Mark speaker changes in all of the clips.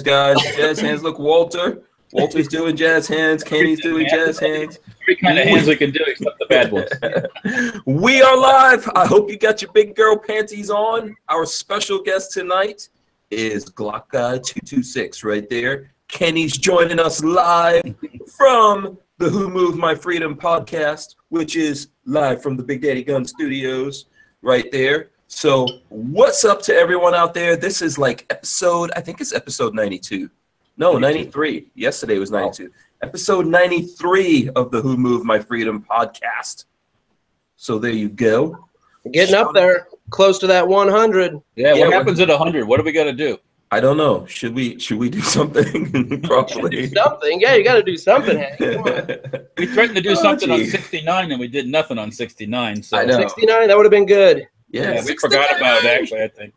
Speaker 1: guys. Jazz hands. Look, Walter. Walter's doing jazz hands. Kenny's doing jazz hands.
Speaker 2: Every kind of hands we can do except the bad ones.
Speaker 1: we are live. I hope you got your big girl panties on. Our special guest tonight is Glock Guy 226 right there. Kenny's joining us live from the Who Moved My Freedom podcast, which is live from the Big Daddy Gun Studios right there. So, what's up to everyone out there? This is like episode, I think it's episode 92. No, 93. Yesterday was 92. Episode 93 of the Who Moved My Freedom podcast. So, there you go.
Speaker 3: Getting up there, close to that 100.
Speaker 2: Yeah,
Speaker 1: Yeah,
Speaker 2: what
Speaker 1: we-
Speaker 2: happens at 100? What are we going to do?
Speaker 1: I don't know. Should we should we do something
Speaker 3: Do something. Yeah, you got to do something. Hank.
Speaker 2: We threatened to do
Speaker 1: Oh,
Speaker 2: something on 69 and we did nothing on 69. So
Speaker 1: I know.
Speaker 3: 69, that would have been good.
Speaker 1: Yeah,
Speaker 2: Yeah, we forgot about it actually, I think.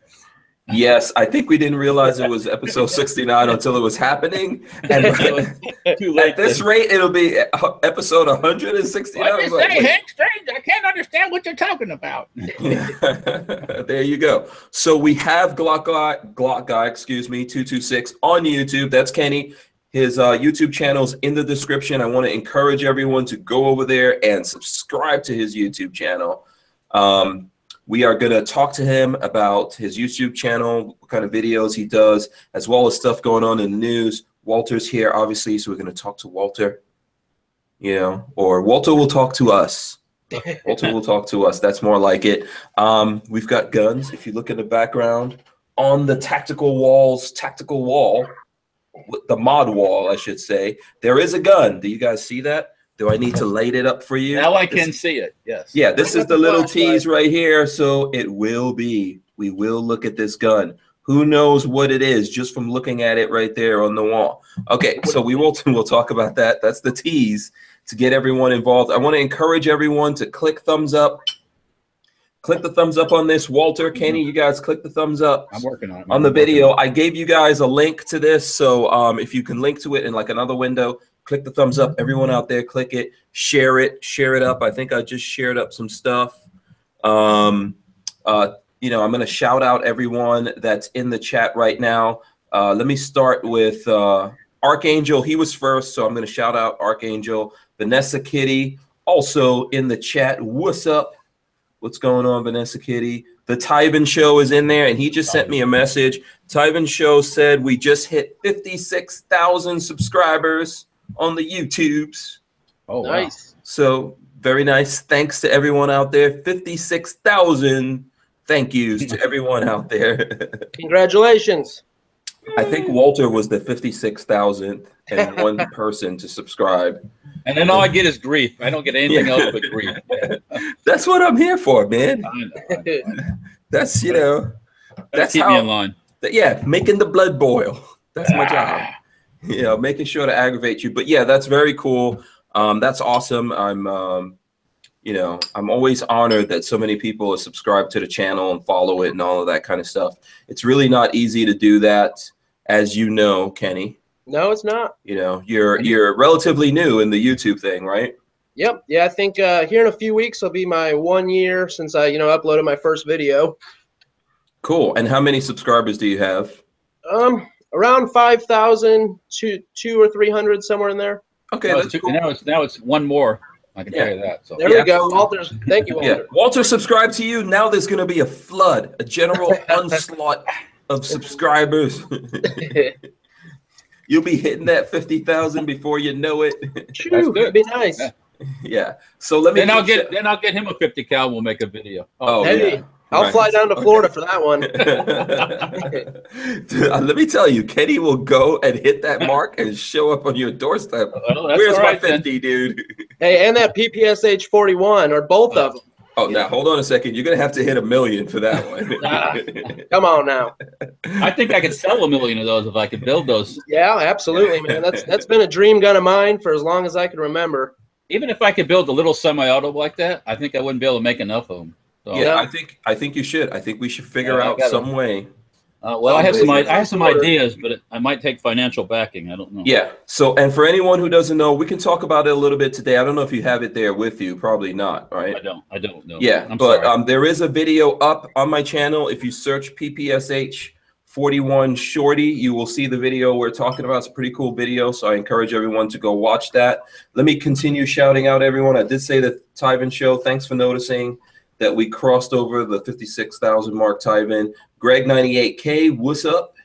Speaker 1: Yes, I think we didn't realize it was episode 69 until it was happening. And
Speaker 2: Too late.
Speaker 1: at this
Speaker 2: then.
Speaker 1: rate, it'll be uh, episode 169.
Speaker 2: What
Speaker 1: I like,
Speaker 2: say. Hank Strange? I can't understand what you're talking about.
Speaker 1: there you go. So we have Glock Guy, Glock Guy, excuse me, 226 on YouTube. That's Kenny. His uh, YouTube channel's in the description. I want to encourage everyone to go over there and subscribe to his YouTube channel. Um, we are going to talk to him about his YouTube channel, what kind of videos he does, as well as stuff going on in the news. Walter's here, obviously, so we're going to talk to Walter. You know, or Walter will talk to us. Walter will talk to us. That's more like it. Um, we've got guns. If you look in the background on the tactical walls, tactical wall, the mod wall, I should say, there is a gun. Do you guys see that? Do I need to light it up for you?
Speaker 2: Now I
Speaker 1: This-
Speaker 2: can see it. Yes.
Speaker 1: yeah, this is the
Speaker 3: the
Speaker 1: little
Speaker 3: flashlight.
Speaker 1: tease right here. So it will be. We will look at this gun. Who knows what it is just from looking at it right there on the wall? Okay, so we will we'll talk about that. That's the tease to get everyone involved. I want to encourage everyone to click thumbs up. Click the thumbs up on this. Walter, Kenny, you guys click the thumbs up
Speaker 2: I'm working on it.
Speaker 1: on the video.
Speaker 2: on
Speaker 1: I gave you guys a link to this, so um, if you can link to it in like another window, click the thumbs up. Everyone out there, click it, share it, share it up. I think I just shared up some stuff. Um, uh, you know, I'm going to shout out everyone that's in the chat right now. Uh, let me start with uh, Archangel. He was first, so I'm going to shout out Archangel. Vanessa Kitty also in the chat. What's up? What's going on, Vanessa Kitty? The Tyven Show is in there, and he just sent me a message. Tyven Show said we just hit 56,000 subscribers on the YouTubes.
Speaker 2: Oh, wow.
Speaker 3: nice.
Speaker 1: So very nice. Thanks to everyone out there. 56,000 thank yous to everyone out there.
Speaker 3: Congratulations.
Speaker 1: I think Walter was the 56,000th and one person to subscribe.
Speaker 2: And then all I get is grief. I don't get anything
Speaker 1: Yeah.
Speaker 2: else but grief.
Speaker 1: That's what I'm here for, man.
Speaker 2: I know, I know, I know.
Speaker 1: That's, you know,
Speaker 2: Gotta
Speaker 1: That's
Speaker 2: keep
Speaker 1: how-
Speaker 2: me in line.
Speaker 1: th- yeah, making the blood boil. That's my
Speaker 2: ah. job.
Speaker 1: You know, making sure to aggravate you. But yeah, that's very cool. Um, that's awesome. I'm, um, you know, I'm always honored that so many people are subscribed to the channel and follow it and all of that kind of stuff. It's really not easy to do that, as you know, Kenny.
Speaker 3: No, it's not.
Speaker 1: You know, you're you're relatively new in the YouTube thing, right?
Speaker 3: Yep. Yeah, I think uh, here in a few weeks will be my one year since I, you know, uploaded my first video.
Speaker 1: Cool. And how many subscribers do you have?
Speaker 3: Um, around 5,000, two, two or 300, somewhere in there.
Speaker 1: Okay,
Speaker 2: now,
Speaker 1: that's
Speaker 2: it's two-
Speaker 1: cool.
Speaker 2: now it's now it's one more. I can
Speaker 1: Yeah.
Speaker 2: tell you that. So
Speaker 3: There
Speaker 1: Yeah.
Speaker 3: we go. Walter's. Thank you,
Speaker 1: Yeah,
Speaker 3: Walter.
Speaker 1: Walter subscribed to you. Now there's going to be a flood, a general onslaught of subscribers. You'll be hitting that 50,000 before you know it.
Speaker 3: Phew,
Speaker 2: good.
Speaker 3: That'd be nice.
Speaker 2: Yeah.
Speaker 1: yeah. So let me
Speaker 2: then I'll
Speaker 1: keep
Speaker 2: get then I'll get him a 50 cal. We'll make a video.
Speaker 1: Oh,
Speaker 3: Hey,
Speaker 1: yeah.
Speaker 3: I'll
Speaker 1: Right.
Speaker 3: fly down to
Speaker 1: Okay.
Speaker 3: Florida for that one.
Speaker 1: Dude, uh, let me tell you, Kenny will go and hit that mark and show up on your doorstep.
Speaker 2: Well,
Speaker 1: Where's
Speaker 2: all
Speaker 1: my
Speaker 2: right then.
Speaker 1: 50, dude?
Speaker 3: Hey, and that PPSH 41 or both of them.
Speaker 1: Oh, now hold on a second. You're going to have to hit a million for that
Speaker 3: Ah.
Speaker 1: one.
Speaker 3: Come on now.
Speaker 2: I think I could sell a million of those if I could build those.
Speaker 3: Yeah, absolutely, man. That's that's been a dream gun of mine for as long as I can remember.
Speaker 2: Even if I could build a little semi-auto like that, I think I wouldn't be able to make enough of them. So,
Speaker 1: yeah,
Speaker 3: Yeah.
Speaker 1: I think I think you should. I think we should figure
Speaker 2: Yeah,
Speaker 1: out
Speaker 2: gotta-
Speaker 1: some way.
Speaker 2: uh, well, I have some I
Speaker 3: Amazing.
Speaker 2: have some ideas, but it, I might take financial backing. I don't know.
Speaker 1: Yeah. So, and for anyone who doesn't know, we can talk about it a little bit today. I don't know if you have it there with you. Probably not, right?
Speaker 2: I don't. I don't know.
Speaker 1: Yeah,
Speaker 2: I'm
Speaker 1: but
Speaker 2: sorry.
Speaker 1: um, there is a video up on my channel. If you search PPSH 41 Shorty. You will see the video we're talking about. It's a pretty cool video, so I encourage everyone to go watch that. Let me continue shouting out everyone. I did say the Tyven show. Thanks for noticing that we crossed over the 56,000 mark. Tyven, Greg 98K, what's up?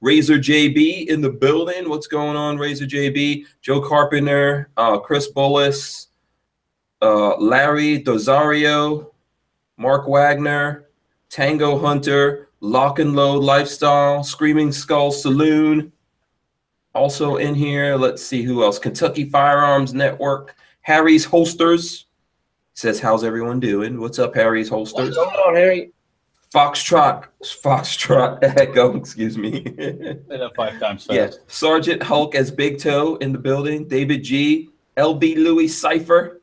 Speaker 1: Razor JB in the building. What's going on, Razor JB? Joe Carpenter, uh, Chris Bullis, uh, Larry Dozario, Mark Wagner, Tango Hunter, Lock and Load Lifestyle, Screaming Skull Saloon. Also in here, let's see who else. Kentucky Firearms Network, Harry's Holsters. Says, how's everyone doing? What's up, Harry's Holsters?
Speaker 3: What's going on, Harry?
Speaker 1: Foxtrot, Foxtrot Echo, excuse me.
Speaker 2: Five times fast.
Speaker 1: yeah, Sergeant Hulk as Big Toe in the building. David G, LB Louis Cipher,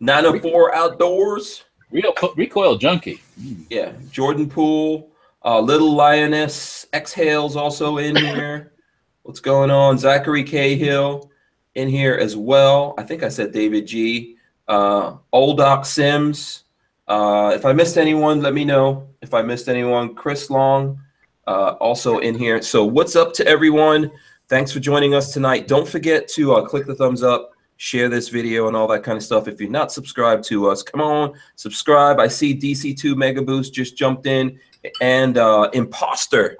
Speaker 1: 904 Outdoors.
Speaker 2: Real recoil junkie.
Speaker 1: Yeah, Jordan Poole, uh, Little Lioness, Exhales also in here. What's going on? Zachary Cahill in here as well. I think I said David G. Uh, Old Doc Sims. Uh, if I missed anyone, let me know. If I missed anyone, Chris Long uh, also in here. So what's up to everyone? Thanks for joining us tonight. Don't forget to uh, click the thumbs up share this video and all that kind of stuff. If you're not subscribed to us, come on, subscribe. I see DC2 Mega Boost just jumped in and uh, Imposter.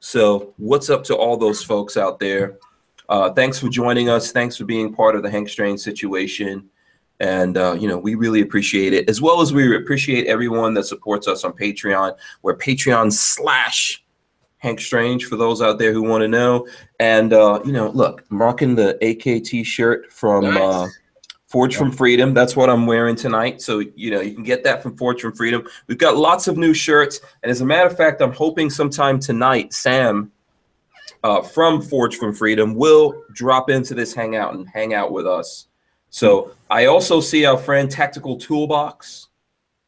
Speaker 1: So what's up to all those folks out there? Uh, thanks for joining us. Thanks for being part of the Hank Strange situation. And, uh, you know, we really appreciate it, as well as we appreciate everyone that supports us on Patreon. We're Patreon slash Hank Strange for those out there who want to know. And uh, you know, look, I'm rocking the AKT shirt from uh, nice. uh, Forged From Freedom. That's what I'm wearing tonight. So you know, you can get that from Forged From Freedom. We've got lots of new shirts, and as a matter of fact, I'm hoping sometime tonight, Sam uh, from Forged From Freedom will drop into this hangout and hang out with us. So I also see our friend Tactical Toolbox.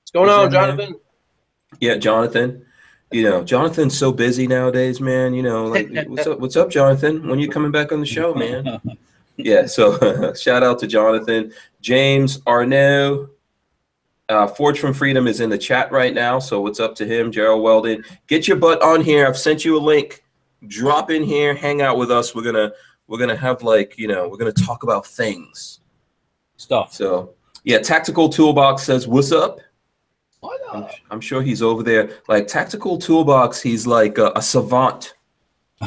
Speaker 3: What's going on, Jonathan?
Speaker 1: Yeah, Jonathan you know, Jonathan's so busy nowadays, man. You know, like what's up? What's up, Jonathan? When you coming back on the show, man? yeah. So shout out to Jonathan, James Arnaud. Uh, Forged From Freedom is in the chat right now. So what's up to him, Gerald Weldon? Get your butt on here. I've sent you a link. Drop in here, hang out with us. We're gonna we're gonna have like you know we're gonna talk about things,
Speaker 2: stuff.
Speaker 1: So yeah, Tactical Toolbox says what's up. I'm, I'm, sure he's over there. Like Tactical Toolbox, he's like a, a savant,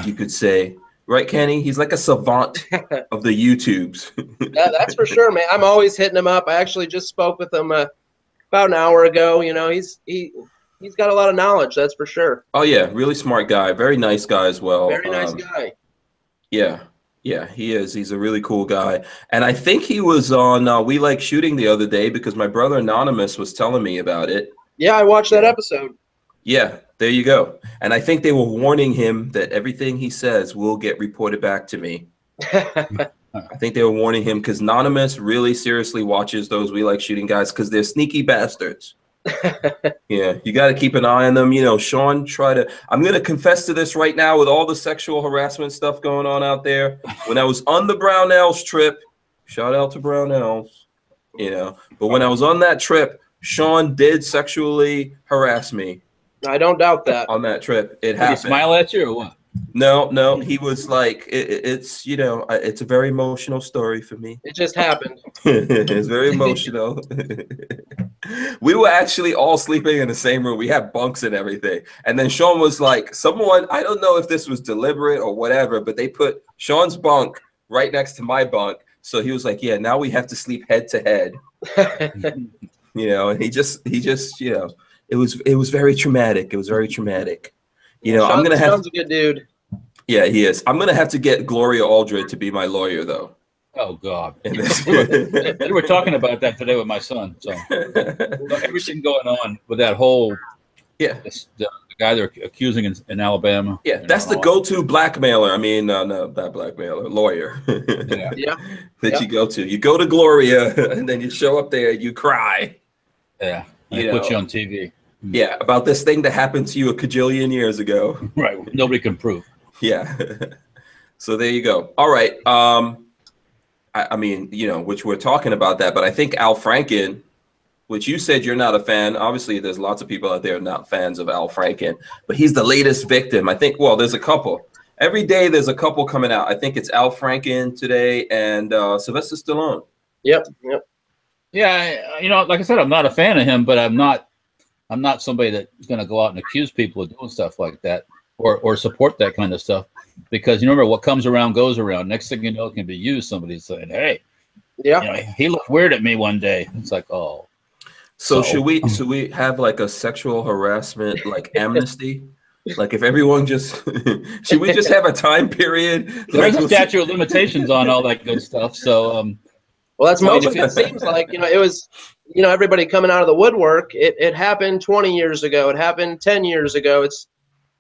Speaker 1: you could say. Right, Kenny? He's like a savant of the YouTubes.
Speaker 3: yeah, that's for sure, man. I'm always hitting him up. I actually just spoke with him uh, about an hour ago. You know, he's he he's got a lot of knowledge. That's for sure.
Speaker 1: Oh yeah, really smart guy. Very nice guy as well.
Speaker 3: Very nice um, guy.
Speaker 1: Yeah, yeah, he is. He's a really cool guy. And I think he was on uh, We Like Shooting the other day because my brother Anonymous was telling me about it.
Speaker 3: Yeah, I watched that episode.
Speaker 1: Yeah, there you go. And I think they were warning him that everything he says will get reported back to me. I think they were warning him because Anonymous really seriously watches those We Like Shooting guys because they're sneaky bastards. yeah, you got to keep an eye on them. You know, Sean, try to. I'm going to confess to this right now with all the sexual harassment stuff going on out there. When I was on the Brownells trip, shout out to Brownells, you know, but when I was on that trip, Sean did sexually harass me.
Speaker 3: I don't doubt that.
Speaker 1: On that trip, it
Speaker 2: did
Speaker 1: happened.
Speaker 2: He smile at you or what?
Speaker 1: No, no, he was like, it, it's you know, it's a very emotional story for me.
Speaker 3: It just happened.
Speaker 1: it's very emotional. we were actually all sleeping in the same room. We had bunks and everything. And then Sean was like, someone, I don't know if this was deliberate or whatever, but they put Sean's bunk right next to my bunk. So he was like, yeah, now we have to sleep head to head you know, and he just he just you know it was it was very traumatic. It was very traumatic. You know, Sean, I'm gonna have
Speaker 3: Sean's a good dude.
Speaker 1: Yeah, he is. I'm gonna have to get Gloria Allred to be my lawyer though.
Speaker 2: Oh God! we, were, we were talking about that today with my son. So everything going on with that whole
Speaker 1: yeah
Speaker 2: this, the, the, guy they're accusing in, in Alabama.
Speaker 1: Yeah, that's know, the go-to blackmailer. I mean, uh, no, not blackmailer, lawyer.
Speaker 3: yeah, yeah.
Speaker 1: That
Speaker 3: yeah.
Speaker 1: you go to. You go to Gloria, and then you show up there. You cry.
Speaker 2: Yeah, they put you on TV.
Speaker 1: Yeah, about this thing that happened to you a cajillion years ago.
Speaker 2: Right. Nobody can prove.
Speaker 1: Yeah. so there you go. All right. Um, I, I, mean, you know, which we're talking about that, but I think Al Franken which you said you're not a fan. Obviously, there's lots of people out there not fans of Al Franken, but he's the latest victim. I think. Well, there's a couple. Every day there's a couple coming out. I think it's Al Franken today and uh, Sylvester Stallone.
Speaker 3: Yep, yep.
Speaker 2: Yeah, I- you know, like I said, I'm not a fan of him, but I'm not, I'm not somebody that's going to go out and accuse people of doing stuff like that or or support that kind of stuff, because you remember what comes around goes around. Next thing you know, it can be you. Somebody's saying, "Hey,
Speaker 3: Yeah.
Speaker 2: you know, he looked weird at me one day." It's like, oh,
Speaker 1: So,
Speaker 2: So-
Speaker 1: should we should we have like a sexual harassment like amnesty? Like if everyone just should we just have a time period?
Speaker 2: there's
Speaker 1: Like,
Speaker 2: a statute of limitations on all that good stuff. So, um,
Speaker 3: Well, that's
Speaker 2: I
Speaker 3: most of it.
Speaker 2: it-
Speaker 3: Seems like you know it was, you know, everybody coming out of the woodwork. It it happened 20 years ago. It happened 10 years ago. It's,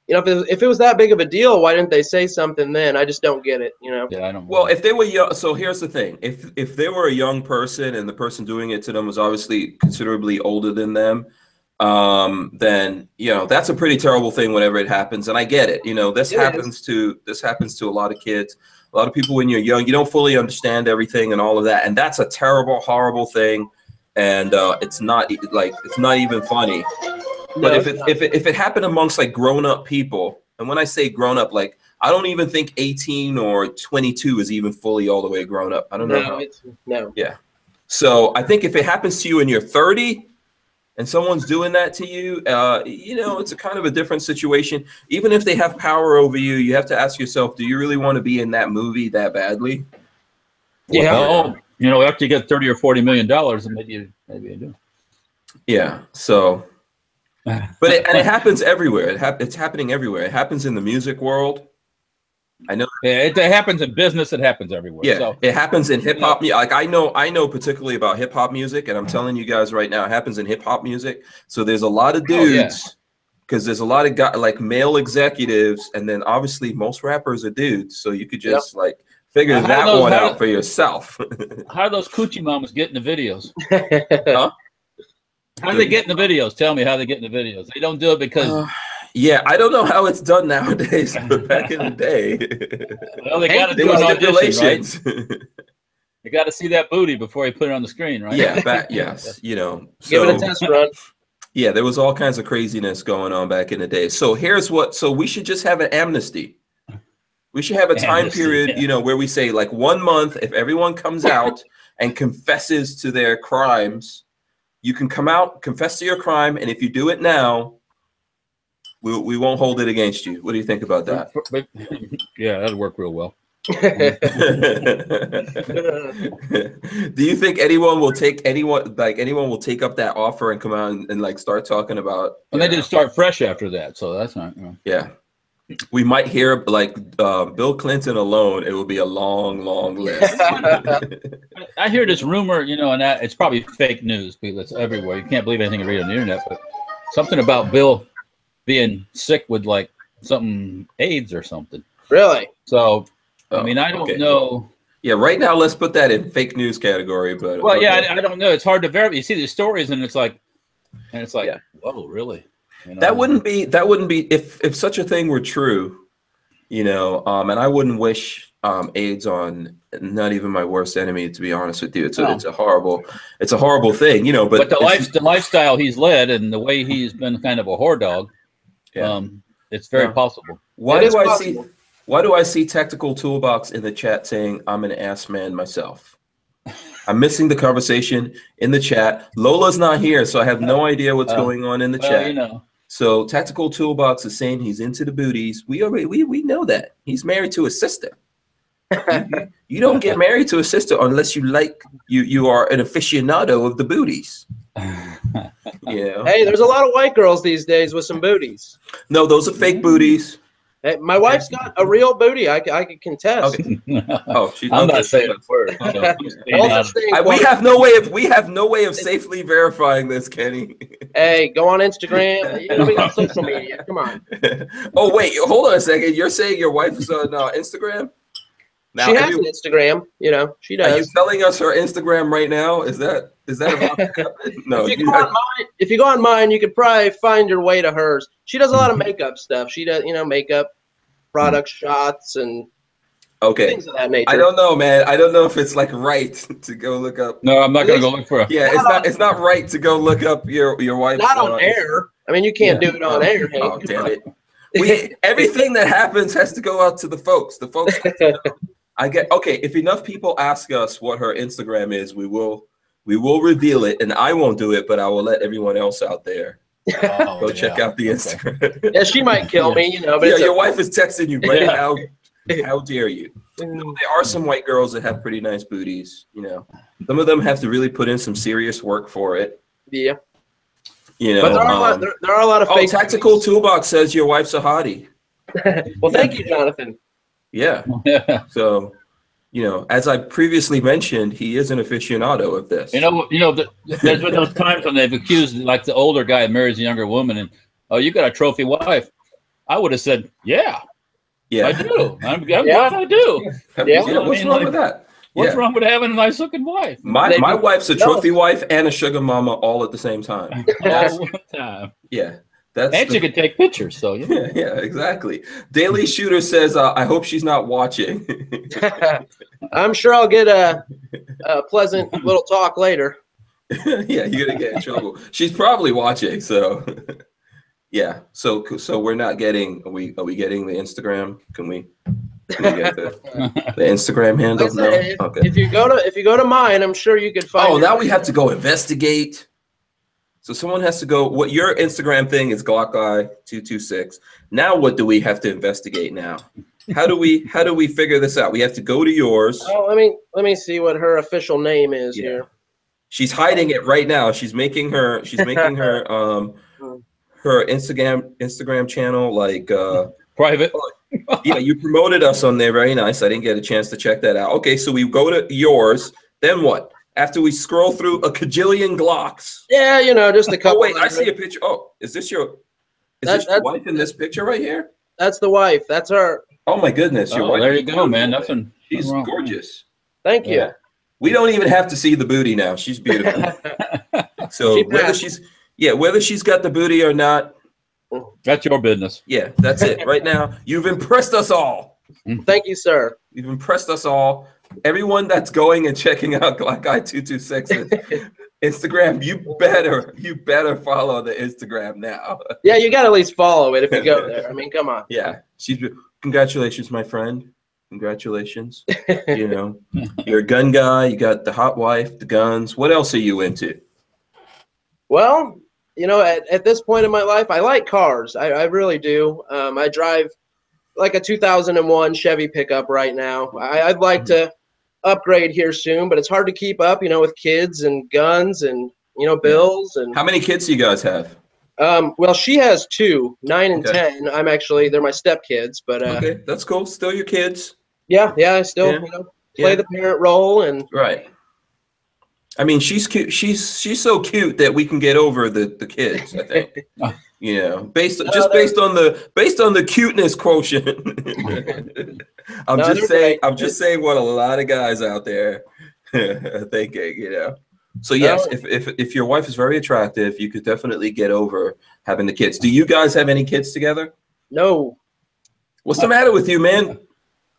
Speaker 3: you know, if it, if it was that big of a deal, why didn't they say something then? I just don't get it. You know.
Speaker 2: yeah, I don't.
Speaker 1: Well, if they were young, so here's the thing: if if they were a young person and the person doing it to them was obviously considerably older than them, um, then you know that's a pretty terrible thing whenever it happens. And I get it. You know, this
Speaker 3: It is.
Speaker 1: happens to this happens to a lot of kids. A lot of people when you're young, you don't fully understand everything and all of that, and that's a terrible, horrible thing. And uh, it's not like it's not even funny. But
Speaker 3: No,
Speaker 1: if it
Speaker 3: not.
Speaker 1: if it if it happened amongst like grown up people, and when I say grown up, like I don't even think 18 or 22 is even fully all the way grown up. I don't know.
Speaker 3: no,
Speaker 1: how-
Speaker 3: it's no.
Speaker 1: So I think if it happens to you and you're 30 and someone's doing that to you, uh, you know, it's a kind of a different situation. Even if they have power over you, you have to ask yourself, do you really want to be in that movie that badly?
Speaker 3: Yeah.
Speaker 2: Well, you know, after you get thirty or forty million dollars, maybe you, maybe you do.
Speaker 1: Yeah. So, but it, and it happens everywhere. It hap- it's happening everywhere. It happens in the music world. I know.
Speaker 2: Yeah, it, it happens in business. It happens everywhere.
Speaker 1: Yeah,
Speaker 2: So,
Speaker 1: it happens in hip hop. Like I know, I know particularly about hip hop music, and I'm telling you guys right now, it happens in hip hop music. So there's a lot of
Speaker 2: Oh, yeah.
Speaker 1: dudes, because there's a lot of guy like male executives, and then obviously most rappers are dudes. So you could
Speaker 3: Yep.
Speaker 1: just like figure that
Speaker 2: those-
Speaker 1: one out
Speaker 2: do-
Speaker 1: for yourself.
Speaker 2: how do those coochie mamas get in the videos?
Speaker 1: Huh?
Speaker 2: How do they get in the videos? Tell me how they get in the videos. They don't do it because
Speaker 1: Uh, yeah, I don't know how it's done nowadays, but back in the day,
Speaker 2: well, they got to do an audition, right? You got to see that booty before you put it on the screen, right?
Speaker 1: yeah, back yes, you know.
Speaker 3: Give it a test run.
Speaker 1: Yeah, there was all kinds of craziness going on back in the day. So here's what so we should just have an amnesty. We should have a time period,
Speaker 2: yeah.
Speaker 1: you know, where we say like one month if everyone comes out and confesses to their crimes, you can come out, confess to your crime, and if you do it now, we, we won't hold it against you. What do you think about that?
Speaker 2: yeah, that'd work real well.
Speaker 1: do you think anyone will take anyone like anyone will take up that offer and come out and, and like start talking about
Speaker 2: And they just start fresh after that, so that's not. You know.
Speaker 1: Yeah. We might hear like uh, Bill Clinton alone. It will be a long, long list.
Speaker 2: I hear this rumor, you know, and that it's probably fake news because it's everywhere. You can't believe anything you read on the internet, but something about Bill being sick with like something AIDS or something.
Speaker 3: really?
Speaker 2: So I
Speaker 1: Oh,
Speaker 2: mean, I don't
Speaker 1: okay.
Speaker 2: know.
Speaker 1: Yeah, right now let's put that in fake news category. But
Speaker 2: Well, yeah. I, I don't know. It's hard to verify. You see these stories, and it's like, and it's like,
Speaker 1: Yeah.
Speaker 2: whoa, really? You know?
Speaker 1: that wouldn't be that wouldn't be if if such a thing were true, you know. Um, and I wouldn't wish um AIDS on not even my worst enemy. To be honest with you, it's a
Speaker 2: No.
Speaker 1: it's a horrible it's a horrible thing, you know.
Speaker 2: But,
Speaker 1: But,
Speaker 2: the life, the lifestyle he's led, and the way he's been kind of a whore dog,
Speaker 1: Yeah.
Speaker 2: um, it's very
Speaker 1: Yeah.
Speaker 2: possible.
Speaker 1: why
Speaker 3: It
Speaker 1: do I
Speaker 3: possible.
Speaker 1: see why do I see tactical toolbox in the chat saying I'm an ass man myself? I'm missing the conversation in the chat. Lola's not here, so I have no idea what's
Speaker 2: Oh.
Speaker 1: going on in the
Speaker 2: Well,
Speaker 1: chat.
Speaker 2: you know,
Speaker 1: So tactical toolbox is saying he's into the booties. We already we we know that he's married to a sister. you, you- you don't get married to a sister unless you like you you are an aficionado of the booties. You know?
Speaker 3: Hey, there's a lot of white girls these days with some booties.
Speaker 1: No, those are fake booties.
Speaker 3: Hey, my wife's got a real booty. I, I can contest.
Speaker 1: Okay. Oh, she,
Speaker 2: I'm
Speaker 1: okay.
Speaker 2: not saying a word. so I'm staying
Speaker 3: All
Speaker 2: out
Speaker 3: such
Speaker 2: of it.
Speaker 3: thing
Speaker 1: we have no way of we have no way of safely verifying this, Kenny.
Speaker 3: Hey, go on Instagram. You know, we got social media. Come on.
Speaker 1: oh wait, hold on a second. You're saying your wife is on uh, Instagram? Now,
Speaker 3: she has
Speaker 1: every-
Speaker 3: an Instagram. You know, she does.
Speaker 1: are you telling us her Instagram right now? Is that is that about to happen? No,
Speaker 3: if, you
Speaker 1: you
Speaker 3: go on
Speaker 1: have-
Speaker 3: mine, if you go on mine, you could probably find your way to hers. She does a lot of makeup stuff. She does, you know, makeup product shots and
Speaker 1: Okay.
Speaker 3: things of that nature.
Speaker 1: I don't know, man. I don't know if it's like right to go look up.
Speaker 2: No, I'm not going to go look for a.
Speaker 1: Yeah, it's not. It's not right to go look up your your wife's.
Speaker 3: Not on
Speaker 1: uh,
Speaker 3: air. I mean, you can't
Speaker 2: Yeah.
Speaker 3: do it on air. Hank.
Speaker 1: Oh damn it! We everything that happens has to go out to the folks. The folks. have to know. I get okay. If enough people ask us what her Instagram is, we will we will reveal it, and I won't do it, but I will let everyone else out there
Speaker 2: Oh,
Speaker 1: go check out the
Speaker 2: Okay.
Speaker 1: Instagram.
Speaker 3: yeah, she might kill me, you know. But
Speaker 1: yeah, your
Speaker 3: a-
Speaker 1: wife is texting you, right?
Speaker 2: Yeah.
Speaker 1: How how dare you? There are some white girls that have pretty nice booties. You know, some of them have to really put in some serious work for it.
Speaker 3: yeah,
Speaker 1: You know,
Speaker 3: but there are, a lot,
Speaker 1: um,
Speaker 3: there, there are a lot of
Speaker 1: oh,
Speaker 3: fake.
Speaker 1: tactical toolbox says your wife's a hottie.
Speaker 3: well, thank you, Jonathan.
Speaker 1: Yeah.
Speaker 2: Yeah.
Speaker 1: So, you know, as I previously mentioned, he is an aficionado of this.
Speaker 2: You know, you know, th- there's been those times when they've accused, like the older guy marries a younger woman, and oh, you got a trophy wife. I would have said, yeah,
Speaker 1: yeah.
Speaker 2: I do. I'm, I'm
Speaker 3: Yeah.
Speaker 2: glad I do.
Speaker 1: Yeah,
Speaker 3: Yeah.
Speaker 1: what's
Speaker 2: I mean,
Speaker 1: wrong
Speaker 2: like,
Speaker 1: with that?
Speaker 2: What's
Speaker 1: Yeah.
Speaker 2: wrong with having a nice looking wife?
Speaker 1: My
Speaker 3: They
Speaker 1: my
Speaker 3: do-
Speaker 1: wife's a
Speaker 3: No.
Speaker 1: trophy wife and a sugar mama all at the same time.
Speaker 2: All one time.
Speaker 1: Yeah. That's
Speaker 2: And
Speaker 1: the-
Speaker 2: she can take pictures, so you know.
Speaker 1: yeah, yeah, exactly. Daily Shooter says, uh, "I hope she's not watching."
Speaker 3: I'm sure I'll get a, a pleasant little talk later.
Speaker 1: yeah, you're gonna get in trouble. She's probably watching, so yeah. So so we're not getting. Are we are we getting the Instagram? Can we? Can we get the, the Instagram handle?
Speaker 3: Like I said, if,
Speaker 1: Okay.
Speaker 3: if you go to if you go to mine, I'm sure you could find.
Speaker 1: Oh,
Speaker 3: it.
Speaker 1: now we have to go investigate. So someone has to go. What your Instagram thing is Glock Guy two two six. Now what do we have to investigate now? How do we how do we figure this out? We have to go to yours.
Speaker 3: Oh, let me let me see what her official name is
Speaker 1: Yeah.
Speaker 3: here.
Speaker 1: She's hiding it right now. She's making her she's making her um her Instagram Instagram channel like uh
Speaker 2: Private.
Speaker 1: yeah, you promoted us on there very nice. I didn't get a chance to check that out. Okay, so we go to yours. Then what? After we scroll through a cajillion Glocks.
Speaker 3: Yeah, you know, just a
Speaker 1: oh,
Speaker 3: couple. Oh couple.
Speaker 1: wait, I see a picture. Oh, is this your is
Speaker 3: That-
Speaker 1: this your wife in this picture right here?
Speaker 3: That's the wife. That's her.
Speaker 1: Oh my goodness, your
Speaker 2: Oh,
Speaker 1: wife.
Speaker 2: there
Speaker 1: is
Speaker 2: you go, man. Nothing.
Speaker 1: She's
Speaker 2: wrong.
Speaker 1: gorgeous.
Speaker 3: Thank you.
Speaker 1: Yeah. We don't even have to see the booty now. She's beautiful. So
Speaker 3: She
Speaker 1: whether she's yeah, whether she's got the booty or not,
Speaker 2: That's your business.
Speaker 1: yeah, that's it. Right now, you've impressed us all.
Speaker 3: Thank you, sir.
Speaker 1: You've impressed us all. Everyone that's going and checking out Glock Guy 226 Instagram, you better, you better follow the Instagram now.
Speaker 3: Yeah, you got to at least follow it if you go there. I mean, come on.
Speaker 1: Yeah. She's congratulations, my friend. Congratulations. you know, you're a gun guy, you got the hot wife, the guns. What else are you into?
Speaker 3: Well, you know, at, at this point in my life, I like cars. I, I really do. Um, I drive like a 2001 Chevy pickup right now. I, I'd like to upgrade here soon, but it's hard to keep up, you know, with kids and guns and, you know, bills. And,
Speaker 1: How many kids do you guys have?
Speaker 3: um, well, she has two, nine and
Speaker 1: Okay.
Speaker 3: 10. I'm actually, they're my stepkids, but uh,
Speaker 1: Okay, that's cool. Still your kids.
Speaker 3: yeah, yeah, I still,
Speaker 1: Yeah.
Speaker 3: you know, play
Speaker 1: Yeah.
Speaker 3: the parent role and
Speaker 1: Right. I mean, she's cute. She's she's so cute that we can get over the the kids. I think. you know, based
Speaker 3: No,
Speaker 1: just based on the based on the cuteness quotient. I'm
Speaker 3: No,
Speaker 1: just saying. I'm just saying what a lot of guys out there are thinking. You know. So yes,
Speaker 3: No.
Speaker 1: if if if your wife is very attractive, you could definitely get over having the kids. Do you guys have any kids together?
Speaker 3: no,
Speaker 1: What's the matter with you, man?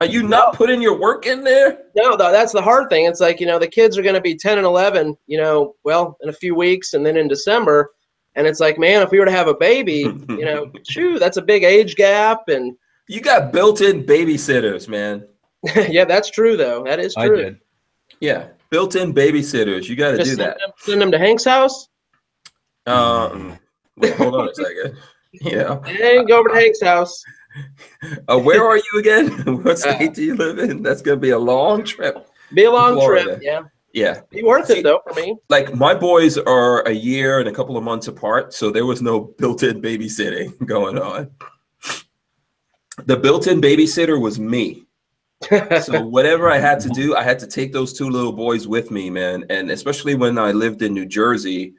Speaker 1: Are you not putting your work in there?
Speaker 3: No, tha- that's the hard thing. It's like, you know, the kids are going to be 10 and 11, you know, well, in a few weeks and then in December. And it's like, man, if we were to have a baby, you know, shoo, that's a big age gap. And
Speaker 1: You got built-in babysitters, man.
Speaker 3: yeah, that's true, though. That is
Speaker 2: I
Speaker 3: true.
Speaker 2: did.
Speaker 1: Yeah, built-in babysitters. You got to do
Speaker 3: send
Speaker 1: that.
Speaker 3: them, send them to Hank's house.
Speaker 1: Um, wait, hold on a second. Yeah.
Speaker 3: Hey, go over to Hank's house.
Speaker 1: Uh, where are you again? what
Speaker 3: Uh,
Speaker 1: state do you live in? That's gonna be a long trip.
Speaker 3: Be a long
Speaker 1: Florida.
Speaker 3: trip. Yeah.
Speaker 1: Yeah,
Speaker 3: Be worth
Speaker 1: See-
Speaker 3: it, though, for me.
Speaker 1: like my boys are a year and a couple of months apart, so there was no built-in babysitting going on. The built-in babysitter was me. so whatever I had to do, I had to take those two little boys with me, man. And especially when I lived in New Jersey,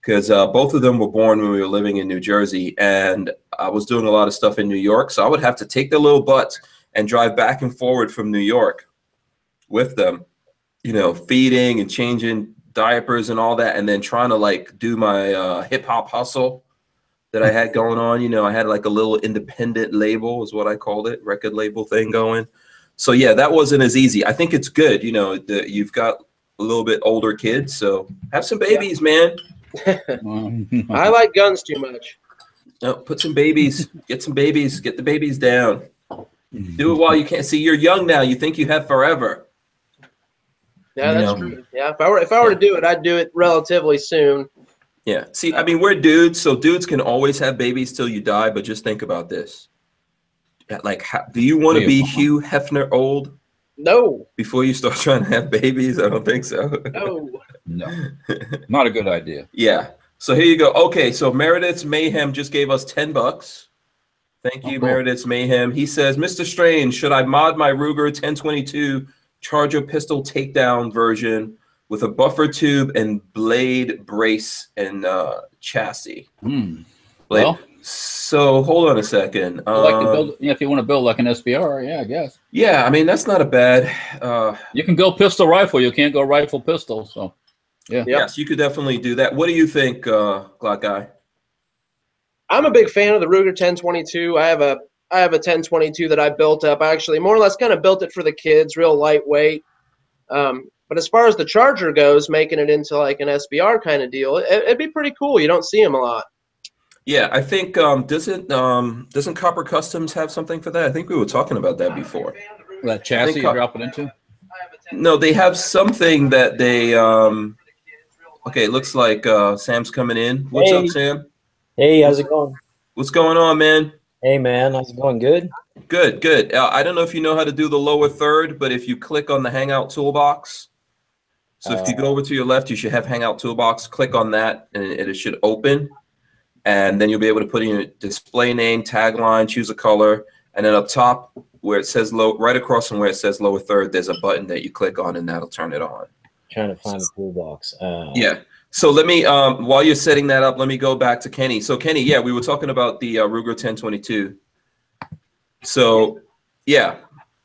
Speaker 1: because uh, both of them were born when we were living in New Jersey, and I was doing a lot of stuff in New York. So I would have to take their little butts and drive back and forward from New York with them, you know, feeding and changing diapers and all that, and then trying to like do my uh, hip hop hustle that I had going on. You know, I had like a little independent label, is what I called it, record label thing going. so yeah, that wasn't as easy. I think it's good. You know, the, you've got a little bit older kids, so have some babies, man.
Speaker 3: I like guns too much.
Speaker 1: No, put some babies, get some babies, get the babies down. Do it while you can't See, you're young now. You think you have forever.
Speaker 3: Yeah, that's
Speaker 1: No.
Speaker 3: true. Yeah, if I were if I were to do it, I'd do it relatively soon.
Speaker 1: Yeah. See, I uh, mean, we're dudes, so dudes can always have babies till you die. But just think about this. Uh, like, how, do you want to be. Hugh Hefner old
Speaker 3: No,
Speaker 1: before you start trying to have babies? I don't think so.
Speaker 3: no.
Speaker 2: no, not a good idea.
Speaker 1: Yeah. So here you go. Okay, so Meredith's Mayhem just gave us 10 bucks. Thank you,
Speaker 2: Oh, cool.
Speaker 1: Meredith's Mayhem. He says, Mr. Strange, should I mod my Ruger 1022 Charger pistol takedown version with a buffer tube and blade brace and uh, chassis?
Speaker 2: Hmm.
Speaker 1: Blade-
Speaker 2: Well,
Speaker 1: so hold on a second.
Speaker 2: I like to
Speaker 1: Um,
Speaker 2: build. Yeah, if you want to build like an SBR, yeah, I guess
Speaker 1: yeah, I mean that's not a bad. Uh,
Speaker 2: you can go pistol rifle. You can't go rifle pistol. So
Speaker 3: Yep.
Speaker 1: Yes, you could definitely do that. What do you think, uh, Glock guy?
Speaker 3: I'm a big fan of the Ruger 1022. I have a I have a 1022 that I built up. I actually more or less kind of built it for the kids, real lightweight. Um, but as far as the Charger goes, making it into like an SBR kind of deal, it, it'd be pretty cool. You don't see them a lot.
Speaker 1: Yeah, I think um, doesn't um, doesn't Copper Customs have something for that? I think we were talking about that before.
Speaker 2: that chassis you
Speaker 1: co-
Speaker 2: drop it into.
Speaker 1: No, they have something that they. Um, okay, it looks like uh, Sam's coming in. What's
Speaker 4: Hey.
Speaker 1: up, Sam?
Speaker 4: Hey, how's it going?
Speaker 1: What's going on, man?
Speaker 4: Hey, man, how's it going? Good.
Speaker 1: Good, good. Uh, I don't know if you know how to do the lower third, but if you click on the Hangout toolbox, so if you go over to your left, you should have Hangout toolbox. Click on that, and it, should open, and then you'll be able to put in your display name, tagline, choose a color, and then up top where it says low, right across from where it says lower third, there's a button that you click on, and that'll turn it on.
Speaker 4: Trying to find the toolbox. Uh,
Speaker 1: Yeah. So let me, um, while you're setting that up, let me go back to Kenny. So Kenny, yeah, we were talking about the uh, Ruger 1022. So, yeah,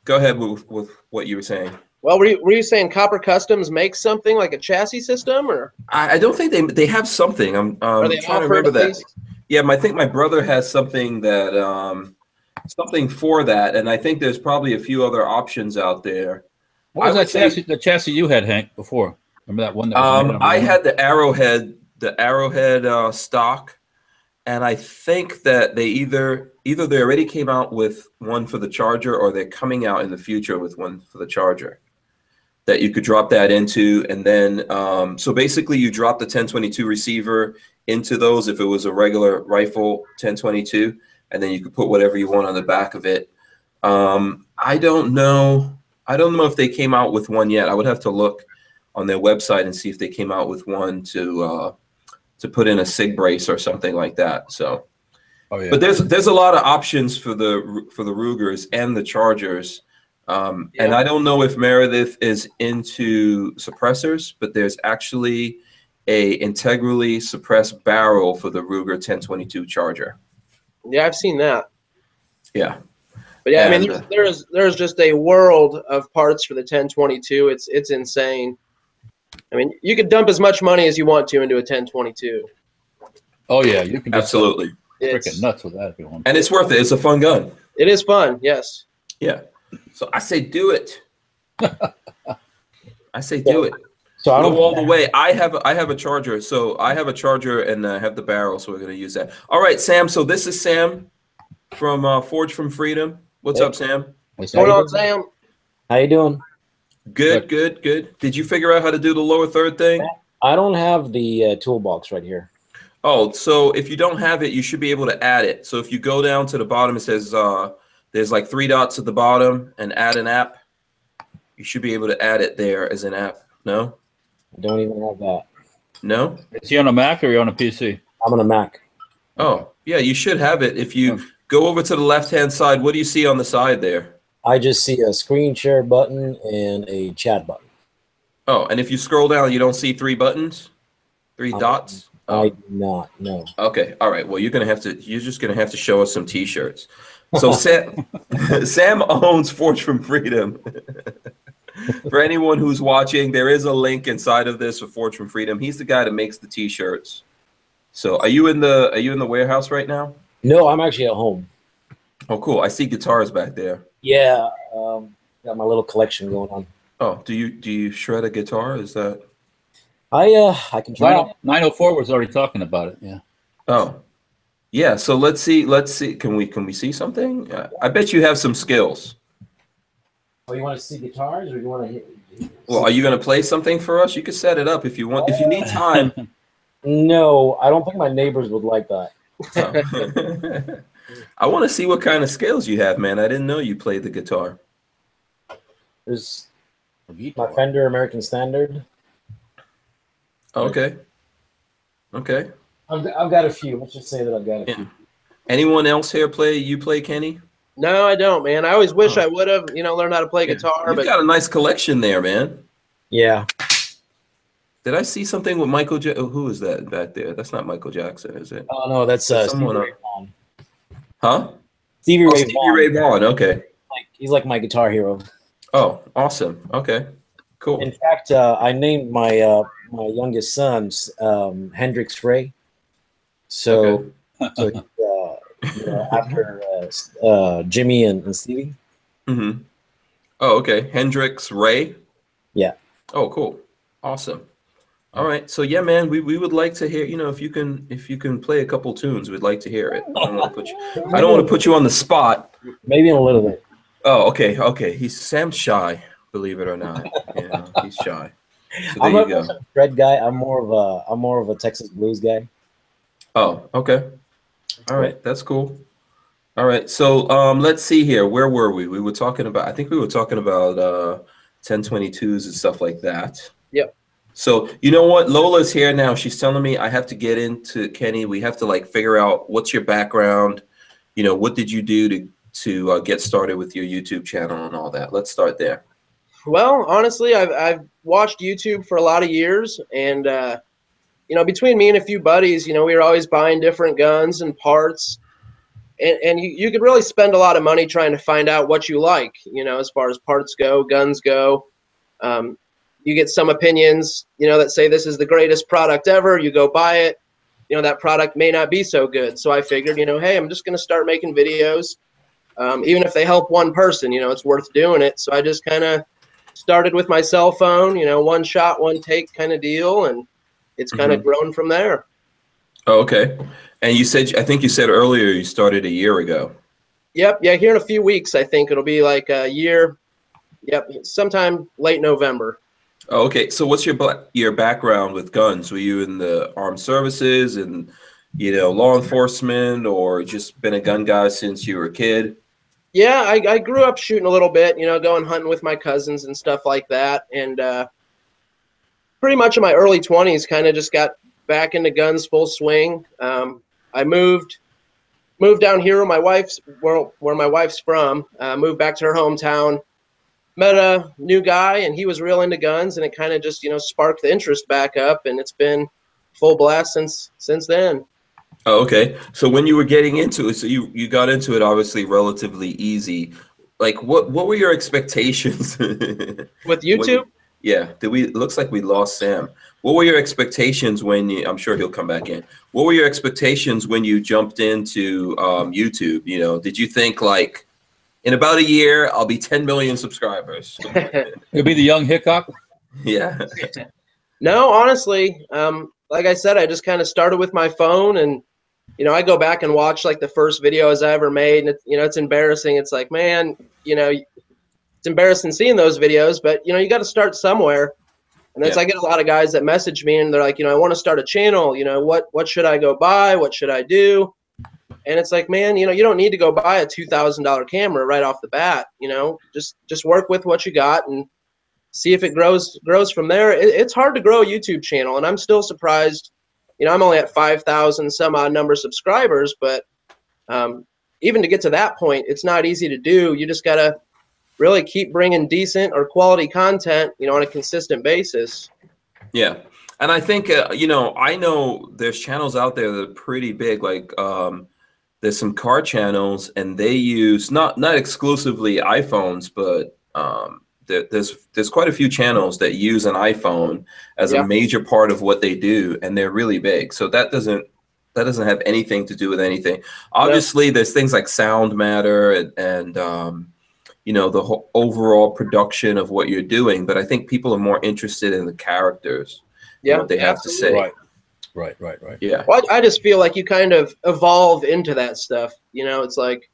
Speaker 1: go ahead with, with what you were saying.
Speaker 3: Well, were you, were you saying Copper Customs makes something like a chassis system, or
Speaker 1: I, I don't think they they have something. I'm, um,
Speaker 3: are they
Speaker 1: trying to remember that.
Speaker 3: least?
Speaker 1: Yeah, I think my brother has something that um, something for that, and I think there's probably a few other options out there.
Speaker 2: What was
Speaker 1: I would
Speaker 2: that
Speaker 1: say-
Speaker 2: chassis? The chassis you had, Hank, before? Remember that one? That was
Speaker 1: Um,
Speaker 2: on
Speaker 1: I had the Arrowhead, the Arrowhead uh, stock, and I think that they either either they already came out with one for the Charger, or they're coming out in the future with one for the Charger. That you could drop that into, and then um, so basically you drop the 1022 receiver into those if it was a regular rifle 1022, and then you could put whatever you want on the back of it. Um, I don't know. I don't know if they came out with one yet. I would have to look on their website and see if they came out with one to uh, to put in a sig brace or something like that. So,
Speaker 2: Oh yeah.
Speaker 1: but there's there's a lot of options for the for the Rugers and the Chargers. Um, And I don't know if Meredith is into suppressors, but there's actually a integrally suppressed barrel for the Ruger 1022 Charger.
Speaker 3: Yeah, I've seen that.
Speaker 1: Yeah,
Speaker 3: But yeah, I mean, there's, there's there's just a world of parts for the 1022. It's it's insane. I mean, you could dump as much money as you want to into a 1022.
Speaker 2: oh yeah, you can
Speaker 1: absolutely,
Speaker 2: freaking nuts with that if you want.
Speaker 1: and it's worth it. It's a fun gun.
Speaker 3: It is fun. Yes.
Speaker 1: Yeah. So I say do it. I say do it.
Speaker 4: So I don't.
Speaker 1: Go all the way. I have I have a charger, so I have a charger and I have the barrel, so we're gonna use that. All right, Sam. So this is Sam from uh, Forge from Freedom. What's
Speaker 4: Hey.
Speaker 1: up, Sam?
Speaker 2: What's
Speaker 3: Going on, Sam?
Speaker 4: How you doing?
Speaker 1: Good, good, good. Did you figure out how to do the lower third thing?
Speaker 4: I don't have the uh, toolbox right here.
Speaker 1: Oh, so if you don't have it, you should be able to add it. So if you go down to the bottom, it says uh, there's like three dots at the bottom and add an app. You should be able to add it there as an app. No,
Speaker 4: I don't even have that.
Speaker 1: no.
Speaker 2: Is he on a Mac or are you on a PC?
Speaker 4: I'm on a Mac.
Speaker 1: Oh, yeah, you should have it. If you go over to the left hand side, what do you see on the side there?
Speaker 4: I just see a screen share button and a chat button.
Speaker 1: Oh, and if you scroll down, you don't see three buttons, three
Speaker 4: Um,
Speaker 1: dots.
Speaker 4: I
Speaker 1: Oh,
Speaker 4: do not know.
Speaker 1: okay, all right. Well, you're gonna have to. You're just gonna have to show us some T-shirts. So Sam, Sam owns Forged From Freedom. for anyone who's watching, there is a link inside of this for Forged From Freedom. He's the guy that makes the T-shirts. So, are you in the Are you in the warehouse right now?
Speaker 4: No, I'm actually at home.
Speaker 1: Oh, cool. I see guitars back there.
Speaker 4: Yeah, um, got my little collection going on.
Speaker 1: Oh, do you do you shred a guitar? Is that?
Speaker 4: I uh I can try.
Speaker 2: 90- 904 was already talking about it. Yeah.
Speaker 1: Oh, yeah. So let's see. Let's see. Can we can we see something? Uh, I bet you have some skills.
Speaker 4: Oh, you want to see guitars, or you want to?
Speaker 1: Hear Well, are you going to play something for us? You can set it up if you want. If you need time.
Speaker 4: No, I don't think my neighbors would like that.
Speaker 1: Oh. I want to see what kind of skills you have, man. I didn't know you played the guitar.
Speaker 4: There's my Fender American Standard.
Speaker 1: Okay. Okay.
Speaker 4: I've, I've got a few. Let's just say that I've got a
Speaker 1: Yeah.
Speaker 4: few.
Speaker 1: Anyone else here play? You play, Kenny?
Speaker 3: No, I don't, man. I always wish
Speaker 1: Oh.
Speaker 3: I would have, you know, learned how to play guitar,
Speaker 1: You've
Speaker 3: but
Speaker 1: got a nice collection there, man.
Speaker 4: Yeah,
Speaker 1: Did I see something with Michael? Ja- oh, who is that back there? That's not Michael Jackson, is it?
Speaker 4: Oh no, that's uh, Stevie
Speaker 1: Someone
Speaker 4: Ray
Speaker 1: up.
Speaker 4: Vaughan.
Speaker 1: Huh?
Speaker 4: Stevie
Speaker 1: Oh,
Speaker 4: Ray
Speaker 1: Stevie
Speaker 4: Vaughan.
Speaker 1: Ray Vaughan. Okay.
Speaker 4: Like, he's like my guitar hero.
Speaker 1: Oh, awesome. Okay. Cool.
Speaker 4: In fact, uh, I named my uh, my youngest sons um, Hendrix Ray. So, so uh, after uh, uh, Jimi and, and Stevie.
Speaker 1: hmm Oh, okay. Hendrix Ray.
Speaker 4: Yeah.
Speaker 1: Oh, cool. Awesome. All right. So yeah, man, we, we would like to hear. You know, if you can if you can play a couple tunes, we'd like to hear it. I don't want to put you. I don't want to put you on the spot.
Speaker 4: Maybe in a little bit.
Speaker 1: Oh, okay, okay. He's Sam's shy, believe it or not. Yeah, he's shy. So there
Speaker 4: I'm
Speaker 1: you go.
Speaker 4: a Fred guy. I'm more of a I'm more of a Texas blues guy.
Speaker 1: Oh, okay. All right, that's cool. All right, so um, let's see here. Where were we? We were talking about. I think we were talking about uh, 1022s and stuff like that.
Speaker 3: Yep.
Speaker 1: So you know what? Lola's here now. She's telling me I have to get into Kenny. We have to like figure out what's your background. You know, what did you do to to uh, get started with your YouTube channel and all that? Let's start there.
Speaker 3: Well, honestly, I've, I've watched YouTube for a lot of years, and uh, you know, between me and a few buddies, you know, we were always buying different guns and parts, and, and you, you could really spend a lot of money trying to find out what you like, you know, as far as parts go, guns go. Um, you get some opinions, you know, that say this is the greatest product ever. You go buy it, you know, that product may not be so good. So I figured, you know, hey, I'm just going to start making videos. Um, even if they help one person, you know, it's worth doing it. So I just kind of started with my cell phone, you know, one shot, one take kind of deal, and it's kind of grown from there.
Speaker 1: Oh, okay. And you said I think you said earlier you started a year ago.
Speaker 3: Yep, yeah, here in a few weeks, I think it'll be like a year. Yep, sometime late November.
Speaker 1: Oh, okay. So what's your your background with guns? Were you in the armed services and you know law enforcement, or just been a gun guy since you were a kid?
Speaker 3: Yeah, I, I grew up shooting a little bit, you know, going hunting with my cousins and stuff like that, and uh, pretty much in my early twenties, kind of just got back into guns full swing. Um, I moved moved down here where my wife's where, where my wife's from. Uh, moved back to her hometown. Met a new guy, and he was real into guns, and it kind of just you know sparked the interest back up, and it's been full blast since since then.
Speaker 1: Oh, okay. So when you were getting into it, so you you got into it obviously relatively easy. Like what what were your expectations?
Speaker 3: With YouTube,
Speaker 1: yeah, did we? Looks like we lost Sam. What were your expectations when you? I'm sure he'll come back in. What were your expectations when you jumped into um, YouTube? You know, did you think like, in about a year I'll be 10 million subscribers?
Speaker 2: It'll be the young Hickok.
Speaker 1: yeah.
Speaker 3: No, honestly, um, like I said, I just kind of started with my phone, and you know, I go back and watch like the first videos I ever made, and it, you know, it's embarrassing. It's like, man, you know, it's embarrassing seeing those videos, but you know, you got to start somewhere. And that's
Speaker 1: Yeah.
Speaker 3: I get a lot of guys that message me, and they're like, you know, I want to start a channel. You know, what what should I go buy? What should I do? And it's like, man, you know, you don't need to go buy a two thousand dollar camera right off the bat. You know, just just work with what you got and see if it grows grows from there. It, it's hard to grow a YouTube channel, and I'm still surprised. You know, I'm only at five thousand some odd number subscribers, but um, even to get to that point, it's not easy to do. You just gotta really keep bringing decent or quality content, you know, on a consistent basis.
Speaker 1: Yeah. And I think, uh, you know, I know there's channels out there that are pretty big. Like, um, there's some car channels, and they use not not exclusively iPhones, but um, there, there's there's quite a few channels that use an iPhone as
Speaker 3: Yeah.
Speaker 1: a major part of what they do, and they're really big. So that doesn't that doesn't have anything to do with anything. Obviously, there's things like Sound Matter and, and um, you know the whole overall production of what you're doing, but I think people are more interested in the characters.
Speaker 3: Yeah,
Speaker 1: what they have to say.
Speaker 2: Right. Right. Right. Right.
Speaker 1: Yeah.
Speaker 3: Well, I I just feel like you kind of evolve into that stuff. You know, it's like,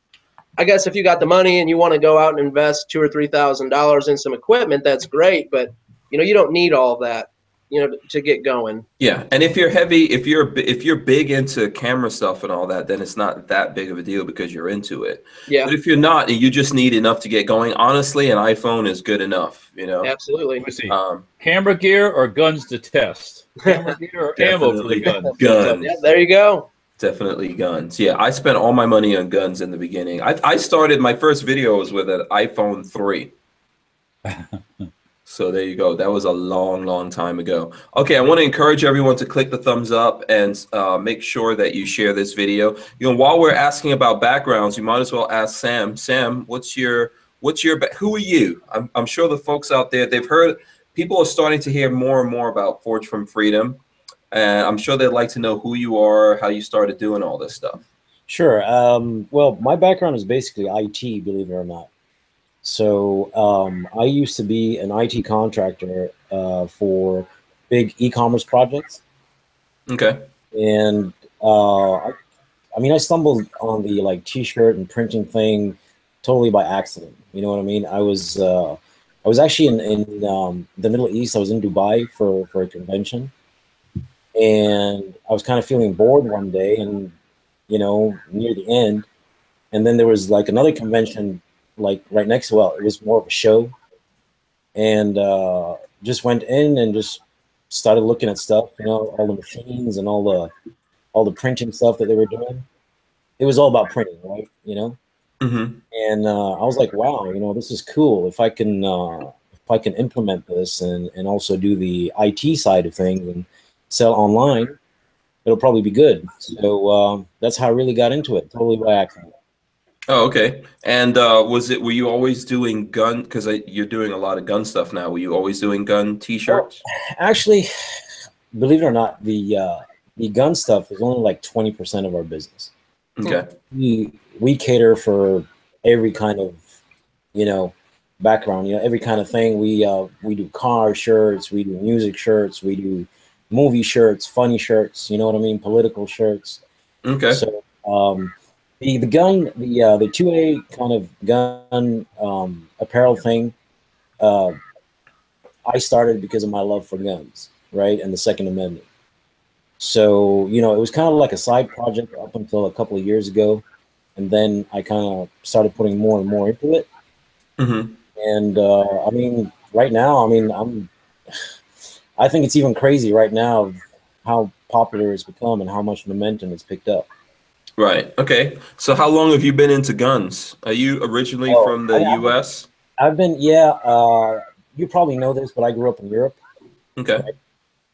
Speaker 3: I guess if you got the money and you want to go out and invest two or three thousand dollars in some equipment, that's great. But you know, you don't need all that, you know, to get going.
Speaker 1: Yeah, and if you're heavy, if you're if you're big into camera stuff and all that, then it's not that big of a deal because you're into it.
Speaker 3: Yeah,
Speaker 1: But if you're not and you just need enough to get going, honestly, an iPhone is good enough. You know.
Speaker 3: absolutely.
Speaker 2: Let me see.
Speaker 1: Um,
Speaker 2: Camera gear or guns to test? Camera gear or ammo for the
Speaker 1: Definitely guns.
Speaker 3: Yeah, there you go.
Speaker 1: Definitely guns. Yeah, I spent all my money on guns in the beginning. I, I started my first video was with an iPhone 3. so there you go. That was a long, long time ago. Okay, I want to encourage everyone to click the thumbs up and uh, make sure that you share this video. You know, while we're asking about backgrounds, you might as well ask Sam. Sam, what's your what's your who are you? I'm, I'm sure the folks out there they've heard people are starting to hear more and more about Forged from Freedom. And I'm sure they'd like to know who you are, how you started doing all this stuff.
Speaker 4: Sure. Um, well, my background is basically IT, believe it or not. So um, I used to be an IT contractor uh, for big e-commerce projects,
Speaker 1: Okay.
Speaker 4: and uh, I, I mean, I stumbled on the like T-shirt and printing thing totally by accident. You know what I mean? I was uh, I was actually in, in um, the Middle East. I was in Dubai for for a convention, and I was kind of feeling bored one day, and you know, near the end, and then there was like another convention like right next to well, it was more of a show, and uh, just went in and just started looking at stuff. You know, all the machines and all the all the printing stuff that they were doing. It was all about printing, right? You know,
Speaker 1: Mm-hmm.
Speaker 4: and uh, I was like, wow, you know, this is cool. If I can, uh, if I can implement this and and also do the IT side of things and sell online, it'll probably be good. So um, that's how I really got into it, totally by accident.
Speaker 1: Oh, okay. And uh, was it? Were you always doing gun? Because you're doing a lot of gun stuff now. Were you always doing gun T-shirts?
Speaker 4: Actually, believe it or not, the uh, the gun stuff is only like twenty percent of our business.
Speaker 1: Okay.
Speaker 4: we we cater for every kind of you know background you know every kind of thing we uh we do car shirts we do music shirts we do movie shirts funny shirts you know what i mean political shirts
Speaker 1: Okay.
Speaker 4: so um the the gun the uh the 2a kind of gun um apparel thing uh i started because of my love for guns right and the second amendment. So you know it was kind of like a side project up until a couple of years ago and then i kind of started putting more and more into it.
Speaker 1: Mm-hmm.
Speaker 4: and uh, i mean right now i mean i'm i think it's even crazy right now how popular it's become and how much momentum it's picked up
Speaker 1: Right. Okay. So, how long have you been into guns? Are you originally
Speaker 4: Oh,
Speaker 1: from the
Speaker 4: I-
Speaker 1: U.S.?
Speaker 4: i've been yeah uh, you probably know this but i grew up in europe
Speaker 1: Okay.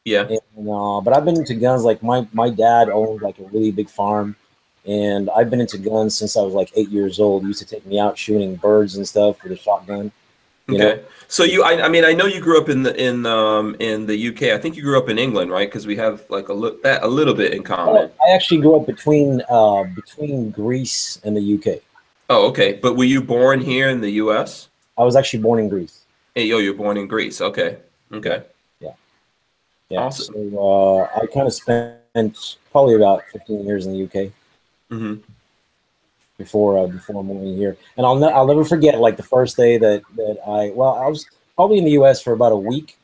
Speaker 1: Yeah.
Speaker 4: and, uh, but i've been into guns like my my dad owned like a really big farm and i've been into guns since i was like eight years old he used to take me out shooting birds and stuff with a shotgun you know?
Speaker 1: So you, I, I mean, I know you grew up in the in um in the UK. I think you grew up in England, right? Because we have like a li- that a little bit in common.
Speaker 4: I actually grew up between uh, between Greece and the UK.
Speaker 1: Oh, okay. But were you born here in the U.S.?
Speaker 4: I was actually born in Greece.
Speaker 1: Hey, yo, you're born in Greece. Okay. Okay.
Speaker 4: Yeah.
Speaker 1: Awesome.
Speaker 4: So uh, I kind of spent probably about 15 years in the UK
Speaker 1: hmm
Speaker 4: before uh, before moving here. And I'll ne- I'll never forget like the first day that that I well I was probably in the US for about a week,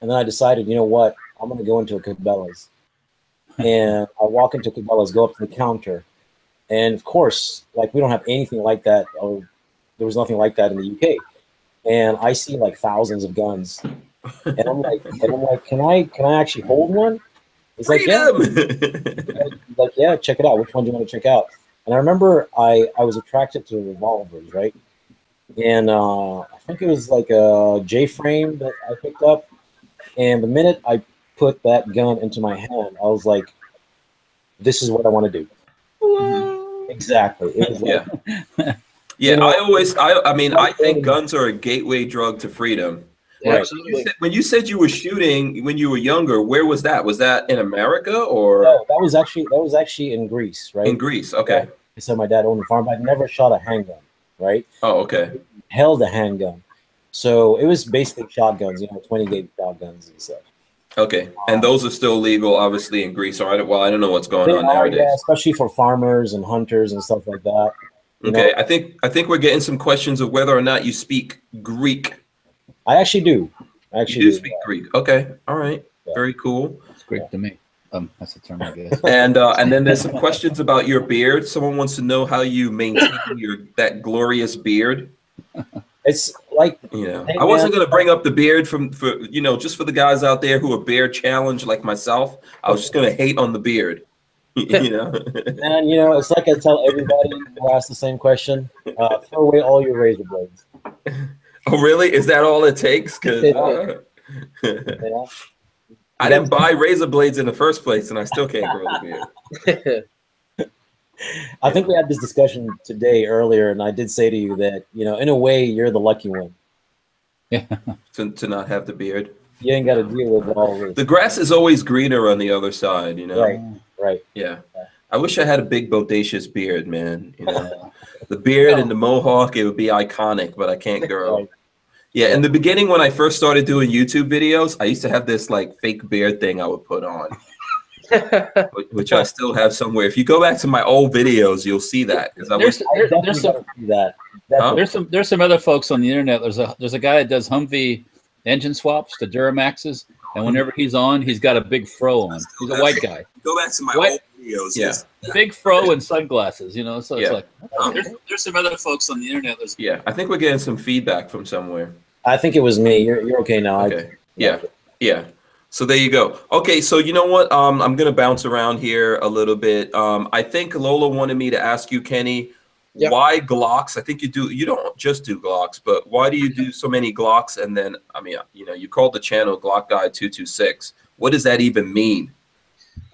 Speaker 4: and then I decided you know what I'm gonna go into a Cabela's, and I walk into Cabela's, go up to the counter, and of course like we don't have anything like that or there was nothing like that in the UK, and I see like thousands of guns, and I'm like and I'm like can I can I actually hold one? It's like yeah, like, yeah, check it out. Which one do you want to check out? And I remember I, I was attracted to revolvers, right? And uh, I think it was like a J frame that I picked up. And the minute I put that gun into my hand, I was like, this is what I want to do. Exactly. It was like,
Speaker 1: yeah. Yeah.
Speaker 4: You know-
Speaker 1: I always. I. I mean, I think guns are a gateway drug to freedom.
Speaker 4: Right.
Speaker 1: You said- when you said you were shooting when you were younger, where was that? Was that in America or
Speaker 4: no, that was actually that was actually in Greece, right?
Speaker 1: in Greece? Okay.
Speaker 4: I said my dad owned a farm, but I never shot a handgun, right?
Speaker 1: Oh, okay.
Speaker 4: held a handgun. So it was basically shotguns, you know, 20 gauge shotguns and stuff.
Speaker 1: Okay, and those are still legal, obviously, in Greece. Or I don't, well, I don't know what's going
Speaker 4: They
Speaker 1: on
Speaker 4: are,
Speaker 1: nowadays.
Speaker 4: yeah, especially for farmers and hunters and stuff like that. you know.
Speaker 1: Okay, I think I think we're getting some questions of whether or not you speak Greek.
Speaker 4: I actually do. I
Speaker 1: You
Speaker 4: actually
Speaker 1: do
Speaker 4: do.
Speaker 1: speak Greek. Okay, all right,
Speaker 4: Yeah.
Speaker 1: very cool.
Speaker 2: It's Greek to me. Um, that's a term, I guess.
Speaker 1: And uh, and then there's some questions about your beard. Someone wants to know how you maintain your that glorious beard.
Speaker 4: It's like
Speaker 1: You know,
Speaker 4: Hey,
Speaker 1: I wasn't
Speaker 4: man.
Speaker 1: gonna bring up the beard from for you know just for the guys out there who are beard challenged like myself. I was just gonna hate on the beard. you know.
Speaker 4: and you know, it's like I tell everybody who asks the same question: uh, throw away all your razor blades.
Speaker 1: oh really? Is that all it takes? Because uh, I didn't buy razor blades in the first place, and I still can't grow the beard.
Speaker 4: I think we had this discussion today earlier, and I did say to you that you know, in a way, you're the lucky one. Yeah.
Speaker 1: To, to not have the beard.
Speaker 4: You ain't got to deal with all this.
Speaker 1: The grass is always greener on the other side. You know.
Speaker 4: Right. Right.
Speaker 1: Yeah. I wish I had a big bodacious beard, man. You know, the beard and oh. the mohawk, it would be iconic, but I can't grow. Yeah, in the beginning when I first started doing YouTube videos, I used to have this like fake beard thing I would put on, which I still have somewhere. If you go back to my old videos, you'll see that I
Speaker 2: There's,
Speaker 1: was
Speaker 2: there- there's some
Speaker 4: that.
Speaker 2: There's some there's some other folks on the internet. There's a there's a guy that does Humvee engine swaps to Duramaxes, and whenever he's on, he's got a big fro on. He's a white guy,
Speaker 1: go back to my
Speaker 2: What?
Speaker 1: old videos. Yeah.
Speaker 2: Big fro and sunglasses. You know, so it's
Speaker 1: Yeah.
Speaker 2: like there's, there's some other folks on the internet. There's
Speaker 1: Yeah, I think we're getting some feedback from somewhere.
Speaker 4: I think it was me. You're, you're okay now. I-
Speaker 1: Okay. Yeah. Yeah. So there you go. Okay, so you know what? Um, I'm gonna bounce around here a little bit. Um, I think Lola wanted me to ask you, Kenny,
Speaker 3: Yep.
Speaker 1: why Glocks? I think you do. You don't just do Glocks, but why do you do so many Glocks? And then, I mean, you know, you called the channel Glock Guy Two Two Six. What does that even mean?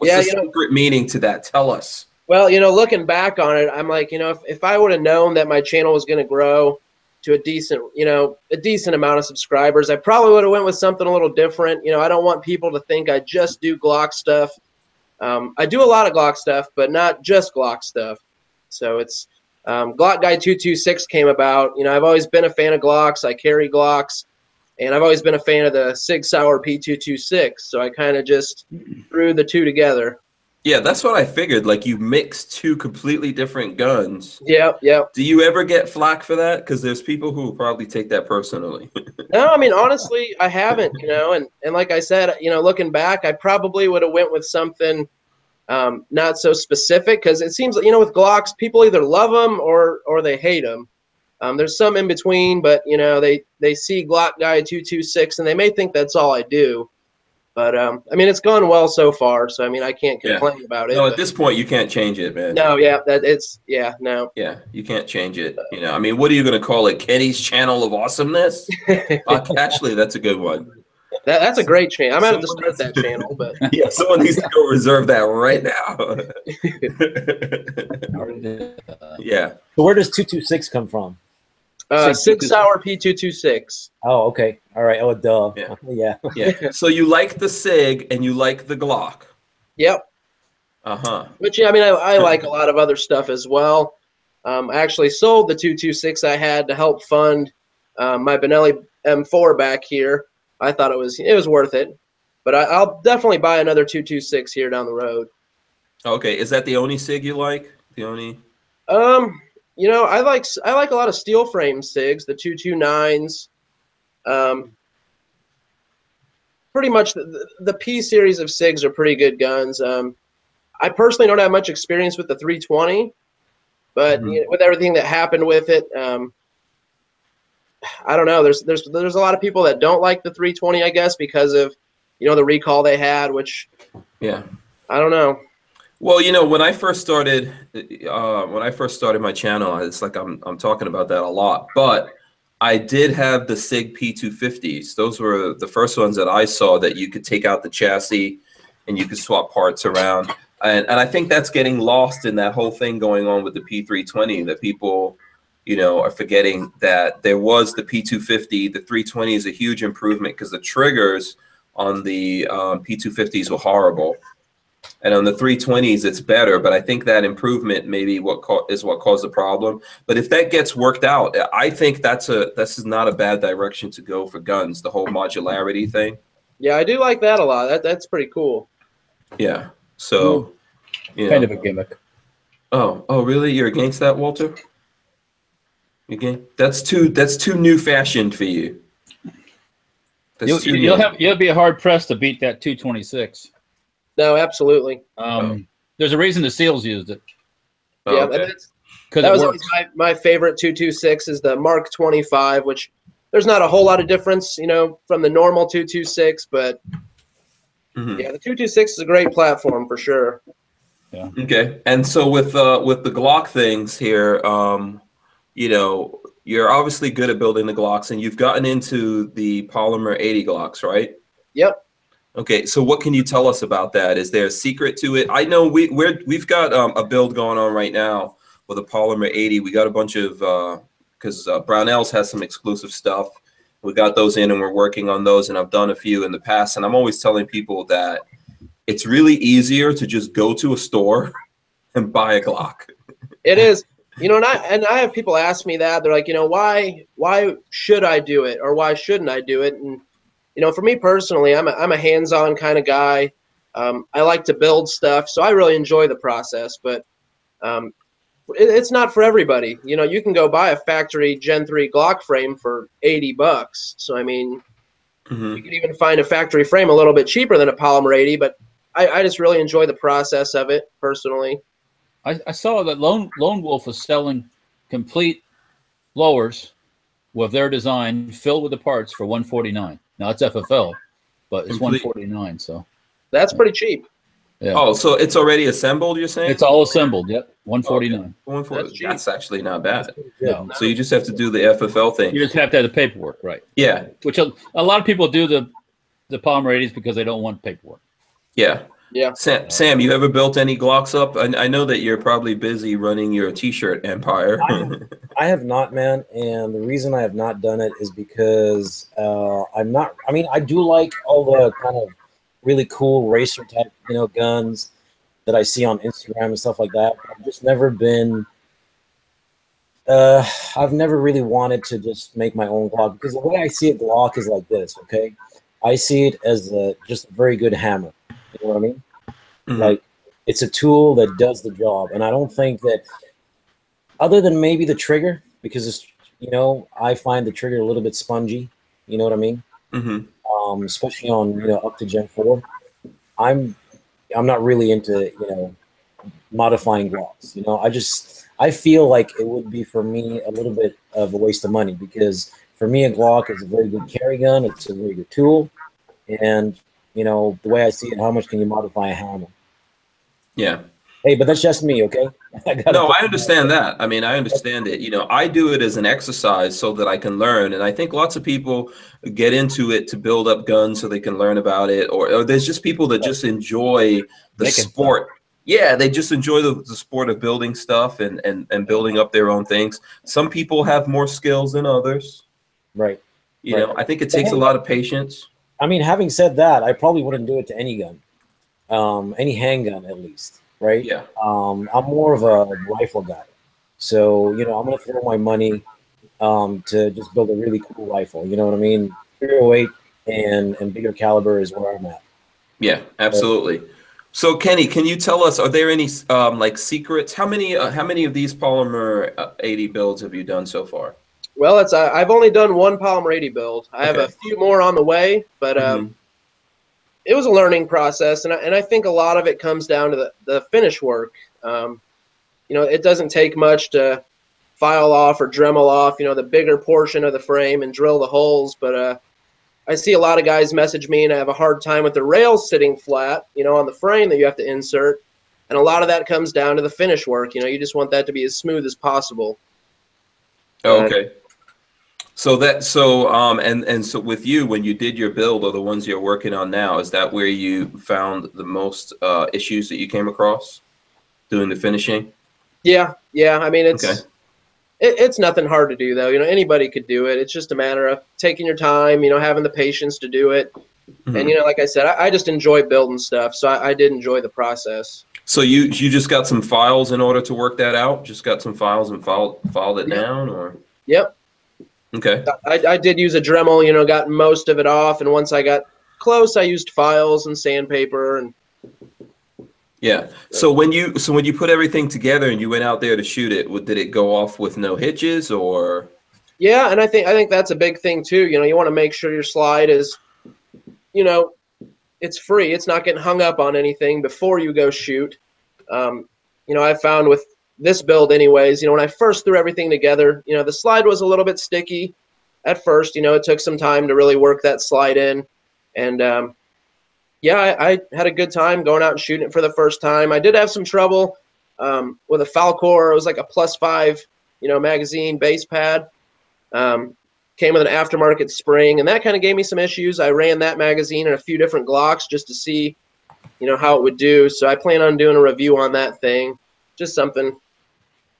Speaker 1: What's
Speaker 3: Yeah,
Speaker 1: the
Speaker 3: you know-
Speaker 1: meaning to that? Tell us.
Speaker 3: Well, you know, looking back on it, I'm like, you know, if, if I would have known that my channel was going to grow to a decent, you know, a decent amount of subscribers, I probably would have went with something a little different. You know, I don't want people to think I just do Glock stuff. Um, I do a lot of Glock stuff, but not just Glock stuff. So it's um, Glock Guy 226 came about. You know, I've always been a fan of Glocks. I carry Glocks, and I've always been a fan of the Sig Sauer P226. So I kind of just threw the two together.
Speaker 1: Yeah, that's what I figured. Like you mix two completely different guns.
Speaker 3: Yep, yep.
Speaker 1: Do you ever get flack for that? Because there's people who probably take that personally.
Speaker 3: No, I mean honestly, I haven't. You know, and and like I said, you know, looking back, I probably would have went with something um, not so specific because it seems like you know with Glocks, people either love them or or they hate them. Um, there's some in between, but you know they they see Glock guy two two six and they may think that's all I do. But um, I mean, it's gone well so far, so I mean, I can't
Speaker 1: Yeah.
Speaker 3: complain about it.
Speaker 1: no,
Speaker 3: but-
Speaker 1: at this point, you can't change it, man.
Speaker 3: no, yeah, that it's yeah, no.
Speaker 1: Yeah, you can't change it. You know, I mean, what are you going to call it? Kenny's channel of awesomeness? Uh, actually, that's a good one.
Speaker 3: That, that's a great channel. I might have to
Speaker 1: Someone
Speaker 3: start that channel, but
Speaker 1: Yeah, someone needs to go reserve that right now. yeah.
Speaker 4: So where does two two six come from?
Speaker 3: Uh,
Speaker 2: Six-
Speaker 3: Sig Sauer P two two six.
Speaker 4: Oh, okay. All right. Oh, duh.
Speaker 1: Yeah.
Speaker 4: yeah.
Speaker 1: Yeah. So you like the SIG and you like the Glock.
Speaker 3: Yep.
Speaker 1: Uh huh.
Speaker 3: Which yeah, I mean, I, I like a lot of other stuff as well. Um, I actually sold the 226 I had to help fund um, my Benelli M4 back here. I thought it was it was worth it, but I, I'll definitely buy another 226 here down the road.
Speaker 1: Okay. Is that the only SIG you like? The only.
Speaker 3: Um, you know, I like I like a lot of steel frame sigs, the 229s. Um, pretty much the, the, P series of sigs are pretty good guns. Um, I personally don't have much experience with the 320, but
Speaker 1: Mhm.
Speaker 3: you know, with everything that happened with it, um, I don't know. There's there's there's a lot of people that don't like the 320, I guess, because of you know the recall they had, which
Speaker 1: Yeah.
Speaker 3: I don't know.
Speaker 1: Well, you know, when I first started, uh, when I first started my channel, it's like I'm I'm talking about that a lot. But I did have the Sig P250s. Those were the first ones that I saw that you could take out the chassis and you could swap parts around. And and I think that's getting lost in that whole thing going on with the P320 that people, you know, are forgetting that there was the P250. The 320 is a huge improvement because the triggers on the um, P250s were horrible and on the 320s it's better but i think that improvement maybe what co- is what caused the problem but if that gets worked out i think that's a this is not a bad direction to go for guns the whole modularity thing
Speaker 3: Yeah, I do like that a lot. That that's pretty cool.
Speaker 1: yeah so you know.
Speaker 2: Kind of a gimmick.
Speaker 1: oh oh really you're against that walter again that's too that's too new fashioned for you That's
Speaker 2: You'll, you'll
Speaker 1: new.
Speaker 2: have you'll be hard pressed to beat that 226.
Speaker 3: No, absolutely.
Speaker 2: Um, There's a reason the SEALs used it
Speaker 1: Oh,
Speaker 3: yeah,
Speaker 1: okay.
Speaker 3: that's, that
Speaker 2: it
Speaker 3: was
Speaker 2: works.
Speaker 3: always my, my favorite 226 is the Mark 25, which there's not a whole lot of difference, you know, from the normal 226, but
Speaker 1: Mhm.
Speaker 3: yeah, the 226 is a great platform for sure. Yeah.
Speaker 1: Okay, and so with uh with the Glock things here, um, you know, you're obviously good at building the Glocks, and you've gotten into the polymer 80 Glocks, right?
Speaker 3: Yep.
Speaker 1: Okay, so what can you tell us about that? Is there a secret to it? I know we we're we've got um, a build going on right now with a polymer 80. We got a bunch of because uh, Brownells has some exclusive stuff. We got those in, and we're working on those. And I've done a few in the past, and I'm always telling people that it's really easier to just go to a store and buy a Glock.
Speaker 3: It is. You know, and I and I have people ask me that. They're like, you know, why why should I do it or why shouldn't I do it? And you know, for me personally, I'm a, I'm a hands-on kind of guy. Um, I like to build stuff, so I really enjoy the process. But um, it, it's not for everybody. You know, you can go buy a factory Gen 3 Glock frame for 80 bucks. So I mean,
Speaker 1: Mhm.
Speaker 3: you can even find a factory frame a little bit cheaper than a Polymer 80. But I, I just really enjoy the process of it personally.
Speaker 2: I, I saw that Lone Lone Wolf was selling complete blowers with their design filled with the parts for 149. Now it's FFL, but it's
Speaker 1: Complete.
Speaker 2: 149. So
Speaker 3: That's pretty cheap.
Speaker 2: yeah,
Speaker 1: Oh, so it's already assembled, you're saying?
Speaker 2: it's all assembled. Yep, 149.
Speaker 1: One for-
Speaker 3: That's
Speaker 1: that's actually not bad.
Speaker 2: No,
Speaker 1: So you just have to do the FFL thing.
Speaker 2: you just have to have the paperwork, right?
Speaker 1: Yeah,
Speaker 2: Which a, a lot of people do the the Polymer 80s because they don't want paperwork.
Speaker 1: yeah.
Speaker 3: Yeah.
Speaker 1: Sam, Sam, you ever built any Glocks up? I, I know that you're probably busy running your T-shirt empire.
Speaker 4: I have not, man, and the reason I have not done it is because uh, I'm not. I mean, I do like all the kind of really cool racer type, you know, guns that I see on Instagram and stuff like that. I've just never been. Uh, I've never really wanted to just make my own Glock because the way I see a Glock is like this. Okay, I see it as a, just a very good hammer. You know what I mean?
Speaker 1: Mhm.
Speaker 4: Like it's a tool that does the job, and I don't think that other than maybe the trigger because it's you know I find the trigger a little bit spongy. You know what I mean?
Speaker 1: Mhm.
Speaker 4: Um, especially on you know up to Gen four. I'm I'm not really into you know modifying Glocks. You know, I just I feel like it would be for me a little bit of a waste of money because for me a Glock is a very good carry gun. It's a very good tool, and you know the way I see it, how much can you modify a hammer?
Speaker 1: Yeah.
Speaker 4: Hey, but that's just me, okay? I
Speaker 1: No, I understand that. I mean, I understand it. You know, I do it as an exercise so that I can learn, and I think lots of people get into it to build up guns so they can learn about it, or, or there's just people that just enjoy the
Speaker 2: Making
Speaker 1: sport. Yeah, they just enjoy the, the sport of building stuff and, and and building up their own things. Some people have more skills than others.
Speaker 4: Right.
Speaker 1: You know, I think it takes a lot of patience.
Speaker 4: I mean, having said that, I probably wouldn't do it to any gun, um, any handgun at least, right?
Speaker 1: Yeah.
Speaker 4: Um, I'm more of a rifle guy, so you know, I'm gonna throw my money um, to just build a really cool rifle. You know what I mean? Bigger weight and and bigger caliber is where I'm at.
Speaker 1: Yeah, absolutely. So Kenny, can you tell us are there any um, like secrets? How many uh, how many of these polymer uh, 80 builds have you done so far?
Speaker 3: Well, it's uh, I've only done one Polymer 80 build. I have a few more on the way, but um, it was a learning process, and I, and I think a lot of it comes down to the, the finish work. Um, you know, it doesn't take much to file off or Dremel off, you know, the bigger portion of the frame and drill the holes. But uh, I see a lot of guys message me and I have a hard time with the rails sitting flat, you know, on the frame that you have to insert. And a lot of that comes down to the finish work. You know, you just want that to be as smooth as possible.
Speaker 1: Oh, okay. So that so um and and so with you when you did your build or the ones you're working on now is that where you found the most uh, issues that you came across doing the finishing?
Speaker 3: Yeah, yeah. I mean, it's
Speaker 1: Okay.
Speaker 3: it, it's nothing hard to do though. You know, anybody could do it. It's just a matter of taking your time. You know, having the patience to do it.
Speaker 1: Mhm.
Speaker 3: And you know, like I said, I, I just enjoy building stuff, so I, I did enjoy the process.
Speaker 1: So you you just got some files in order to work that out? Just got some files and filed filed it down, or
Speaker 3: Yep,
Speaker 1: okay,
Speaker 3: I, I did use a Dremel. You know, got most of it off, and once I got close, I used files and sandpaper and
Speaker 1: yeah. So when you so when you put everything together and you went out there to shoot it, did it go off with no hitches or?
Speaker 3: Yeah, and I think I think that's a big thing too. You know, you want to make sure your slide is, you know, it's free. It's not getting hung up on anything before you go shoot. Um, you know, I found with this build, anyways. You know, when I first threw everything together, you know, the slide was a little bit sticky at first. You know, it took some time to really work that slide in, and um, yeah, I, I had a good time going out and shooting it for the first time. I did have some trouble um, with a Falcor. It was like a plus five, you know, magazine base pad. Um, came with an aftermarket spring, and that kind of gave me some issues. I ran that magazine in a few different Glocks just to see, you know, how it would do. So I plan on doing a review on that thing. Just something,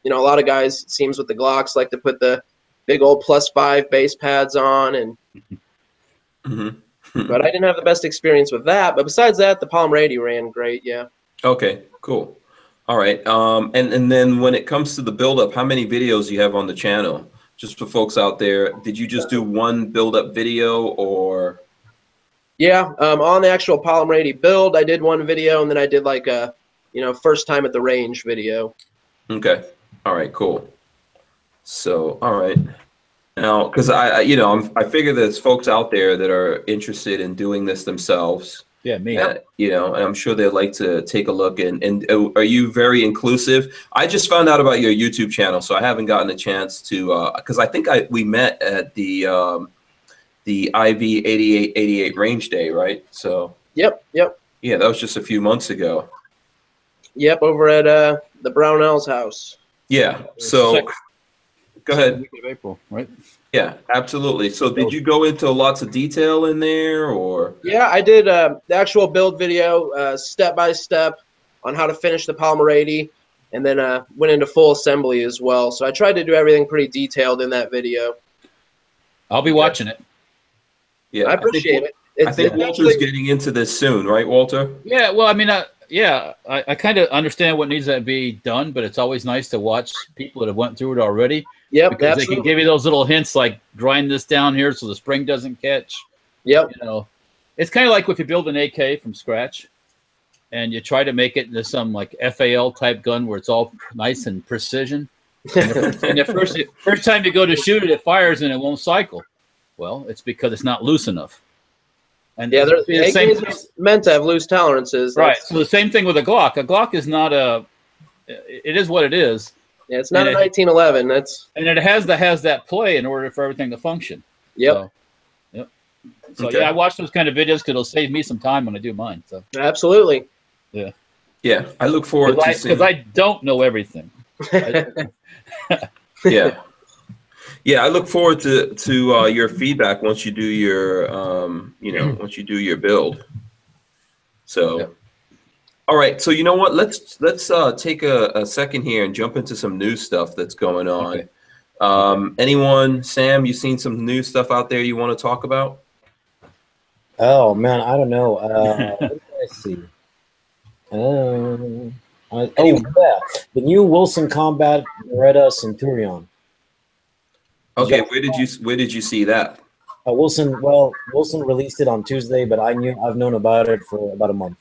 Speaker 3: you know, a lot of guys it seems with the Glocks like to put the big old plus five base pads on, and
Speaker 1: Mhm.
Speaker 3: but I didn't have the best experience with that. But besides that, the Polymer 80 ran great. Yeah.
Speaker 1: Okay, cool. All right. Um, and and then when it comes to the build-up, how many videos do you have on the channel? Just for folks out there, did you just do one build-up video or?
Speaker 3: Yeah, um, on the actual Polymer 80 build, I did one video, and then I did like a, you know, first time at the range video.
Speaker 1: Okay. All right. Cool. So, all right. Now, because I, I, you know, I'm, I figure there's folks out there that are interested in doing this themselves.
Speaker 2: Yeah, me.
Speaker 1: Uh, you know, and I'm sure they'd like to take a look. And and uh, are you very inclusive? I just found out about your YouTube channel, so I haven't gotten a chance to because I think I we met at the um, the IV 8888 range day, right? So
Speaker 3: Yep, yep,
Speaker 1: yeah, that was just a few months ago.
Speaker 3: yep. Over at uh, the Brownells house.
Speaker 1: Yeah. So
Speaker 2: Sec-
Speaker 1: go ahead.
Speaker 2: Of April, right?
Speaker 1: Yeah, absolutely. So did you go into lots of detail in there, or?
Speaker 3: Yeah, I did uh, the actual build video, uh, step by step, on how to finish the Polymer 80, and then uh, went into full assembly as well. So I tried to do everything pretty detailed in that video.
Speaker 2: I'll be watching it.
Speaker 1: Yeah,
Speaker 3: I appreciate it. It's,
Speaker 1: I think Walter's
Speaker 3: actually-
Speaker 1: getting into this soon, right, Walter?
Speaker 2: Yeah, well, I mean, uh, yeah, I, I kind of understand what needs to be done, but it's always nice to watch people that have went through it already
Speaker 3: Yeah,
Speaker 2: because they can give you those little hints, like grind this down here so the spring doesn't catch.
Speaker 3: Yep,
Speaker 2: You know, it's kind of like if you build an AK from scratch, and you try to make it into some like FAL type gun where it's all nice and precision. And the first, and the first, first time you go to shoot it, it fires and it won't cycle. Well, it's because it's not loose enough. And
Speaker 3: yeah, they're,
Speaker 2: the same
Speaker 3: AKs are meant to have loose tolerances.
Speaker 2: right.
Speaker 3: That's-
Speaker 2: So the same thing with a Glock. A Glock is not a. It is what it is,
Speaker 3: Yeah, it's not
Speaker 2: and
Speaker 3: a
Speaker 2: it-
Speaker 3: 1911. That's
Speaker 2: and it has that has that play in order for everything to function.
Speaker 3: yep,
Speaker 2: So, yep. So
Speaker 1: Okay.
Speaker 2: yeah, I watch those kind of videos because it'll save me some time when I do mine. So
Speaker 3: absolutely.
Speaker 1: Yeah, Yeah, I look forward
Speaker 2: because I,
Speaker 1: to seeing.
Speaker 2: 'cause I don't know everything.
Speaker 1: Yeah yeah i look forward to to uh, your feedback once you do your um you know once you do your build so
Speaker 2: Yep.
Speaker 1: all right so you know what let's let's uh take a, a second here and jump into some new stuff that's going on
Speaker 2: Okay.
Speaker 1: um anyone sam you seen some new stuff out there you want to talk about
Speaker 4: Oh man, I don't know. Uh, what did I see? Um, I, oh yeah, the new Wilson Combat Beretta Centurion.
Speaker 1: Okay
Speaker 4: Yeah.
Speaker 1: where did you where did you see that
Speaker 4: Uh, Wilson, well, Wilson released it on Tuesday, but I knew I've known about it for about a month.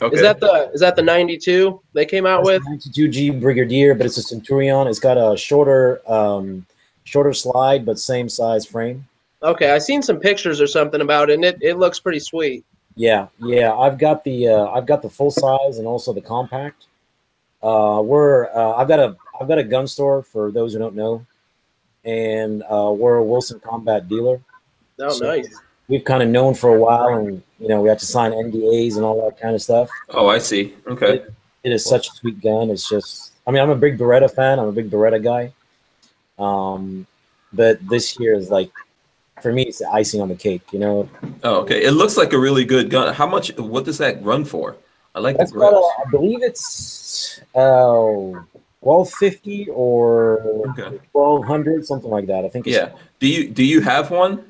Speaker 1: okay
Speaker 3: Is that the is that the 92 they came out with?
Speaker 4: 92G Brigadier, but it's a Centurion. It's got a shorter, um, shorter slide, but same size frame.
Speaker 3: Okay, I seen some pictures or something about it, and it, it looks pretty sweet.
Speaker 4: Yeah, yeah. I've got the uh, I've got the full size and also the compact. Uh, we're uh, I've got a I've got a gun store for those who don't know, and uh, we're a Wilson Combat dealer.
Speaker 3: Oh,
Speaker 4: so
Speaker 3: nice.
Speaker 4: We've kind of known for a while, and you know we had to sign NDAs and all that kind of stuff.
Speaker 1: Oh, I see. Okay.
Speaker 4: It, it is such a sweet gun. It's just, I mean, I'm a big Beretta fan. I'm a big Beretta guy. Um, but this year is like, for me, it's the icing on the cake. You know.
Speaker 1: Oh, okay. It looks like a really good gun. How much? What does that run for? I like
Speaker 4: That's
Speaker 1: the
Speaker 4: grip. I believe it's oh, 1250 or
Speaker 1: okay.
Speaker 4: 1200 something like that. I think
Speaker 1: yeah. Do you do you have one?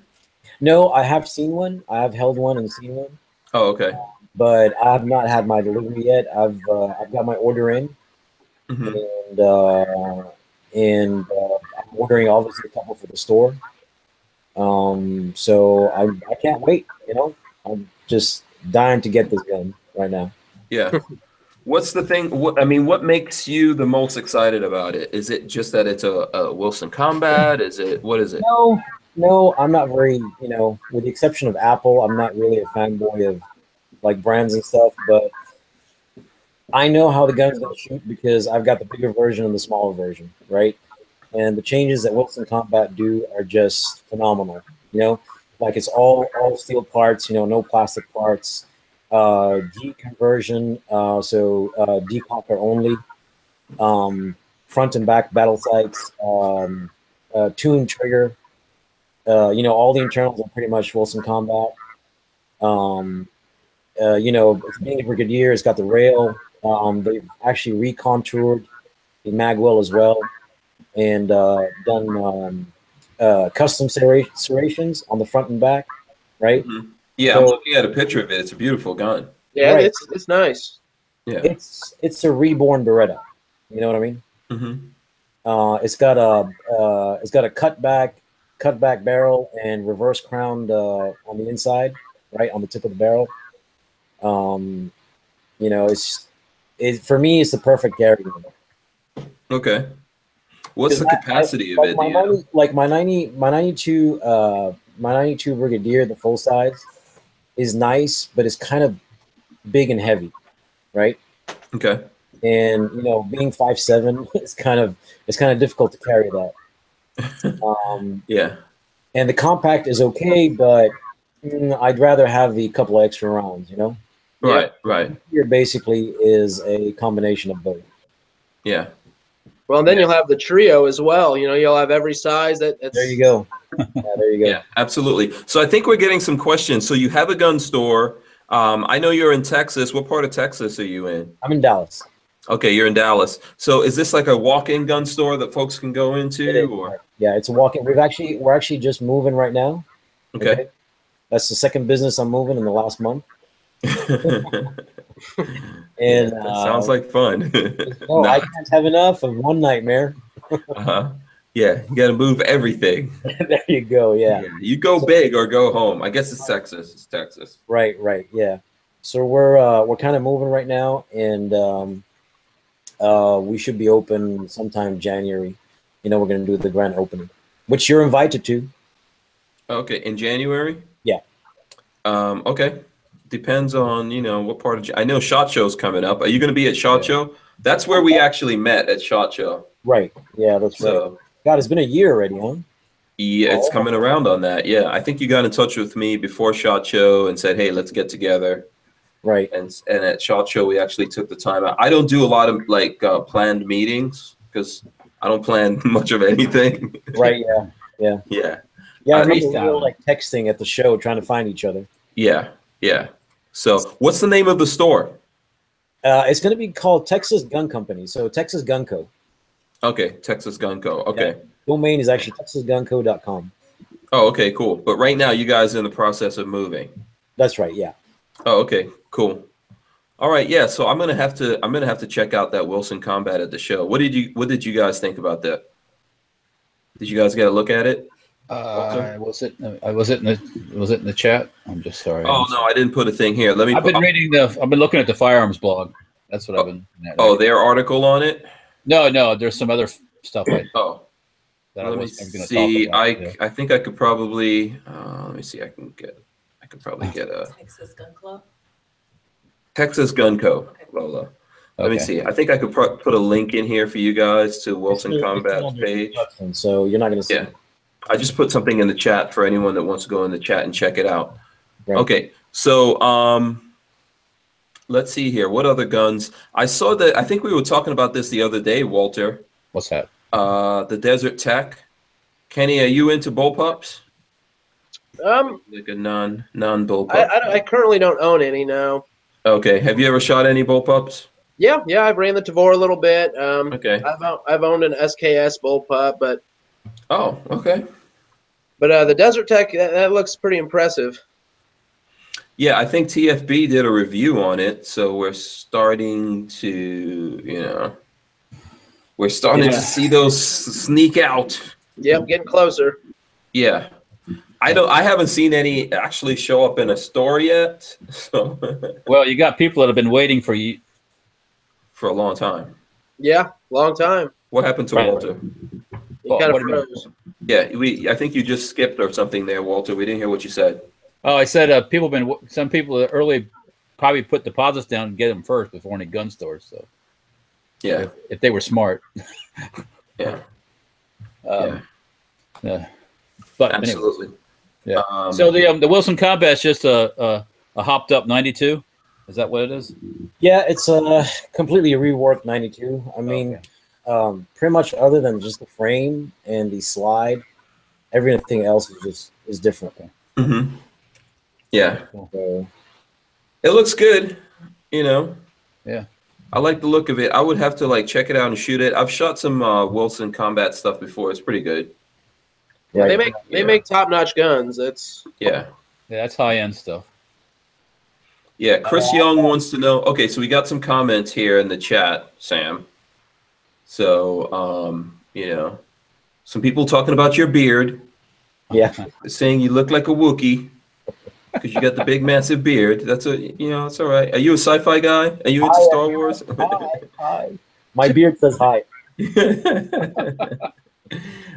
Speaker 4: No i have seen one. I have held one and seen one.
Speaker 1: Oh okay.
Speaker 4: Uh, but i have not had my delivery yet. I've uh, i've got my order in.
Speaker 1: Mm-hmm.
Speaker 4: and uh, and uh, i'm ordering obviously a couple for the store. Um so i i can't wait you know? I'm just dying to get this gun right now.
Speaker 1: Yeah. What's the thing? What I mean, what makes you the most excited about it? Is it just that it's a, a Wilson Combat? Is it what is it?
Speaker 4: No, no, I'm not very. You know, with the exception of Apple, I'm not really a fanboy of like brands and stuff. But I know how the gun's gonna shoot because I've got the bigger version and the smaller version, right? And the changes that Wilson Combat do are just phenomenal. You know, like it's all all steel parts. You know, no plastic parts. Uh, deconversion, uh, so uh, decocker only. Um, front and back battle sights. Um, uh, tune trigger. Uh, you know, all the internals are pretty much Wilson Combat. Um, uh, you know, being a brigadier, it's got the rail. Um, they've actually recontoured the magwell as well, and uh, done um, uh, custom serrations on the front and back. Right?
Speaker 1: Yeah, I'm looking at a picture of it. It's a beautiful gun.
Speaker 3: Yeah,
Speaker 4: Right.
Speaker 3: it's it's nice.
Speaker 1: Yeah.
Speaker 4: It's it's a reborn Beretta. You know what I mean?
Speaker 1: hmm
Speaker 4: Uh, it's got a uh, it's got a cutback cutback barrel and reverse crowned uh, on the inside, right on the tip of the barrel. Um, you know, it's it for me. It's the perfect carry gun.
Speaker 1: Okay. What's the
Speaker 4: Because I-
Speaker 1: capacity of
Speaker 4: Like
Speaker 1: it?
Speaker 4: my
Speaker 1: do you know?
Speaker 4: 90, like my ninety my ninety two uh, my ninety two Brigadier, the full size, is nice, but it's kind of big and heavy, right?
Speaker 1: Okay.
Speaker 4: and you know being five seven it's kind of it's kind of difficult to carry that um
Speaker 1: Yeah.
Speaker 4: and the compact is okay but mm, i'd rather have the couple of extra rounds you know
Speaker 3: Yeah.
Speaker 1: Right. Right.
Speaker 4: here basically is a combination of both
Speaker 1: Yeah.
Speaker 3: Well, and then
Speaker 1: Yeah.
Speaker 3: you'll have the trio as well. You know, you'll have every size. That that's,
Speaker 4: there you go yeah there you go
Speaker 1: Yeah. Absolutely. So I think we're getting some questions. So you have a gun store. Um, I know you're in Texas. What part of Texas are you in?
Speaker 4: i'm in dallas
Speaker 1: Okay, you're in Dallas. So is this like a walk-in gun store that folks can go into,
Speaker 4: is.
Speaker 1: or
Speaker 4: yeah it's a walk-in we've actually we're actually just moving right now
Speaker 1: okay?
Speaker 4: that's the second business i'm moving in the last month and uh,
Speaker 1: sounds like fun.
Speaker 4: no,
Speaker 1: No.
Speaker 4: i can't have enough of one nightmare
Speaker 1: uh-huh. Yeah, you got to move everything.
Speaker 4: there you go yeah
Speaker 1: You go big or go home. I guess it's Texas. It's Texas.
Speaker 4: Right, right, yeah. So we're uh, we're kind of moving right now, and um, uh, we should be open sometime January. You know, we're going to do the grand opening, which you're invited to.
Speaker 1: Okay, in January.
Speaker 4: Yeah.
Speaker 1: Um. Okay. Depends on you know what part of. I know Shot Show's coming up. Are you going to be at Shot
Speaker 4: Yeah.
Speaker 1: Show? That's where we actually met at Shot Show.
Speaker 4: Right. Yeah, that's right. God, it's been a year already, huh?
Speaker 1: yeah, it's
Speaker 4: Oh.
Speaker 1: coming around on that. Yeah, I think you got in touch with me before Shot Show and said, "Hey, let's get together."
Speaker 4: Right.
Speaker 1: and and at Shot Show we actually took the time out. I don't do a lot of like uh, planned meetings because I don't plan much of anything.
Speaker 4: Right. Yeah.
Speaker 1: yeah,
Speaker 4: Yeah. I
Speaker 1: Uh,
Speaker 4: remember we were like texting at the show, trying to find each other.
Speaker 1: yeah, yeah. So what's the name of the store?
Speaker 4: Uh, it's going to be called Texas Gun Company. So Texas Gun Co.
Speaker 1: Okay, Texas Gun Co. Okay.
Speaker 4: Domain is actually texasgunco.com.
Speaker 1: Oh, okay, cool. But right now you guys are in the process of moving.
Speaker 4: That's right. Yeah.
Speaker 1: Oh, okay, cool. All right, yeah. So I'm gonna have to I'm gonna have to check out that Wilson Combat at the show. What did you What did you guys think about that? Did you guys get a look at it?
Speaker 2: Uh, was it? Uh, was it in the? Was it in the chat? I'm just sorry.
Speaker 1: Oh no, I didn't put a thing here. Let me.
Speaker 2: I've
Speaker 1: Put,
Speaker 2: been reading the. I've been looking at the firearms blog. That's what I've been. looking at.
Speaker 1: oh, their article on it.
Speaker 2: No, no. There's some other stuff I,
Speaker 1: Oh,
Speaker 2: that I
Speaker 1: let me
Speaker 2: was going to
Speaker 1: see.
Speaker 2: talk about.
Speaker 1: I
Speaker 2: yeah.
Speaker 1: I think I could probably. Uh, let me see. I can get. I could probably get a
Speaker 5: Texas Gun Club.
Speaker 1: Texas Gun Co. Lola. Let me see. I think I could pro- put a link in here for you guys to Wilson
Speaker 4: It's- it's
Speaker 1: Combat's page.
Speaker 4: So you're not going to see
Speaker 1: Yeah.
Speaker 4: it.
Speaker 1: I just put something in the chat for anyone that wants to go in the chat and check it out.
Speaker 4: Right.
Speaker 1: Okay, so um, let's see here. What other guns? I saw that. I think we were talking about this the other day, Walter.
Speaker 2: What's that?
Speaker 1: Uh, the Desert Tech. Kenny, are you into bullpups?
Speaker 3: Um,
Speaker 1: Like a non non bullpup.
Speaker 3: I, I, I currently don't own any now.
Speaker 1: okay. Have you ever shot any bullpups?
Speaker 3: Yeah, yeah, I've ran the Tavor a little bit. Um,
Speaker 1: Okay.
Speaker 3: I've I've owned an SKS bullpup, but
Speaker 1: Oh, okay.
Speaker 3: But uh, the Desert Tech that, that looks pretty impressive.
Speaker 1: Yeah, I think TFB did a review on it, so we're starting to, you know, we're starting
Speaker 2: Yeah.
Speaker 1: to see those sneak out.
Speaker 3: Yep, getting closer.
Speaker 1: Yeah. I don't I haven't seen any actually show up in a store yet. So
Speaker 2: Well, you got people that have been waiting for you.
Speaker 1: for a long time.
Speaker 3: Yeah, long time.
Speaker 1: What happened to
Speaker 2: Right.
Speaker 1: Walter?
Speaker 3: He
Speaker 2: Well,
Speaker 3: kind of
Speaker 2: do you mean?
Speaker 3: froze.
Speaker 1: Yeah, we I think you just skipped or something there, Walter. We didn't hear what you said.
Speaker 2: Oh, I said uh, people been some people early probably put deposits down and get them first before any gun stores. So
Speaker 1: Yeah.
Speaker 2: if, if they were smart,
Speaker 1: Yeah.
Speaker 2: um, yeah. But anyway.
Speaker 1: Absolutely.
Speaker 2: Yeah.
Speaker 1: Um,
Speaker 2: So the um, the Wilson Combat's just a, a a hopped up 92. Is that what it is?
Speaker 4: Yeah, it's a completely reworked 92. I mean, um, pretty much other than just the frame and the slide, everything else is just is different.
Speaker 1: mhm. Yeah.
Speaker 4: So,
Speaker 1: It looks good, you know.
Speaker 2: Yeah.
Speaker 1: I like the look of it. I would have to like check it out and shoot it. I've shot some uh, Wilson combat stuff before. It's pretty good.
Speaker 4: right.
Speaker 3: They make they
Speaker 1: Yeah.
Speaker 3: make top notch guns. It's
Speaker 1: Yeah.
Speaker 2: Yeah, that's high end stuff.
Speaker 1: Yeah. Chris Young wants to know. Okay, so we got some comments here in the chat, Sam. So, um, you know, some people talking about your beard,
Speaker 4: yeah.
Speaker 1: saying you look like a Wookiee because you got the big, massive beard. That's a, you know, it's all right. Are you a sci-fi guy? Are you into
Speaker 4: Hi,
Speaker 1: Star Wars?
Speaker 4: Hi, hi. My beard says hi.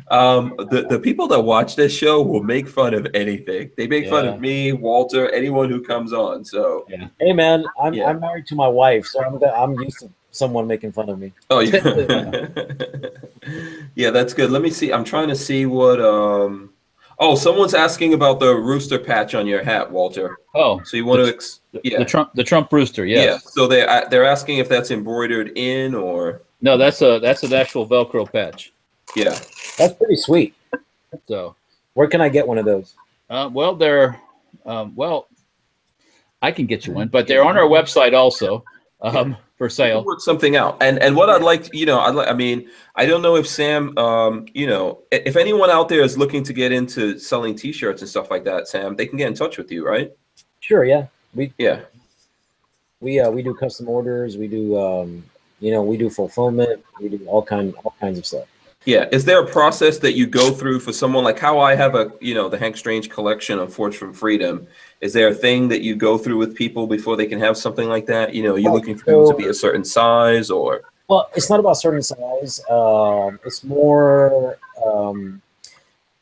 Speaker 1: um, the, the people that watch this show will make fun of anything. They make fun of me, Walter, anyone who comes on. So, yeah.
Speaker 4: Hey man, I'm
Speaker 1: Yeah.
Speaker 4: I'm married to my wife, so I'm I'm used to someone making fun of me.
Speaker 1: oh yeah, yeah, that's good. Let me see. I'm trying to see what. Um, oh, someone's asking about the rooster patch on your hat, Walter.
Speaker 2: Oh,
Speaker 1: So you want to? Ex-
Speaker 2: the,
Speaker 1: yeah,
Speaker 2: the Trump the Trump rooster. Yes.
Speaker 1: yeah. So they are they're asking if that's embroidered in or
Speaker 2: No, that's a that's an actual Velcro patch.
Speaker 1: yeah.
Speaker 4: That's pretty sweet.
Speaker 2: So,
Speaker 4: Where can I get one of those?
Speaker 2: uh, well, they're um, well, I can get you one, but they're on our website also um, for sale.
Speaker 1: work something out. And and what I'd like, to, you know, I'd like, I mean, I don't know if Sam, um, you know, if anyone out there is looking to get into selling T-shirts and stuff like that, Sam, they can get in touch with you, right?
Speaker 4: Sure, yeah. We
Speaker 1: Yeah.
Speaker 4: we uh we do custom orders, we do um you know, we do fulfillment, we do all kind all kinds of stuff.
Speaker 1: Yeah. Is there a process that you go through for someone like how I have a, you know, the Hank Strange collection of Forged from Freedom? Is there a thing that you go through with people before they can have something like that? You know, are you
Speaker 4: Oh,
Speaker 1: looking for them to be a certain size or?
Speaker 4: Well, it's not about certain size. Um, it's more, um,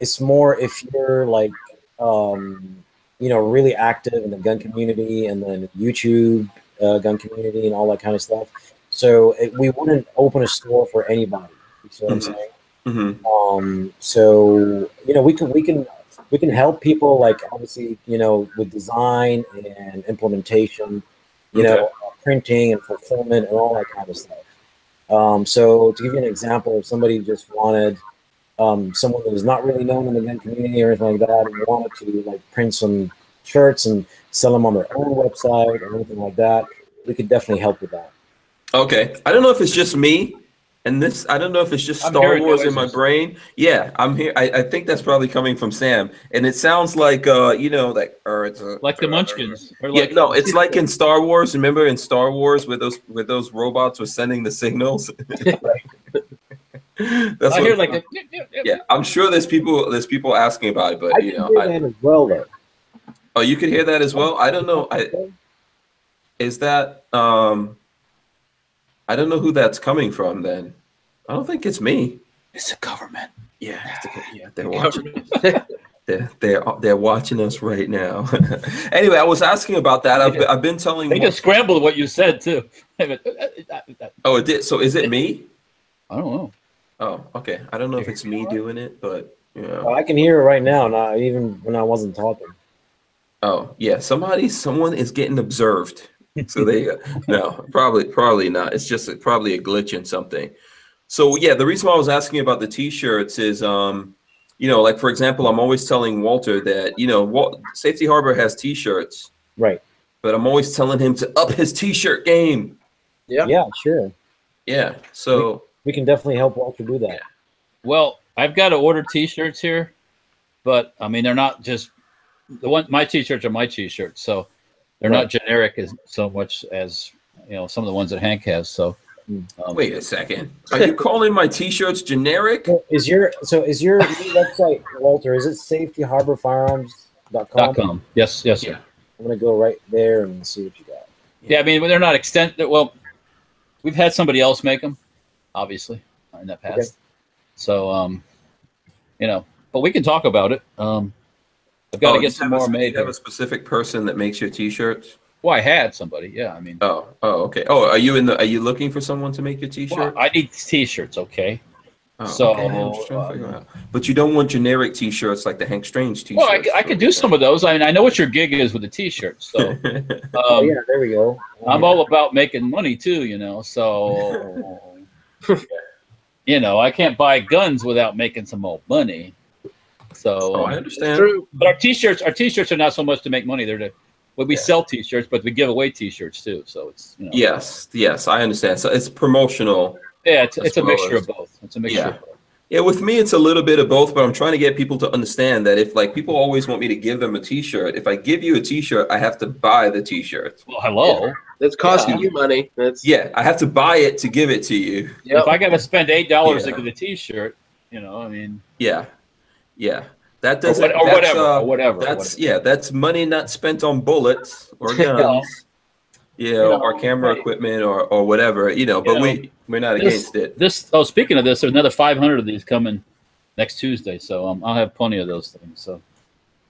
Speaker 4: it's more if you're like, um, you know, really active in the gun community and then YouTube uh, gun community and all that kind of stuff. So it, we wouldn't open a store for anybody. You see what I'm
Speaker 1: Mhm.
Speaker 4: saying?
Speaker 1: Mhm.
Speaker 4: Um, so you know, we can we can we can help people like obviously you know with design and implementation, you
Speaker 1: Okay.
Speaker 4: know, uh, printing and fulfillment and all that kind of stuff. Um, so to give you an example, if somebody just wanted um, someone that was not really known in the gun community or anything like that, and wanted to like print some shirts and sell them on their own website or anything like that, we could definitely help with that.
Speaker 1: Okay. I don't know if it's just me and this, I don't know if it's just
Speaker 2: I'm
Speaker 1: Star Wars in my brain. Yeah, I'm here. I, I think that's probably coming from Sam. And it sounds like, uh, you know, like, or it's a,
Speaker 2: Like the Munchkins. Or
Speaker 1: Yeah,
Speaker 2: like,
Speaker 1: no, it's like in Star Wars. Remember in Star Wars where those where those robots were sending the signals? That's
Speaker 2: I
Speaker 1: what,
Speaker 2: hear like a,
Speaker 1: yeah. I'm sure there's people there's people asking about it, but
Speaker 4: I
Speaker 1: you know,
Speaker 4: hear
Speaker 1: I,
Speaker 4: that as well, though.
Speaker 1: oh, you could hear that as well. I don't know. I is that um, I don't know who that's coming from. Then I don't think it's me.
Speaker 2: it's the government.
Speaker 1: Yeah, it's the- yeah, they're watching. They're, they're they're watching us right now. anyway, I was asking about that. I've, I've been telling.
Speaker 2: They just scrambled what you said too. Uh, uh, uh,
Speaker 1: oh, it did. So is it me?
Speaker 2: I don't know.
Speaker 1: Oh, okay. I don't know if it's me doing it, but you know.
Speaker 4: I can hear it right now, not even when I wasn't talking.
Speaker 1: Oh, yeah. Somebody, someone is getting observed. So they, no, probably, probably not. It's just a, probably a glitch in something. So yeah, the reason why I was asking about the t-shirts is, um, you know, like for example, I'm always telling Walter that you know, Wal- Safety Harbor has t-shirts,
Speaker 4: Right.
Speaker 1: but I'm always telling him to up his t-shirt game.
Speaker 3: Yeah.
Speaker 4: Yeah, sure.
Speaker 1: Yeah. So
Speaker 4: We can definitely help Walter do that.
Speaker 2: Well, I've got to order T-shirts here, but I mean they're not just the one. My t-shirts are my t-shirts, so they're not generic as so much as you know some of the ones that Hank has. So um,
Speaker 1: Wait a second. Are you calling my t-shirts generic?
Speaker 4: Is your so is your, your website Walter? Is it safetyharborfirearms.com?
Speaker 2: dot com. Yes, yes, sir.
Speaker 1: Yeah.
Speaker 4: I'm gonna go right there and see what you got.
Speaker 2: Yeah, I mean they're not extent. Well, we've had somebody else make them, obviously, in the past.
Speaker 4: Okay.
Speaker 2: So, um, you know, but we can talk about it. Um, I've got to
Speaker 1: Oh,
Speaker 2: get some
Speaker 1: have a-
Speaker 2: more made.
Speaker 1: You have
Speaker 2: here.
Speaker 1: a specific person that makes your t-shirts?
Speaker 2: Well, I had somebody. Yeah, I mean,
Speaker 1: Oh, oh, okay. Oh, are you in the? Are you looking for someone to make your t-shirt?
Speaker 2: well, I need t-shirts. Okay.
Speaker 1: Oh,
Speaker 2: so,
Speaker 1: okay, I'm just trying to figure out. But you don't want generic t-shirts like the Hank Strange t-shirts.
Speaker 2: Well, I, c- I could do some of those. I mean, I know what your gig is with the t-shirts. So,
Speaker 4: Oh
Speaker 2: um,
Speaker 4: yeah, there we go.
Speaker 2: I'm all about making money too, you know. So, you know, I can't buy guns without making some more money. So,
Speaker 1: oh, I understand.
Speaker 3: true.
Speaker 2: but our t-shirts, our t-shirts are not so much to make money. They're to, well, we
Speaker 1: Yeah.
Speaker 2: sell t-shirts, but we give away t-shirts too. So it's, you know,
Speaker 1: Yes, yes, I understand. So it's promotional.
Speaker 2: yeah, it's,
Speaker 1: As
Speaker 2: it's a mixture
Speaker 1: as-
Speaker 2: of both. It's a mixture.
Speaker 1: Yeah.
Speaker 2: Of both.
Speaker 1: Yeah, with me, it's a little bit of both, but I'm trying to get people to understand that if like people always want me to give them a T-shirt, if I give you a T-shirt, I have to buy the T-shirt.
Speaker 2: Well, hello.
Speaker 3: It's costing
Speaker 2: Yeah.
Speaker 3: you money. It's
Speaker 1: Yeah, I have to buy it to give it to you.
Speaker 3: Yep.
Speaker 2: If I got to spend eight dollars
Speaker 1: Yeah.
Speaker 2: to get a t-shirt, you know, I mean,
Speaker 1: Yeah, yeah. That doesn't.
Speaker 2: what, or
Speaker 1: that's,
Speaker 2: whatever,
Speaker 1: uh,
Speaker 2: or whatever.
Speaker 1: That's
Speaker 2: whatever.
Speaker 1: yeah. That's money not spent on bullets or guns. Yeah,
Speaker 2: know,
Speaker 1: or camera
Speaker 2: right.
Speaker 1: equipment or, or whatever, you know, but
Speaker 2: know,
Speaker 1: we we're not
Speaker 2: this-
Speaker 1: against it.
Speaker 2: This. Oh, speaking of this, there's another 500 of these coming next Tuesday, so um, I'll have plenty of those things. So,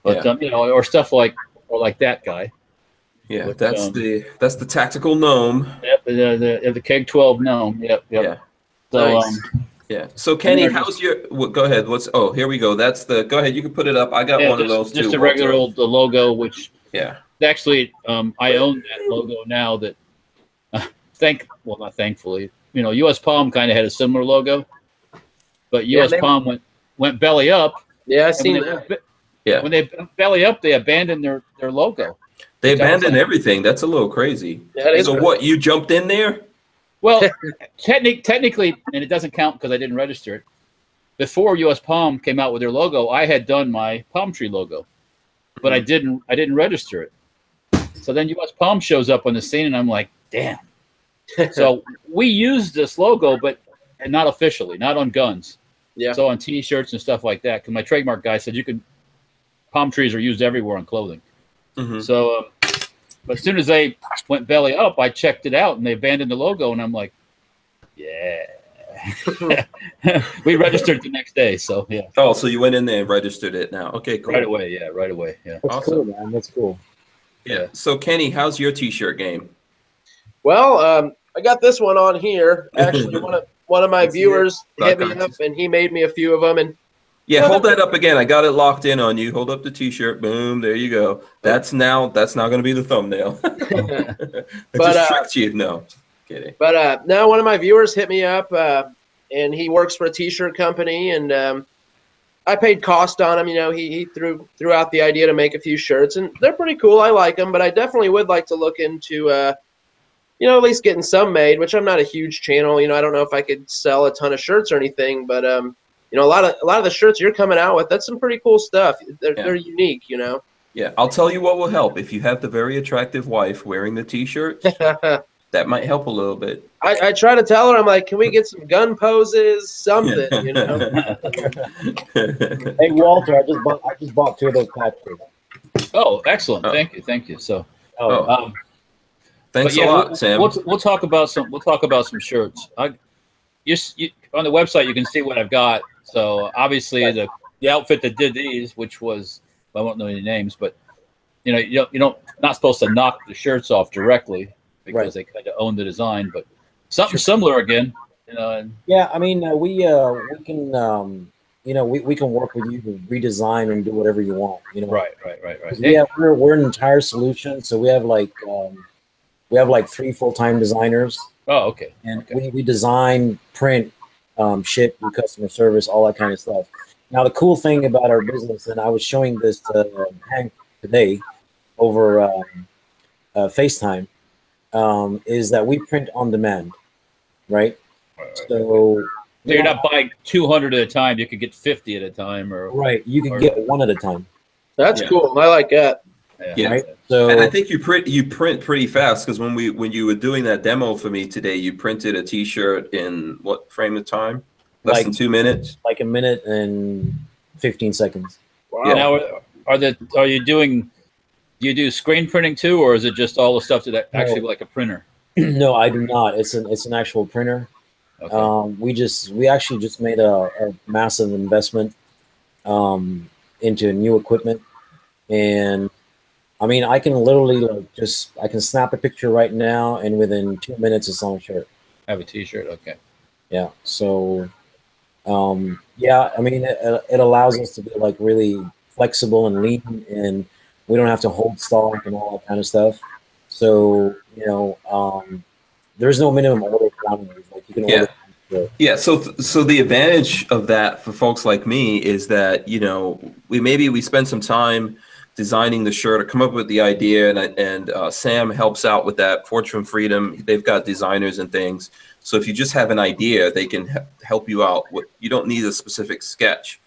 Speaker 2: but
Speaker 1: Yeah.
Speaker 2: um, you know, or stuff like or like that guy.
Speaker 1: Yeah,
Speaker 2: But,
Speaker 1: that's
Speaker 2: um,
Speaker 1: the that's the tactical gnome.
Speaker 2: Yep, the the, the keg 12 gnome. Yep, yep.
Speaker 1: Yeah.
Speaker 2: So
Speaker 3: Nice.
Speaker 2: um,
Speaker 1: Yeah. So Kenny,
Speaker 2: they're
Speaker 1: how's your? Well, go ahead. What's? Oh, here we go. That's the. Go ahead. You can put it up. I got
Speaker 2: yeah,
Speaker 1: one
Speaker 2: just,
Speaker 1: of those
Speaker 2: just
Speaker 1: too.
Speaker 2: a regular old the logo, which
Speaker 1: Yeah.
Speaker 2: actually um, I own that logo now. That thank well not thankfully, you know, U.S. Palm kind of had a similar logo, but U.S.
Speaker 3: they-
Speaker 2: Palm went went belly up.
Speaker 3: yeah, I
Speaker 2: and
Speaker 3: seen
Speaker 2: when they
Speaker 3: that.
Speaker 2: went
Speaker 1: Yeah.
Speaker 2: When they belly up, they abandoned their their logo.
Speaker 1: They
Speaker 2: Which
Speaker 1: abandoned everything. That's a little crazy.
Speaker 3: That is
Speaker 1: So
Speaker 3: crazy.
Speaker 1: what? You jumped in there?
Speaker 2: Well, technic- technically, and it doesn't count because I didn't register it. Before US Palm came out with their logo, I had done my palm tree logo, but I didn't. I didn't register it. So then US Palm shows up on the scene, and I'm like, damn. so we used this logo, but and not officially, not on guns.
Speaker 3: Yeah.
Speaker 2: So on T-shirts and stuff like that, because my trademark guy said you can. Palm trees are used everywhere on clothing.
Speaker 1: Mhm.
Speaker 2: So, um, but as soon as they went belly up, I checked it out and they abandoned the logo, and I'm like, yeah. we registered the next day, so yeah,
Speaker 1: Oh, so you went in there and registered it now. Okay, cool.
Speaker 2: right away, yeah, right away, yeah.
Speaker 4: That's
Speaker 1: Awesome.
Speaker 4: cool, man. That's cool.
Speaker 1: Yeah. So Kenny, how's your T-shirt game?
Speaker 3: Well, um, I got this one on here. Actually, one of one of my
Speaker 1: Let's
Speaker 3: viewers hit me up, and he made me a few of them. And
Speaker 1: Yeah, hold that up again. I got it locked in on you. Hold up the T-shirt. Boom. There you go. That's now. That's now going to be the thumbnail. I
Speaker 3: But,
Speaker 1: just
Speaker 3: uh,
Speaker 1: you. No, kidding.
Speaker 3: but uh, now one of my viewers hit me up, uh, and he works for a T-shirt company, and um, I paid cost on him. You know, he, he threw threw out the idea to make a few shirts, and they're pretty cool. I like them, but I definitely would like to look into, uh, you know, at least getting some made. Which I'm not a huge channel. You know, I don't know if I could sell a ton of shirts or anything, but um, you know, a lot of a lot of the shirts you're coming out with, that's some pretty cool stuff. They're
Speaker 1: Yeah.
Speaker 3: they're unique. You know.
Speaker 1: Yeah, I'll tell you what will help. If you have the very attractive wife wearing the T-shirt, that might help a little bit.
Speaker 3: I, I try to tell her, I'm like, can we get some gun poses, something, you know?
Speaker 4: Hey Walter, I just bought I just bought two of those patches.
Speaker 2: oh, excellent!
Speaker 1: Oh.
Speaker 2: Thank you, thank you. So,
Speaker 1: Oh,
Speaker 2: um,
Speaker 1: thanks
Speaker 2: yeah,
Speaker 1: a lot,
Speaker 2: we'll,
Speaker 1: Sam.
Speaker 2: We'll, we'll talk about some. We'll talk about some shirts. I, you, you on the website you can see what I've got. So obviously the the outfit that did these, which was I won't know any names, but you know you don't you don't not supposed to knock the shirts off directly because they kind of own the design, but something similar again. You know, and
Speaker 4: Yeah, I mean uh, we uh we can um you know we, we can work with you to redesign and do whatever you want. You know,
Speaker 2: right, right, right, right.
Speaker 4: 'Cause we we're we're an entire solution, so we have like um we have like three full time designers,
Speaker 2: Oh, okay.
Speaker 4: and
Speaker 2: Okay.
Speaker 4: we, we design, print, um, ship, do customer service, all that kind of stuff. Now the cool thing about our business, and I was showing this to um, Hank today over um, uh, FaceTime, um, is that we print on demand, right? So
Speaker 2: So you're not buying 200 at a time. You could get 50 at a time, or
Speaker 4: Right. You
Speaker 2: Or-
Speaker 4: can get one at a time.
Speaker 3: That's
Speaker 1: Yeah.
Speaker 3: cool. I like that.
Speaker 1: Yeah.
Speaker 4: Right. So
Speaker 1: And I think you print you print pretty fast because when we when you were doing that demo for me today, you printed a T-shirt in what frame of time? Less
Speaker 4: Like-
Speaker 1: than two minutes.
Speaker 4: like a minute and 15 seconds.
Speaker 3: Wow.
Speaker 1: Yeah.
Speaker 2: Now, are, are the are you doing? Do you do screen printing too, or is it just all the stuff that actually like a printer?
Speaker 4: no, I do not. It's an it's an actual printer.
Speaker 2: Okay.
Speaker 4: Um, we just we actually just made a, a massive investment um, into new equipment, and I mean I can literally like just I can snap a picture right now, and within two minutes it's on a shirt.
Speaker 2: Have a T-shirt. Okay.
Speaker 4: Yeah. So, um, yeah, I mean, it, it allows us to be like really flexible and lean, and we don't have to hold stock and all that kind of stuff. So, you know, um, there's no minimum order quantities. Like you can
Speaker 1: Yeah.
Speaker 4: order.
Speaker 1: Yeah, so so the advantage of that for folks like me is that you know we maybe we spend some time designing the shirt or come up with the idea, and and uh, Sam helps out with that. Forged from Freedom, they've got designers and things. So if you just have an idea, they can he- help you out. You don't need a specific sketch,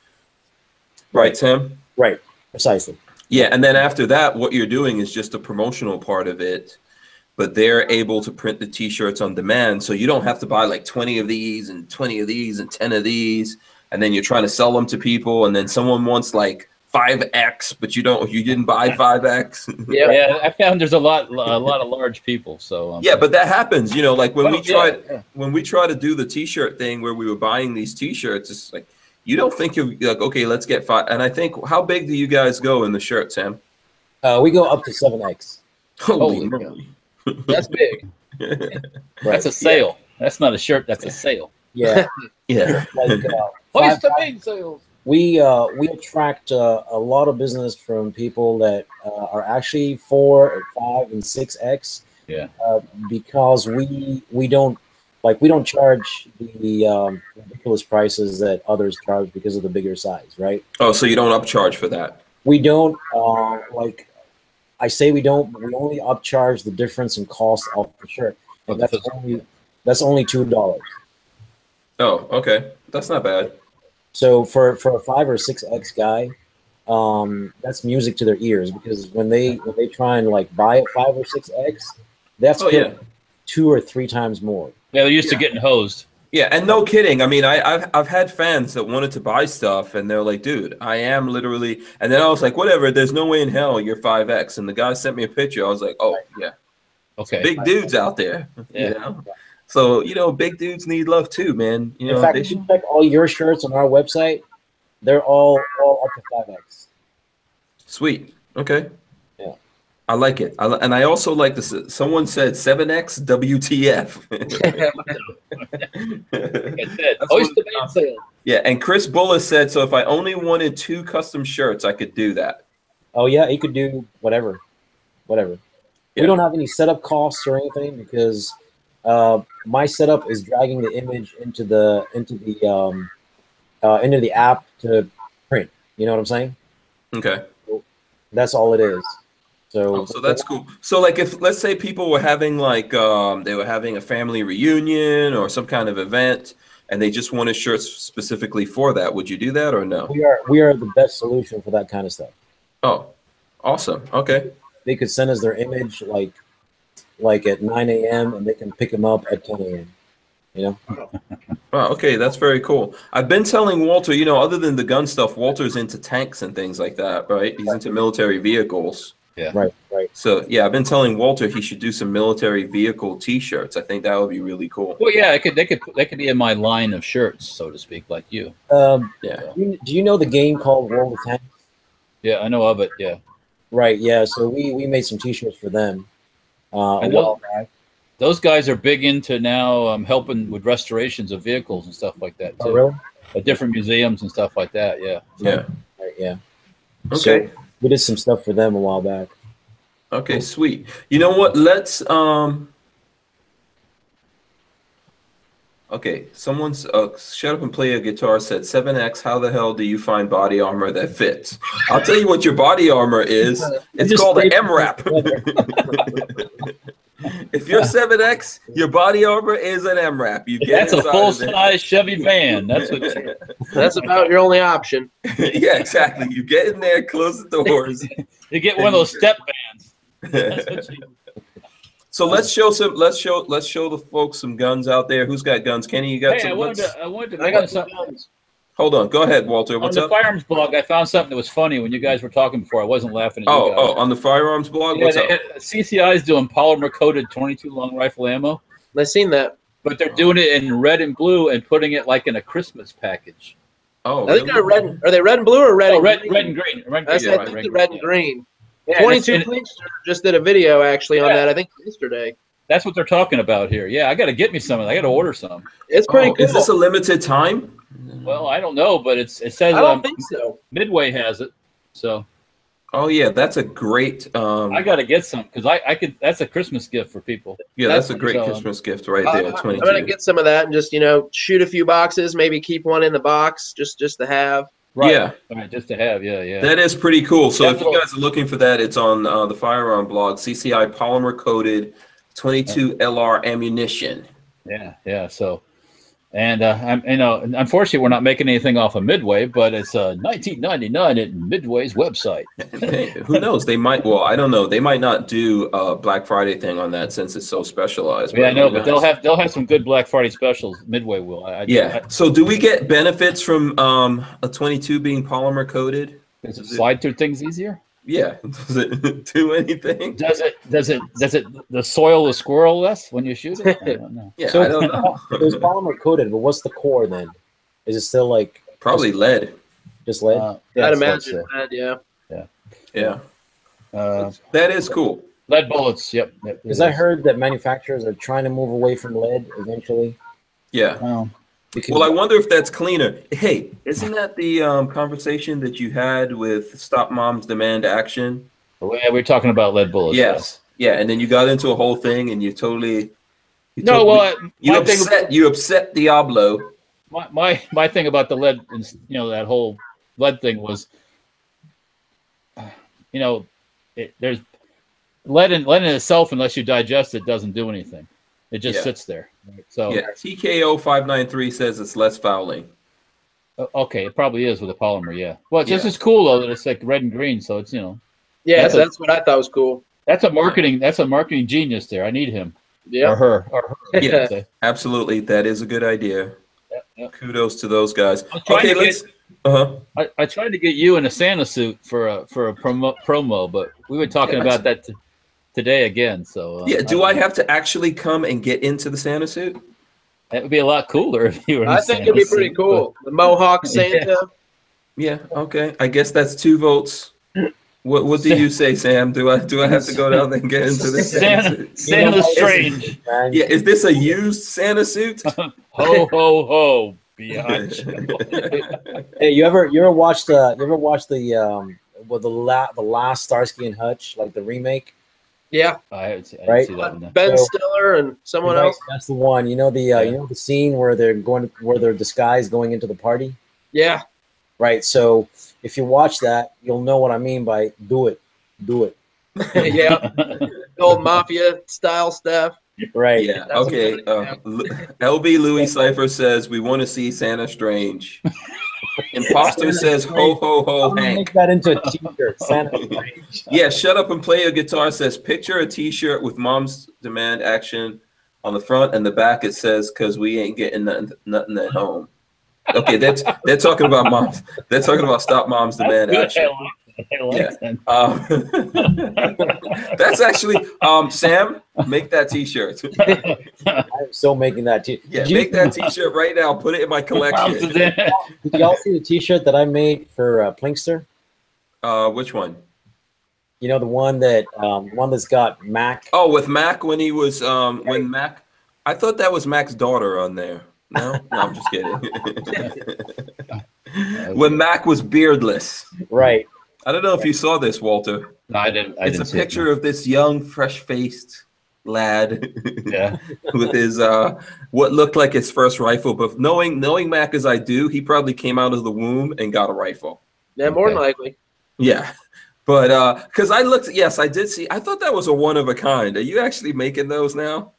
Speaker 1: right, Sam?
Speaker 4: Right. Precisely.
Speaker 1: Yeah, and then after that, what you're doing is just a promotional part of it, but they're able to print the T-shirts on demand, so you don't have to buy like 20 of these and 20 of these and 10 of these, and then you're trying to sell them to people, and then someone wants like 5x, but you don't, you didn't buy 5x.
Speaker 3: Yeah.
Speaker 2: Yeah, I found there's a lot a lot of large people. So um,
Speaker 1: yeah, but that happens, you know, like when
Speaker 2: well,
Speaker 1: we
Speaker 2: yeah,
Speaker 1: tried
Speaker 2: yeah.
Speaker 1: when we try to do the T-shirt thing where we were buying these T-shirts, it's like you don't think you're like okay, let's get five. And I think how big do you guys go in the shirt, Sam?
Speaker 4: Uh, we go up to seven X.
Speaker 1: Holy
Speaker 2: Holy
Speaker 1: moly!
Speaker 3: That's big.
Speaker 2: That's a sale. That's not a shirt. That's a sale.
Speaker 4: Yeah.
Speaker 1: yeah.
Speaker 4: like, uh,
Speaker 2: Hoist
Speaker 4: five-
Speaker 2: the mainsails.
Speaker 4: We uh, we attract uh, a lot of business from people that uh, are actually four, and five, and six X.
Speaker 2: Yeah.
Speaker 4: Uh, because we we don't like we don't charge the um, ridiculous prices that others charge because of the bigger size, right?
Speaker 1: Oh, so you don't upcharge for that?
Speaker 4: We don't uh, like. I say we don't. but We only upcharge the difference in cost of the shirt, and that's only that's only two dollars.
Speaker 1: Oh, okay, that's not bad.
Speaker 4: So for for a five or six X guy, um, that's music to their ears because when they when they try and like buy a five or six X, that's
Speaker 1: Oh yeah,
Speaker 4: two or three times more.
Speaker 2: Yeah, they're used
Speaker 1: Yeah.
Speaker 2: to getting hosed.
Speaker 1: yeah, and no kidding. I mean, I, I've I've had fans that wanted to buy stuff, and they're like, "Dude, I am literally." And then I was like, "Whatever. There's no way in hell you're five X." And the guy sent me a picture. I was like, "Oh yeah,
Speaker 2: Okay.
Speaker 1: big dudes out there."
Speaker 2: Yeah.
Speaker 1: You know. So you know, big dudes need love too, man. You know,
Speaker 4: In fact,
Speaker 1: they
Speaker 4: if you check all your shirts on our website, they're all all up to five X.
Speaker 1: Sweet. Okay.
Speaker 4: Yeah.
Speaker 1: I like it. I, and I also like this. Someone said 7X WTF.
Speaker 2: Like I said,
Speaker 1: That's
Speaker 2: hoist the
Speaker 1: what-
Speaker 2: mainsail.
Speaker 1: yeah. And Chris Bullis said, so if I only wanted two custom shirts, I could do that.
Speaker 4: Oh yeah, he could do whatever, whatever.
Speaker 1: Yeah.
Speaker 4: We don't have any setup costs or anything because uh, my setup is dragging the image into the into the um, uh, into the app to print. You know what I'm saying?
Speaker 1: Okay.
Speaker 4: That's all it is. So,
Speaker 1: Oh, so that's cool. So like if let's say people were having like um they were having a family reunion or some kind of event and they just wanted shirts specifically for that, would you do that or no?
Speaker 4: we are we are the best solution for that kind of stuff.
Speaker 1: Oh, awesome. Okay.
Speaker 4: They could send us their image like like at 9 a.m. and they can pick them up at 10 a.m. You know?
Speaker 1: Wow, okay, that's very cool. I've been telling Walter, you know, other than the gun stuff, Walter's into tanks and things like that, right? He's into military vehicles. Yeah.
Speaker 4: Right, right.
Speaker 1: So yeah, I've been telling Walter he should do some military vehicle T-shirts. I think that would be really cool.
Speaker 2: Well, yeah, they could they could they could be in my line of shirts, so to speak, like you.
Speaker 4: Um,
Speaker 1: Yeah.
Speaker 4: do you, do you know the game called World of Tanks?
Speaker 2: Yeah, I know of it. Yeah,
Speaker 4: Right. Yeah. So we we made some T-shirts for them. Uh,
Speaker 2: I
Speaker 4: a
Speaker 2: know.
Speaker 4: while back.
Speaker 2: those guys are big into now um, helping with restorations of vehicles and stuff like that too.
Speaker 4: Oh, really?
Speaker 2: At different museums and stuff like that. Yeah.
Speaker 1: Yeah.
Speaker 4: Right. Yeah.
Speaker 1: Okay.
Speaker 4: So we did some stuff for them a while back.
Speaker 1: Okay, sweet. You know what? Let's um Okay, someone's uh, shut up and play a guitar said 7X, how the hell do you find body armor that fits? I'll tell you what your body armor is. It's called an
Speaker 4: sprayed-
Speaker 1: MRAP. if you're 7X, your body armor is an MRAP. You get
Speaker 2: That's a
Speaker 1: inside
Speaker 2: full size Chevy van. That's what.
Speaker 3: That's about your only option.
Speaker 1: yeah, exactly. You get in there, close the doors.
Speaker 2: you get one of those step vans. That's what you,
Speaker 1: so let's show some. Let's show. Let's show the folks some guns out there. Who's got guns? Kenny, you got
Speaker 2: hey, I
Speaker 1: some.
Speaker 2: wanted
Speaker 1: Let's-
Speaker 2: to. I wanted to.
Speaker 3: I got some
Speaker 2: something.
Speaker 3: guns.
Speaker 1: Hold on. Go ahead, Walter.
Speaker 2: What's On
Speaker 1: What's
Speaker 2: the
Speaker 1: up?
Speaker 2: firearms blog, I found something that was funny when you guys were talking before. I wasn't laughing at you
Speaker 1: Oh,
Speaker 2: guys.
Speaker 1: oh, on the firearms blog.
Speaker 2: Yeah,
Speaker 1: What's
Speaker 2: they-
Speaker 1: up?
Speaker 2: Uh, CCI is doing polymer coated 22 long rifle ammo,
Speaker 3: I seen that.
Speaker 2: but they're doing it in red and blue and putting it like in a Christmas package.
Speaker 1: Oh,
Speaker 3: I think
Speaker 1: really?
Speaker 3: they're red. Are they red and blue or red?
Speaker 2: Oh,
Speaker 3: and
Speaker 2: red,
Speaker 3: green?
Speaker 2: red and green. Red and
Speaker 3: I
Speaker 2: green.
Speaker 3: said
Speaker 2: yeah,
Speaker 3: I think
Speaker 2: red
Speaker 3: the
Speaker 2: and
Speaker 3: red
Speaker 2: green,
Speaker 3: and green.
Speaker 2: Yeah. Yeah, and
Speaker 3: 22
Speaker 2: and
Speaker 3: just did a video actually on
Speaker 2: Yeah.
Speaker 3: that. I think yesterday.
Speaker 2: That's what they're talking about here. Yeah, I got to get me some. of. I got to order some.
Speaker 3: It's pretty
Speaker 1: Oh,
Speaker 3: cool.
Speaker 1: Is this a limited time?
Speaker 2: Well, I don't know, but it's it says
Speaker 3: I don't
Speaker 2: um,
Speaker 3: think so.
Speaker 2: Midway has it, so
Speaker 1: Oh yeah, that's a great. Um,
Speaker 2: I got to get some because I I could. That's a Christmas gift for people.
Speaker 1: yeah, that's a great
Speaker 2: So, um,
Speaker 1: Christmas gift right there.
Speaker 3: I,
Speaker 1: there.
Speaker 3: am gonna get some of that and just you know shoot a few boxes. Maybe keep one in the box just just to have.
Speaker 2: Right.
Speaker 1: Yeah,
Speaker 2: Right, just to have. Yeah, yeah.
Speaker 1: that is pretty cool. So
Speaker 2: That
Speaker 1: if you guys are looking for that, it's on uh, the firearm blog. CCI polymer coated twenty two LR ammunition.
Speaker 2: Yeah, yeah. So, and uh, I'm, you know, unfortunately, we're not making anything off of Midway, but it's uh, 19.99 at Midway's website.
Speaker 1: Hey, who knows? They might. Well, I don't know. They might not do a Black Friday thing on that since it's so specialized.
Speaker 2: Yeah, I know, but they'll have they'll have some good Black Friday specials. Midway will. I, I,
Speaker 1: Yeah. So do we get benefits from um, a 22 being polymer coated?
Speaker 2: I, does it slide through things easier?
Speaker 1: Yeah. Does it do anything?
Speaker 2: Does it? Does it? Does it? The soil the squirrel less when you shoot it? I don't know.
Speaker 1: Yeah,
Speaker 4: So
Speaker 1: I don't know.
Speaker 4: it was polymer coated, but what's the core then? Is it still like
Speaker 1: Probably lead.
Speaker 4: just lead?
Speaker 2: Uh, yeah,
Speaker 3: I'd
Speaker 2: so it's,
Speaker 3: imagine that. Yeah.
Speaker 1: Yeah.
Speaker 2: Uh,
Speaker 1: That is cool.
Speaker 2: lead bullets. Yep. yep
Speaker 4: Because I heard that manufacturers are trying to move away from lead eventually.
Speaker 1: Yeah.
Speaker 2: Well,
Speaker 4: Because
Speaker 1: Well, I wonder if that's cleaner. Hey, isn't that the um, conversation that you had with Stop Moms Demand Action?
Speaker 2: yeah, we're talking about lead bullets.
Speaker 1: Yes. Yeah, and then you got into a whole thing, and you totally. You
Speaker 2: No,
Speaker 1: totally-
Speaker 2: well,
Speaker 1: you
Speaker 2: my thing,
Speaker 1: upset. You upset Diablo.
Speaker 2: my, my my thing about the lead, and you know, that whole lead thing was, you know, it, there's lead in lead in itself, unless you digest it, doesn't do anything. It just
Speaker 1: Yeah.
Speaker 2: sits there. Right? So
Speaker 1: Yeah, TKO five nine three says it's less fouling.
Speaker 2: okay, it probably is with a polymer. Yeah. Well, it's just
Speaker 1: Yeah.
Speaker 2: as cool though that it's like red and green. So it's you know
Speaker 3: Yeah,
Speaker 2: That's
Speaker 3: that's,
Speaker 2: a-
Speaker 3: what I thought was cool.
Speaker 2: that's a marketing that's a marketing genius there. I need him or
Speaker 3: Yeah.
Speaker 2: her or her.
Speaker 1: Yeah. Absolutely, that is a good idea.
Speaker 2: Yeah, yeah.
Speaker 1: Kudos to those guys.
Speaker 2: I
Speaker 1: Okay,
Speaker 2: to
Speaker 1: let's. Uh huh.
Speaker 2: I, I tried to get you in a Santa suit for a for a promo, promo but we were talking
Speaker 1: Yeah,
Speaker 2: about that t- today again. So uh,
Speaker 1: Yeah. Do I have to actually come and get into the Santa suit?
Speaker 2: That would be a lot cooler if you were. In
Speaker 3: I
Speaker 2: a
Speaker 3: think
Speaker 2: Santa
Speaker 3: it'd be pretty
Speaker 2: suit,
Speaker 3: cool. The Mohawk Santa.
Speaker 1: Yeah. Okay. I guess that's two votes. What What do you say, Sam? Do I do I have to go down there and get into
Speaker 2: but
Speaker 1: this Santa
Speaker 2: Santa,
Speaker 1: suit?
Speaker 2: Santa
Speaker 4: You know,
Speaker 2: Strange.
Speaker 4: man,
Speaker 1: Yeah. Is this a used Santa suit?
Speaker 2: Ho ho ho! Biatch.
Speaker 4: Hey, you ever you ever watched the you ever watched the um well the la- the last Starsky and Hutch like the remake?
Speaker 3: Yeah.
Speaker 2: I didn't see, I didn't
Speaker 4: Right.
Speaker 2: see that one. there.
Speaker 3: Ben
Speaker 4: So-
Speaker 3: Stiller and someone
Speaker 4: Right,
Speaker 3: else.
Speaker 4: That's the one. You know the uh,
Speaker 2: Yeah.
Speaker 4: you know the scene where they're going where they're disguised going into the party.
Speaker 3: Yeah.
Speaker 4: Right. So if you watch that, you'll know what I mean by do it, do it.
Speaker 3: yeah. The old mafia style stuff.
Speaker 4: Right.
Speaker 1: Yeah.
Speaker 3: That's
Speaker 1: Okay. Uh, LB Louis Cipher says we want to see Santa Strange. Imposter says ho ho ho
Speaker 4: I'm
Speaker 1: Hank.
Speaker 4: make that into a t-shirt. Santa
Speaker 1: Yeah, shut up and play your guitar says picture a t-shirt with mom's demand action on the front and the back it says cuz we ain't getting nothing, nothing at home. Okay, that's they're talking about moms. They're talking about stop mom's demand
Speaker 2: good.
Speaker 1: action.
Speaker 2: I like,
Speaker 1: Yeah.
Speaker 2: that.
Speaker 1: Um, that's actually um Sam, make that t-shirt.
Speaker 4: I'm still making that t. Shirt.
Speaker 1: Yeah,
Speaker 4: Did you-
Speaker 1: make that t-shirt right now. Put it in my collection.
Speaker 4: Did y'all see the T-shirt that I made for uh, Plinkster?
Speaker 1: Uh, which one?
Speaker 4: You know the one that um, one that's got Mac.
Speaker 1: Oh, with Mac when he was um when Mac. I thought that was Mac's daughter on there. No, no I'm just kidding. when Mac was beardless.
Speaker 4: Right.
Speaker 1: I don't know if you saw this, Walter.
Speaker 2: No, I didn't. I
Speaker 1: it's
Speaker 2: didn't
Speaker 1: a
Speaker 2: see it,
Speaker 1: picture of this young, fresh-faced lad.
Speaker 2: Yeah.
Speaker 1: with his uh what looked like his first rifle. But knowing knowing Mac as I do, he probably came out of the womb and got a rifle.
Speaker 3: Yeah, more than
Speaker 2: Okay.
Speaker 3: likely.
Speaker 1: Yeah. But uh, because I looked, yes, I did see. I thought that was a one of a kind. Are you actually making those now?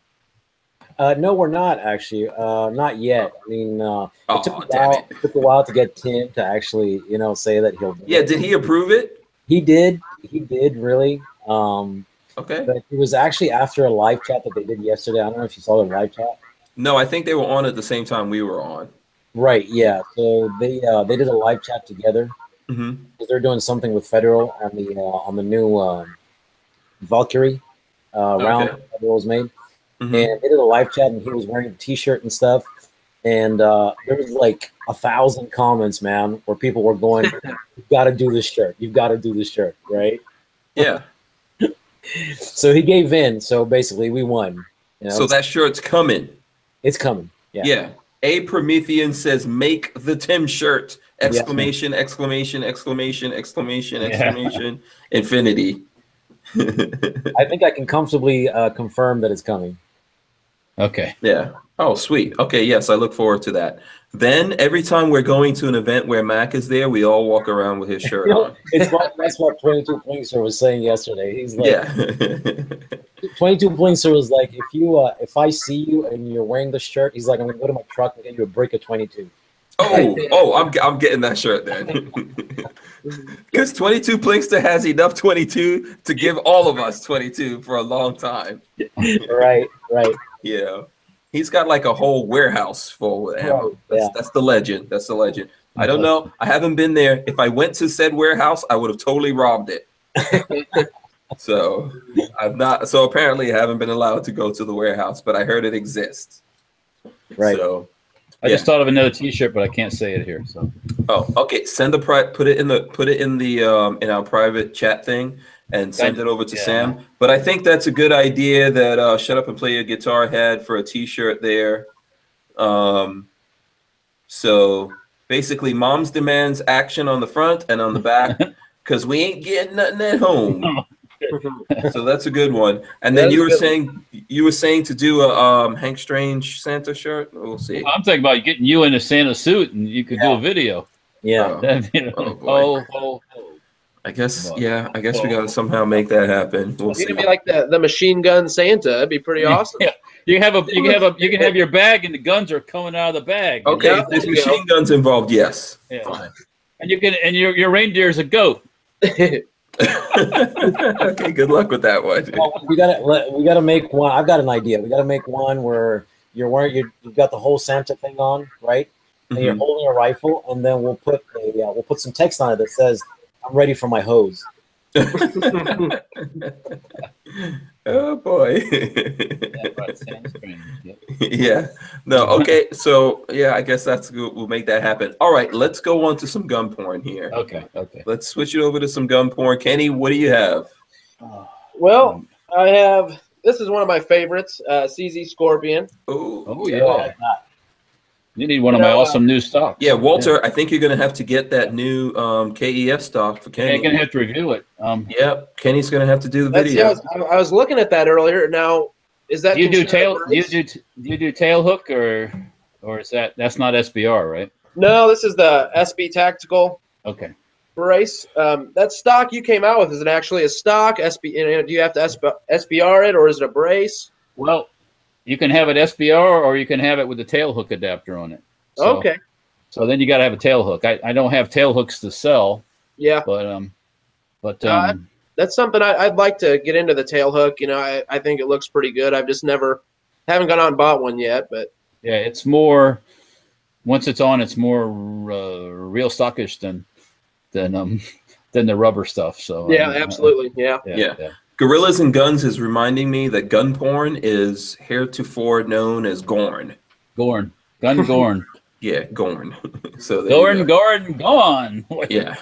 Speaker 4: Uh, no, we're not actually. Uh, not yet. I mean, uh,
Speaker 1: Oh,
Speaker 4: it took a while.
Speaker 1: it.
Speaker 4: Took a while to get Tim to actually, you know, say that he'll.
Speaker 1: Yeah,
Speaker 4: it.
Speaker 1: did he approve it?
Speaker 4: He did. He did really. Um,
Speaker 1: Okay.
Speaker 4: but it was actually after a live chat that they did yesterday. I don't know if you saw the live chat.
Speaker 1: No, I think they were on at the same time we were on.
Speaker 4: Right. Yeah. So they uh, they did a live chat together
Speaker 1: hmm
Speaker 4: because they're doing something with Federal on the uh, on the new um, Valkyrie uh, round
Speaker 1: Okay.
Speaker 4: that was made.
Speaker 1: Hmm
Speaker 4: and they did a live chat and he was wearing a t-shirt and stuff and uh, there was like a thousand comments man where people were going you've got to do this shirt you've got to do this shirt right
Speaker 1: Yeah.
Speaker 4: so he gave in so basically we won you know
Speaker 1: So that shirt's coming.
Speaker 4: it's coming yeah,
Speaker 1: Yeah. A Promethean says, "Make the Tim shirt!" Exclamation! Exclamation! Exclamation! Exclamation!
Speaker 2: Yeah.
Speaker 1: Exclamation! Infinity.
Speaker 4: i think i can comfortably uh, confirm that it's coming
Speaker 2: Okay.
Speaker 1: yeah. Oh, sweet. Okay. Yes, I look forward to that. Then every time we're going to an event where Mac is there, we all walk around with his shirt on.
Speaker 4: it's what, that's what 22 Plinkster was saying yesterday he's like
Speaker 1: Yeah.
Speaker 4: 22 Plinkster was like if you uh, if i see you and you're wearing the shirt he's like i'm gonna go to my truck and get you a brick of 22
Speaker 1: oh, oh, I'm I'm getting that shirt then. Because 22 Plinkster has enough 22 to give all of us 22 for a long time.
Speaker 4: right right
Speaker 1: Yeah. He's got like a whole warehouse full of ammo.
Speaker 4: Right,
Speaker 1: That's,
Speaker 4: yeah.
Speaker 1: that's the legend. That's the legend. I don't know. I haven't been there. If I went to said warehouse, I would have totally robbed it. so I've not. So apparently, I haven't been allowed to go to the warehouse, but I heard it exists.
Speaker 4: right
Speaker 1: So,
Speaker 2: I just thought of another T-shirt, but I can't say it here. So
Speaker 1: oh, okay. Send the pri- Put it in the. Put it in the um in our private chat thing, and send it over to
Speaker 2: Yeah.
Speaker 1: Sam. But I think that's a good idea. That uh, shut up and play your guitar had for a T-shirt there. Um. So basically, mom's demands action on the front and on the back because we ain't getting nothing at home. so that's a good one. And then you were
Speaker 3: good
Speaker 1: saying you were saying to do a um Hank Strange Santa shirt. We'll see.
Speaker 2: I'm thinking about getting you in a Santa suit, and you could do a video.
Speaker 4: yeah
Speaker 1: Oh, Oh, boy.
Speaker 2: oh, oh, oh.
Speaker 1: I guess
Speaker 2: Well,
Speaker 1: yeah. I guess we gotta somehow make that happen. We'll
Speaker 3: You're
Speaker 1: see.
Speaker 3: gonna be like the, the machine gun Santa. That'd be pretty awesome.
Speaker 2: Yeah. You can have a you can have a you can have your bag, and the guns are coming out of the bag.
Speaker 1: Okay,
Speaker 3: Yeah,
Speaker 1: if there's
Speaker 3: there you go.
Speaker 1: machine guns involved, yes.
Speaker 2: Yeah.
Speaker 1: Fine.
Speaker 2: And you can and your your reindeer is a goat.
Speaker 1: okay, good luck with that one.
Speaker 4: Well, we gotta let- we gotta make one. I've got an idea. We gotta make one where you're wearing you you've got the whole Santa thing on, right? And you're
Speaker 1: Mhm.
Speaker 4: holding a rifle, and then we'll put a uh, we'll put some text on it that says, "I'm ready for my hose."
Speaker 1: oh boy.
Speaker 2: Yeah, right, Santa's training. Yep.
Speaker 1: yeah. No. Okay. So yeah, I guess that's good. We'll make that happen. All right. Let's go on to some gun porn here.
Speaker 2: Okay. Okay.
Speaker 1: Let's switch it over to some gun porn. Kenny, what do you have?
Speaker 3: well, I have. This is one of my favorites, uh, CZ Scorpion.
Speaker 1: Oh.
Speaker 2: Oh yeah. You need one of my
Speaker 3: You know, uh,
Speaker 2: awesome new stocks.
Speaker 1: Yeah, Walter. I think you're gonna have to get that new um, KEF stock for
Speaker 2: Yeah,
Speaker 1: Kenny.
Speaker 2: you're gonna have to review it. Um,
Speaker 1: Yep, Kenny's gonna have to do the
Speaker 3: That's, yeah, I,
Speaker 1: video.
Speaker 3: was, I was looking at that earlier. Now, is that
Speaker 2: you do
Speaker 3: considered
Speaker 2: tail.
Speaker 3: a
Speaker 2: You
Speaker 3: brace?
Speaker 2: do. You do tail hook or or is that that's not SBR, right?
Speaker 3: No, this is the SB Tactical
Speaker 2: Okay.
Speaker 3: brace. Um, that stock you came out with is it actually a stock SB? You know, do you have to SB, SBR it or is it a brace?
Speaker 2: Well, you can have it SBR or you can have it with the tail hook adapter on it. So,
Speaker 3: okay,
Speaker 2: So then you got to have a tail hook. I, I don't have tail hooks to sell,
Speaker 3: yeah,
Speaker 2: but um, but
Speaker 3: Uh,
Speaker 2: um,
Speaker 3: that's something I, I'd like to get into the tail hook. You know, I, I think it looks pretty good. I've just never haven't gone out and bought one yet, but
Speaker 2: yeah, it's more. Once it's on, it's more uh, real stockish than than um than the rubber stuff. So
Speaker 3: yeah,
Speaker 2: um,
Speaker 3: absolutely, yeah.
Speaker 2: Yeah,
Speaker 1: Yeah.
Speaker 2: yeah.
Speaker 1: Gorillas and Guns is reminding me that gun porn is heretofore known as Gorn.
Speaker 2: Gorn, gun Gorn,
Speaker 1: Yeah, Gorn. so
Speaker 2: Gorn,
Speaker 1: go.
Speaker 2: Gorn, gone.
Speaker 1: Yeah.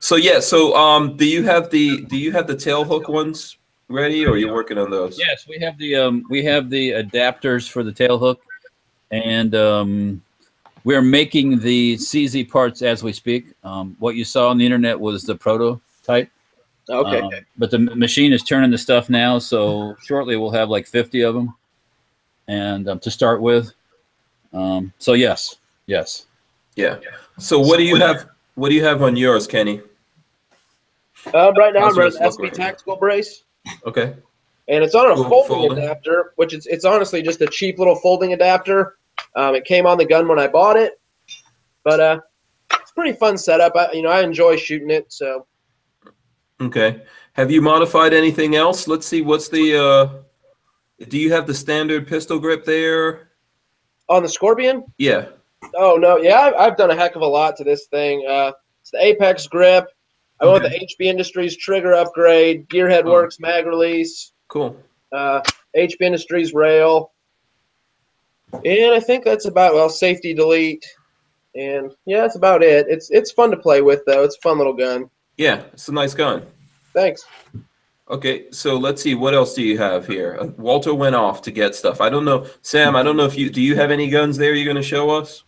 Speaker 1: So yeah, so um, do you have the do you have the tail hook ones ready, or are you working on those?
Speaker 2: Yes, we have the um, we have the adapters for the tail hook, and um, we're making the CZ parts as we speak. Um, what you saw on the internet was the prototype.
Speaker 3: Okay,
Speaker 2: Um, but the machine is turning the stuff now, so shortly we'll have like 50 of them, and um, to start with. Um, so yes, yes.
Speaker 1: Yeah. So what do you have? What do you have on yours, Kenny?
Speaker 3: Um, right now
Speaker 1: How's
Speaker 3: I'm running SB
Speaker 1: right now?
Speaker 3: tactical brace,
Speaker 1: Okay.
Speaker 3: and it's on a folding,
Speaker 1: folding.
Speaker 3: adapter, which is it's honestly just a cheap little folding adapter. Um, it came on the gun when I bought it, but uh, it's a pretty fun setup. I, you know, I enjoy shooting it. So
Speaker 1: Okay. Have you modified anything else? Let's see. What's the? uh Do you have the standard pistol grip there?
Speaker 3: on the Scorpion,
Speaker 1: Yeah.
Speaker 3: oh no, yeah, I've, done a heck of a lot to this thing. Uh, it's the Apex grip. I went with the HB Industries trigger upgrade, Gearhead
Speaker 1: Oh.
Speaker 3: Works mag release,
Speaker 1: Cool.
Speaker 3: uh, HB Industries rail, and I think that's about well safety delete, and yeah, that's about it. It's it's fun to play with though. It's a fun little gun.
Speaker 1: Yeah, it's a nice gun.
Speaker 3: Thanks.
Speaker 1: Okay, so let's see. What else do you have here? Uh, Walter went off to get stuff. I don't know, Sam. I don't know if you do. You have any guns there? You're going to show us?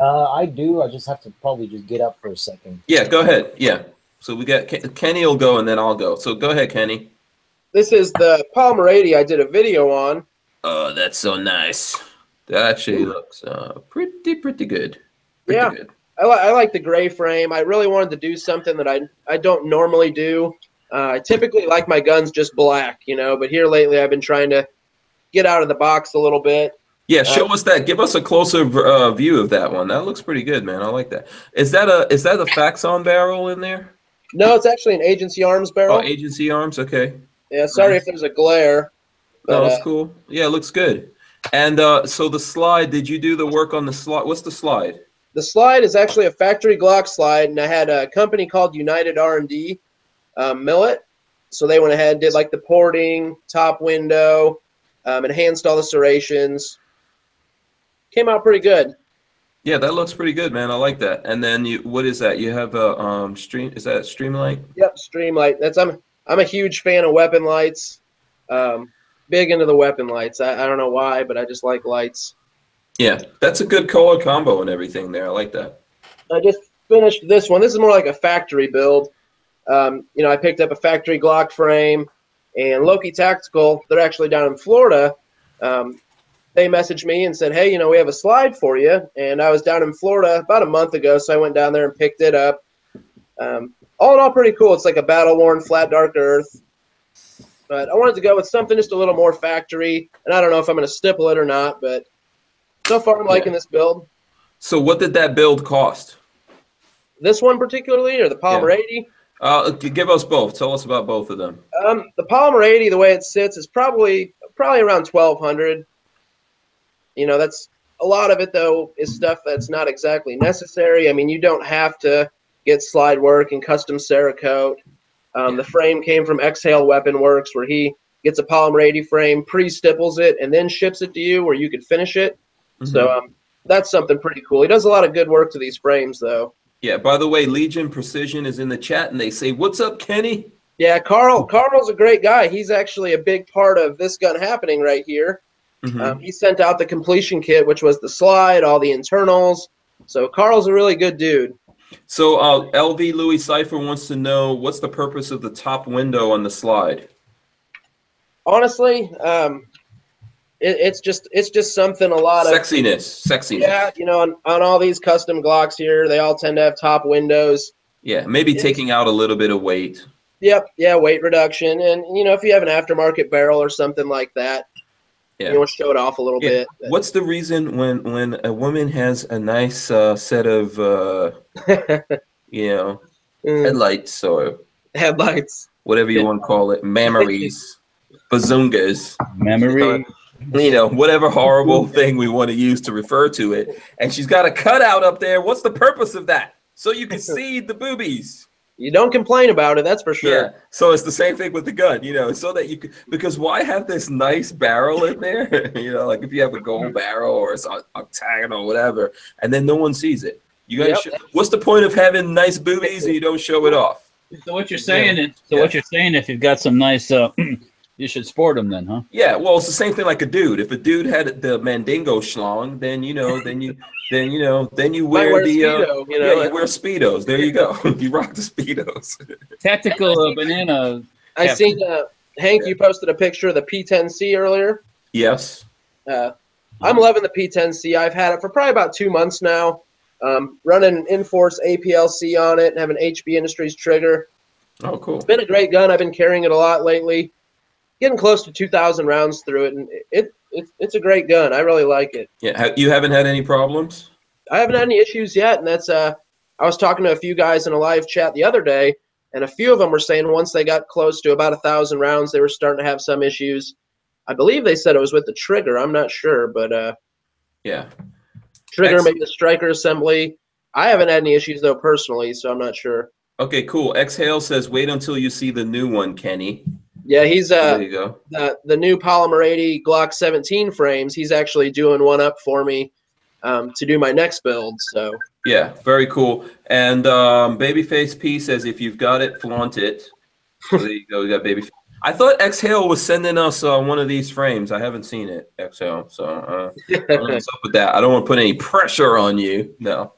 Speaker 4: Uh, I do. I just have to probably just get up for a second.
Speaker 1: Yeah, go ahead. Yeah. So we got Ken- Kenny will go and then I'll go. So go ahead, Kenny.
Speaker 3: This is the Polymer 80 I did a video on.
Speaker 1: Oh, that's so nice. That actually looks uh, pretty pretty good. Pretty
Speaker 3: Yeah.
Speaker 1: good.
Speaker 3: I, li- I like the gray frame. I really wanted to do something that I I don't normally do. Uh, I typically like my guns just black, you know, but here lately I've been trying to get out of the box a little bit.
Speaker 1: Yeah, show us that. Give us a closer uh, view of that one. That looks pretty good, man. I like that. Is that a is that a Faxon barrel in there?
Speaker 3: No, it's actually an agency arms barrel.
Speaker 1: Oh, agency arms. Okay.
Speaker 3: yeah, sorry if there's a glare.
Speaker 1: No,
Speaker 3: But,
Speaker 1: that's
Speaker 3: uh,
Speaker 1: cool. Yeah, it looks good. And uh, so the slide. Did you do the work on the slide? What's the slide?
Speaker 3: The slide is actually a factory Glock slide, and I had a company called United R&D um, mill it. So they went ahead and did like the porting, top window, um, enhanced all the serrations. Came out pretty good.
Speaker 1: Yeah, that looks pretty good, man. I like that. And then you, what is that? You have a um stream. Is that Streamlight?
Speaker 3: Yep, Streamlight. That's I'm I'm a huge fan of weapon lights. Um, big into the weapon lights. I, I don't know why, but I just like lights.
Speaker 1: Yeah, that's a good color combo and everything there. I like that.
Speaker 3: I just finished this one. This is more like a factory build. Um, you know, I picked up a factory Glock frame, and Loki Tactical. They're actually down in Florida. Um, they messaged me and said, "Hey, you know, we have a slide for you." And I was down in Florida about a month ago, so I went down there and picked it up. Um, all in all, pretty cool. It's like a battle worn flat dark earth. But I wanted to go with something just a little more factory, and I don't know if I'm going to stipple it or not, but so far I'm liking this build.
Speaker 1: So what did that build cost?
Speaker 3: This one particularly, or the Polymer 80.
Speaker 1: Uh, give us both. Tell us about both of them.
Speaker 3: Um, the Polymer 80, the way it sits, is probably probably around 1200. You know, that's a lot of it though is stuff that's not exactly necessary. I mean, you don't have to get slide work and custom Cerakote. Um, the frame came from Exhale Weapon Works, where he gets a polymer 80 frame, pre-stipples it, and then ships it to you, where you could finish it. So um, that's something pretty cool. He does a lot of good work to these frames, though.
Speaker 1: Yeah. By the way, Legion Precision is in the chat, and they say, "What's up, Kenny?"
Speaker 3: Yeah, Carl. Carl's a great guy. He's actually a big part of this gun happening right here.
Speaker 1: Mhm.
Speaker 3: Um, he sent out the completion kit, which was the slide, all the internals. So Carl's a really good dude.
Speaker 1: So uh, LV Louis Cipher wants to know what's the purpose of the top window on the slide.
Speaker 3: Honestly, um, it, it's just it's just something a lot of
Speaker 1: Sexiness, sexiness.
Speaker 3: yeah. You know, on, on all these custom Glocks here, they all tend to have top windows.
Speaker 1: Yeah, maybe
Speaker 3: It's-
Speaker 1: taking out a little bit of weight.
Speaker 3: Yep, yeah, weight reduction, and you know if you have an aftermarket barrel or something like that,
Speaker 1: Yeah.
Speaker 3: you want to show it off a little
Speaker 1: Yeah.
Speaker 3: bit.
Speaker 1: What's the reason when when a woman has a nice uh, set of uh, you know
Speaker 3: Mm,
Speaker 1: headlights or
Speaker 3: Headlights.
Speaker 1: whatever you want to call it, mammaries, bazungas,
Speaker 2: Memory.
Speaker 1: You know, whatever horrible thing we want to use to refer to it, and she's got a cutout up there. What's the purpose of that? So you can see the boobies.
Speaker 3: You don't complain about it, that's for sure.
Speaker 1: Yeah. So it's the same thing with the gun, you know, so that you could, because why have this nice barrel in there? you know, like if you have a gold barrel or it's o- octagonal or whatever, and then no one sees it. You gotta
Speaker 3: Yep.
Speaker 1: show, what's the point of having nice boobies and you don't show it off?
Speaker 2: So what you're saying is, so
Speaker 1: Yeah.
Speaker 2: what you're saying, if you've got some nice, uh, you should sport them then, huh?
Speaker 1: Yeah, well, it's the same thing like a dude. If a dude had the Mandingo schlong, then you know, then you, then you know, then you
Speaker 3: Might
Speaker 1: wear,
Speaker 3: wear
Speaker 1: the, uh,
Speaker 3: Speedo, you
Speaker 1: yeah,
Speaker 3: know.
Speaker 1: you wear speedos. There you go. you rock the speedos.
Speaker 2: Tactical uh, banana.
Speaker 3: I
Speaker 2: Captain.
Speaker 3: seen uh, Hank. You posted a picture of the P10C earlier.
Speaker 1: yes.
Speaker 3: Uh, I'm loving the P10C. I've had it for probably about two months now. Um, running Inforce APLC on it and have an HB Industries trigger.
Speaker 1: Oh, cool.
Speaker 3: It's been a great gun. I've been carrying it a lot lately. Getting close to 2,000 rounds through it, and it, it it's a great gun. I really like it.
Speaker 1: Yeah, you haven't had any problems?
Speaker 3: I haven't had any issues yet, and that's uh. I was talking to a few guys in a live chat the other day, and a few of them were saying once they got close to about a thousand rounds, they were starting to have some issues. I believe they said it was with the trigger. I'm not sure, but uh,
Speaker 1: Yeah.
Speaker 3: trigger,
Speaker 1: Excellent.
Speaker 3: maybe the striker assembly. I haven't had any issues though personally, so I'm not sure.
Speaker 1: Okay, cool. Exhale says, wait until you see the new one, Kenny.
Speaker 3: Yeah, he's uh
Speaker 1: there you go.
Speaker 3: the the new Polymer 80 Glock 17 frames. He's actually doing one up for me um, to do my next build. So
Speaker 1: Yeah, very cool. And um, Babyface P says, if you've got it, flaunt it. So there you go. We got Babyface. I thought Exhale was sending us uh, one of these frames. I haven't seen it, Exhale. So uh, I don't what's up with that. I don't want to put any pressure on you. No,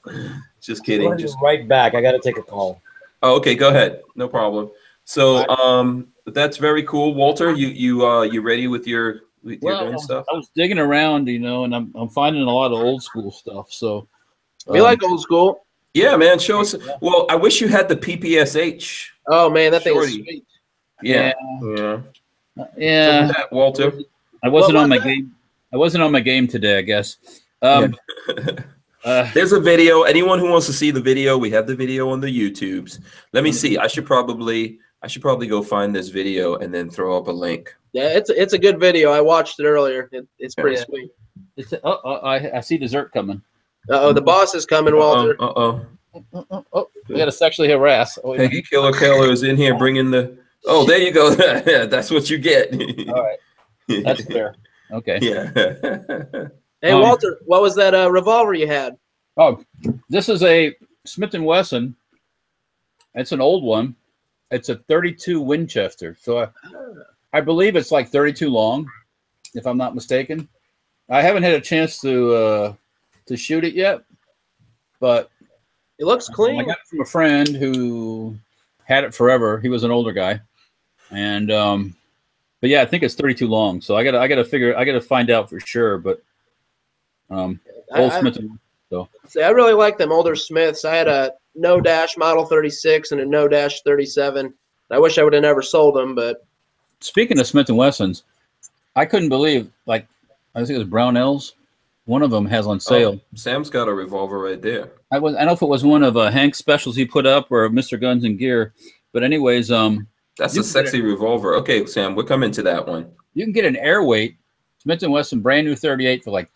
Speaker 1: just kidding. Just
Speaker 4: right back. I got to take a call.
Speaker 1: oh, okay. Go ahead. No problem. So um, that's very cool, Walter. You you uh, you ready with your with your
Speaker 2: Well,
Speaker 1: gun stuff?
Speaker 2: I was digging around, you know, and I'm I'm finding a lot of old school stuff. So
Speaker 3: we
Speaker 2: um,
Speaker 3: like old school.
Speaker 1: Yeah, man. Show us. Well, I wish you had the PPSH.
Speaker 3: Oh man, that thing is sweet.
Speaker 1: Yeah. Yeah.
Speaker 2: yeah.
Speaker 1: So that, Walter.
Speaker 2: I wasn't
Speaker 3: What
Speaker 2: on my
Speaker 3: that?
Speaker 2: game. I wasn't on my game today, I guess. Um, uh,
Speaker 1: There's a video. Anyone who wants to see the video, we have the video on the YouTubes. Let me see. I should probably I should probably go find this video and then throw up a link.
Speaker 3: Yeah, it's it's a good video. I watched it earlier. It, it's pretty
Speaker 2: Yeah.
Speaker 3: sweet.
Speaker 2: it's, oh, oh, I, I see dessert coming.
Speaker 3: Uh oh, the boss is coming, Walter.
Speaker 1: Uh oh.
Speaker 2: Oh, oh, oh, we got to sexually harass. Oh,
Speaker 1: Peggy Killer Killer is in here bringing the. Oh, there you go. That's what you get.
Speaker 2: All right, that's fair. Okay.
Speaker 1: yeah.
Speaker 3: Hey
Speaker 2: Um,
Speaker 3: Walter, what was that uh, revolver you had?
Speaker 2: Oh, this is a Smith and Wesson. It's an old one. It's a 32 Winchester. So I, I believe it's like 32 long, if I'm not mistaken. I haven't had a chance to uh, to shoot it yet, but
Speaker 3: It looks clean.
Speaker 2: I got it from a friend who had it forever. He was an older guy, and um, but yeah, I think it's 32 long. So I gotta I gotta figure I gotta find out for sure. But um, old Smith and
Speaker 3: see, I really like them older Smiths. I had a no dash Model 36 and a no dash 37. I wish I would have never sold them, but
Speaker 2: Speaking of Smith and Wessons, I couldn't believe like I think it was Brownells. One of them has on sale.
Speaker 1: Sam's got a revolver right there.
Speaker 2: I was I don't know if it was one of uh, Hank's specials he put up or Mr. Guns and Gear, but anyways, um,
Speaker 1: That's a
Speaker 2: can
Speaker 1: sexy revolver. Okay, Sam, we'll come into that one.
Speaker 2: you can get an airweight Smith and Wesson brand new 38 for like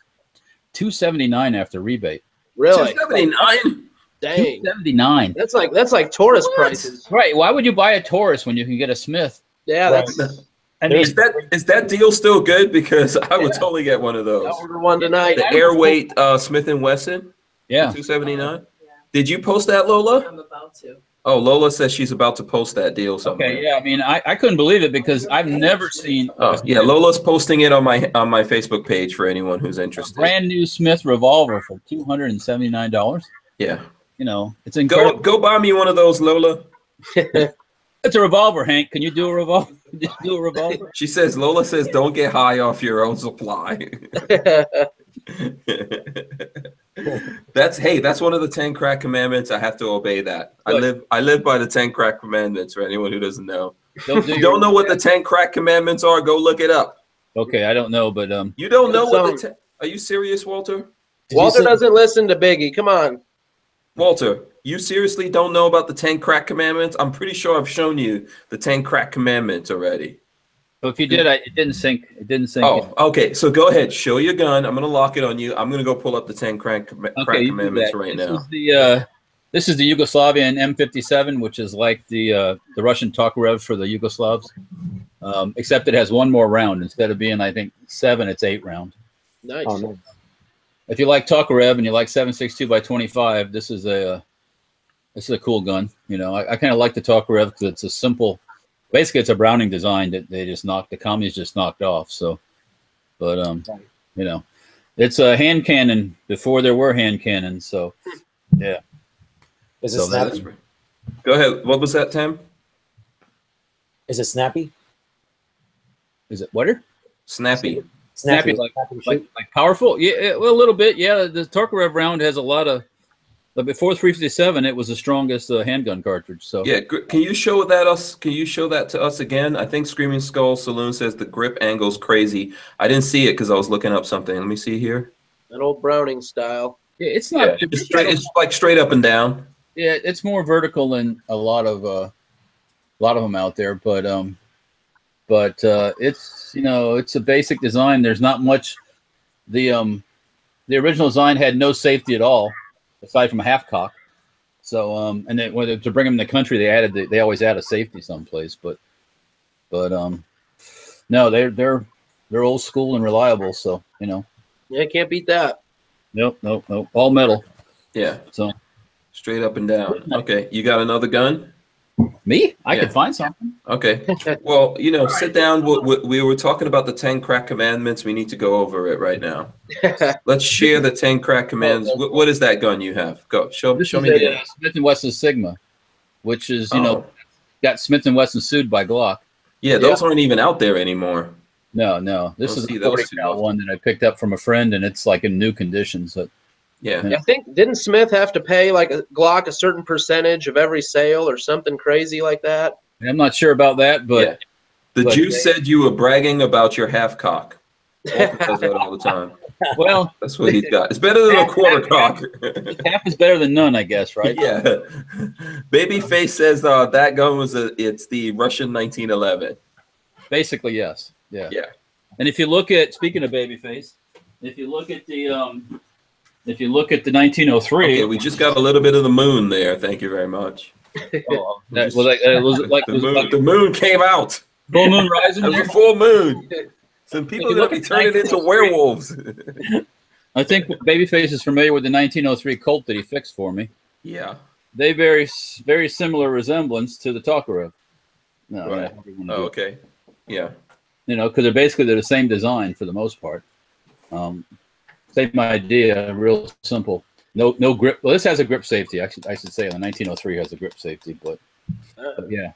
Speaker 2: 279 after rebate.
Speaker 3: really,
Speaker 1: 279?
Speaker 3: dang,
Speaker 2: 279.
Speaker 3: that's like that's like Taurus
Speaker 1: What?
Speaker 3: prices.
Speaker 2: Right? Why would you buy a Taurus when you can get a Smith?
Speaker 3: Yeah,
Speaker 4: Right.
Speaker 3: that's.
Speaker 2: I mean,
Speaker 1: Is that is that deal still good? Because I would
Speaker 2: Yeah.
Speaker 1: totally get one of those.
Speaker 3: I'll order one tonight.
Speaker 1: The airweight uh, Smith and Wesson,
Speaker 2: yeah.
Speaker 1: 279. Yeah. Did you post that, Lola?
Speaker 5: I'm about to.
Speaker 1: Oh, Lola says she's about to post that deal somewhere.
Speaker 2: Okay. Yeah. I mean, I, I couldn't believe it because I've never seen.
Speaker 1: Oh, yeah, Lola's posting it on my on my Facebook page for anyone who's interested.
Speaker 2: brand new Smith revolver for two hundred and seventy nine dollars.
Speaker 1: Yeah,
Speaker 2: You know, it's
Speaker 1: in
Speaker 2: go
Speaker 1: go buy me one of those, Lola.
Speaker 2: It's a revolver, Hank. Can you do a revolver? Can you do a revolver?
Speaker 1: She says Lola says don't get high off your own supply. that's hey, that's one of the ten crack commandments. I have to obey that. I live I live by the ten crack commandments. For anyone who doesn't know,
Speaker 2: Don't do
Speaker 1: don't know what the ten crack commandments are? Go look it up.
Speaker 2: Okay, I don't know, but um,
Speaker 1: You don't know what the ten, are you serious, Walter?
Speaker 3: Walter
Speaker 4: say-
Speaker 3: doesn't listen to Biggie. Come on.
Speaker 1: Walter, you seriously don't know about the ten crack commandments? I'm pretty sure I've shown you the ten crack commandments already.
Speaker 2: So if you did, I, it didn't sink. It didn't sink.
Speaker 1: Oh, okay. So go ahead, show your gun. I'm gonna lock it on you. I'm gonna go pull up the ten crank, com-
Speaker 2: okay,
Speaker 1: crack
Speaker 2: you do
Speaker 1: commandments
Speaker 2: that.
Speaker 1: right
Speaker 2: this
Speaker 1: now.
Speaker 2: Is the uh, this is the Yugoslavian M57, which is like the uh, the Russian Tokarev for the Yugoslavs, um, except it has one more round instead of being, I think, seven. It's eight round.
Speaker 3: Nice.
Speaker 4: Oh, no.
Speaker 2: If you like Tokarev and you like 7.62 by 25, this is a uh, this is a cool gun. You know, I, I kind of like the Tokarev because it's a simple. Basically, it's a Browning design that they just knocked. The commies just knocked off. So, but um,
Speaker 4: Right.
Speaker 2: you know, it's a hand cannon before there were hand cannons. So, yeah.
Speaker 4: Is it
Speaker 2: So
Speaker 4: snappy?
Speaker 1: Go ahead. What was that, Tim?
Speaker 4: Is it snappy?
Speaker 2: Is it water?
Speaker 1: Snappy.
Speaker 2: Snappy, like
Speaker 4: Snappy
Speaker 2: like, like powerful? Yeah, well, a little bit. Yeah, the Tokarev round has a lot of But before 357, it was the strongest uh, handgun cartridge. So
Speaker 1: Yeah, gr- can you show that us? Can you show that to us again? I think Screaming Skull Saloon says the grip angle's crazy. I didn't see it because I was looking up something. Let me see here.
Speaker 3: That old Browning style.
Speaker 2: Yeah, it's not.
Speaker 1: Yeah, it's, straight, it's like straight up and down.
Speaker 2: Yeah, it's more vertical than a lot of uh, a lot of them out there, but um, but uh, it's you know it's a basic design. There's not much. The um, the original design had no safety at all, aside from a half cock. So um, and then when they- to bring them in the country, they added the, they always add a safety someplace, but but um, no, they're they're they're old school and reliable. So you know,
Speaker 3: Yeah, can't beat that.
Speaker 2: nope, nope, nope, all metal.
Speaker 1: Yeah,
Speaker 2: So
Speaker 1: straight up and down. Okay, you got another gun?
Speaker 2: Me, I
Speaker 1: Yeah.
Speaker 2: could find something.
Speaker 1: Okay. Well, you know, sit down. We, we, we were talking about the 10 crack commandments. We need to go over it right now. Let's share the 10 crack commandments. What, what is that gun you have? Go. Show,
Speaker 2: This
Speaker 1: show me
Speaker 2: a,
Speaker 1: the
Speaker 2: uh, Smith and Wesson Sigma, which is you know
Speaker 1: Oh.
Speaker 2: got Smith and Wesson sued by Glock.
Speaker 1: Yeah, those aren't even out there anymore.
Speaker 2: No, no, this
Speaker 1: Don't
Speaker 2: is
Speaker 1: see
Speaker 2: a
Speaker 1: those
Speaker 2: 40
Speaker 1: too
Speaker 2: cal
Speaker 1: often.
Speaker 2: one that I picked up from a friend, and it's like in new conditions. So
Speaker 1: Yeah.
Speaker 3: I think didn't Smith have to pay like a Glock a certain percentage of every sale or something crazy like that?
Speaker 2: I'm not sure about that, but
Speaker 1: yeah. The
Speaker 2: but
Speaker 1: juice
Speaker 2: they-
Speaker 1: said you were bragging about your half cock. Does that all the time.
Speaker 2: well,
Speaker 1: That's what he's got. It's better than a quarter cock.
Speaker 2: half is better than none, I guess, right?
Speaker 1: Yeah. Babyface says uh, that gun was a. It's the Russian 1911.
Speaker 2: Basically, yes. Yeah.
Speaker 1: Yeah.
Speaker 2: And if you look at speaking of babyface, if you look at the um, if you look at the 1903,
Speaker 1: Okay, we just got a little bit of the moon there. Thank you very much.
Speaker 2: oh, that, was like, uh, was it like,
Speaker 1: The
Speaker 2: was
Speaker 1: moon,
Speaker 2: like
Speaker 1: the moon came out.
Speaker 2: full moon rising?
Speaker 1: It was
Speaker 2: there?
Speaker 1: a full moon. Some people are gonna be turning into werewolves.
Speaker 2: I think Babyface is familiar with the 1903 Colt that he fixed for me.
Speaker 1: yeah.
Speaker 2: They very very similar resemblance to the Tokarev. No,
Speaker 1: Right.
Speaker 2: yeah, however you wanna
Speaker 1: Oh, okay. Yeah.
Speaker 2: You know, because they're basically they're the same design for the most part. Um, same idea, real simple. No no grip. Well, this has a grip safety. I should I should say the 1903 has a grip safety, but, but yeah,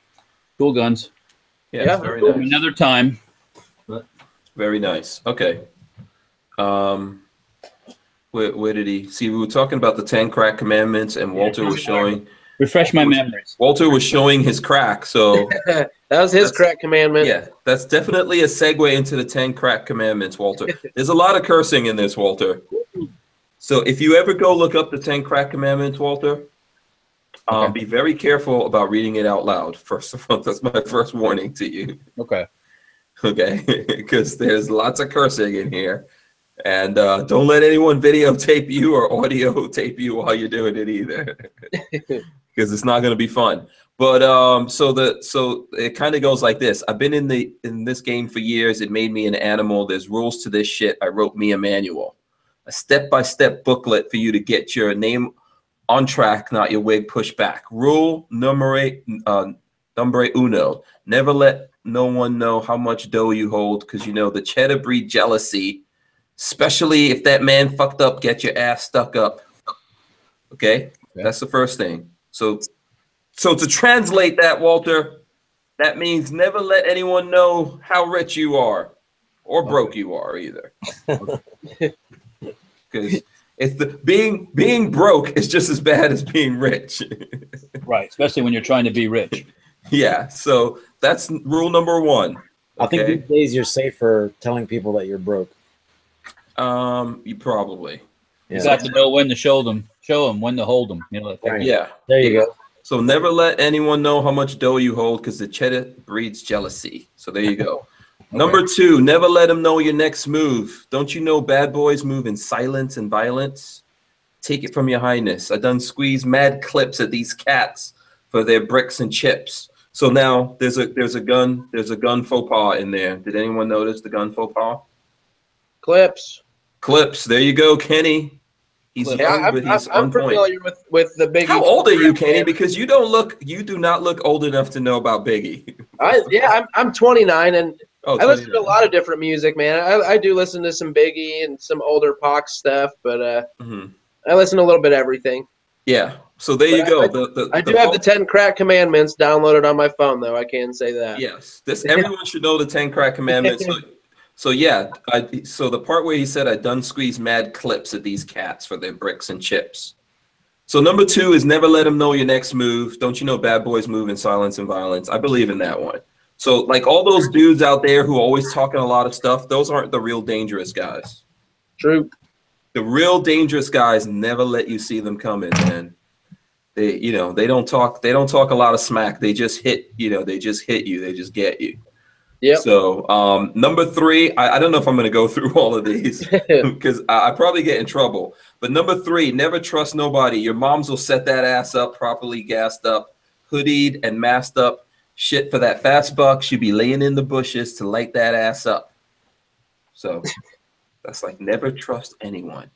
Speaker 2: cool guns.
Speaker 1: Yeah.
Speaker 3: Yeah,
Speaker 1: very
Speaker 3: cool.
Speaker 1: nice.
Speaker 2: Another time.
Speaker 1: Very nice. Okay. Um, where, where did he see? We were talking about the ten crack commandments, and Walter was showing.
Speaker 2: Refresh my memories.
Speaker 1: Walter was showing his crack. So
Speaker 3: that was his crack commandment.
Speaker 1: yeah, that's definitely a segue into the ten crack commandments, Walter. There's a lot of cursing in this, Walter. So if you ever go look up the ten crack commandments, Walter, um,
Speaker 2: Okay.
Speaker 1: be very careful about reading it out loud. First of all, that's my first warning to you.
Speaker 2: Okay.
Speaker 1: okay because there's lots of cursing in here and uh, don't let anyone videotape you or audio tape you while you're doing it either. Because it's not going to be fun. But um so the so it kind of goes like this. I've been in the in this game for years. It made me an animal. There's rules to this shit. I wrote me a manual. A step-by-step booklet for you to get your name on track not your wig pushed back. Rule numero uh, number uno. Never let no one know how much dough you hold because you know the cheddar breed jealousy, especially if that man fucked up, get your ass stuck up. Okay,
Speaker 2: Yeah.
Speaker 1: that's the first thing. So, so to translate that, Walter, that means never let anyone know how rich you are or broke you are either. Because it's the being being broke is just as bad as being rich.
Speaker 2: Right. Especially when you're trying to be rich.
Speaker 1: yeah. So that's rule number one.
Speaker 4: I think these days you're safer telling people that you're broke.
Speaker 1: Um, you probably.
Speaker 2: You
Speaker 4: Yeah.
Speaker 2: got to know when to show them, show them when to hold them. You know, that.
Speaker 4: Right.
Speaker 1: Yeah.
Speaker 4: There you go.
Speaker 1: So never let anyone know how much dough you hold because the cheddar breeds jealousy. So there you go. Number two, never let them know your next move. Don't you know bad boys move in silence and violence? Take it from your highness. I done squeeze mad clips at these cats for their bricks and chips. So now there's a there's a gun there's a gun faux pas in there. Did anyone notice the gun faux pas?
Speaker 3: Clips.
Speaker 1: Clips. There you go, Kenny. He's young,
Speaker 3: I'm,
Speaker 1: but
Speaker 3: I'm,
Speaker 1: he's
Speaker 3: I'm
Speaker 1: on point.
Speaker 3: familiar with with the Biggie.
Speaker 1: How old are you, Kenny? Because you don't look, you do not look old enough to know about Biggie.
Speaker 3: I, yeah, I'm I'm 29 and
Speaker 1: Oh,
Speaker 3: I listen to a lot of different music, man. I, I do listen to some Biggie and some older Pac stuff, but uh,
Speaker 1: Mhm.
Speaker 3: I listen to a little bit of everything.
Speaker 1: Yeah. So there you go.
Speaker 3: I-
Speaker 1: the, the,
Speaker 3: I
Speaker 1: the
Speaker 3: do have the 10 crack commandments downloaded on my phone, though. I can say that.
Speaker 1: Yes. This everyone should know the Ten Crack Commandments. So, yeah, I so the part where he said I done squeeze mad clips at these cats for their bricks and chips. So number two is never let them know your next move. Don't you know bad boys move in silence and violence? I believe in that one. So like all those dudes out there who are always talking a lot of stuff, those aren't the real dangerous guys.
Speaker 3: True.
Speaker 1: The real dangerous guys never let you see them coming, man. They, you know, they don't talk. They don't talk a lot of smack. They just hit. You know, they just hit you. They just get you.
Speaker 3: Yep.
Speaker 1: So um, number three, I, I don't know if I'm going to go through all of these because I, I probably get in trouble. But number three, never trust nobody. Your moms will set that ass up properly, gassed up, hoodied, and masked up. Shit for that fast buck. She'd be laying in the bushes to light that ass up. So that's like never trust anyone.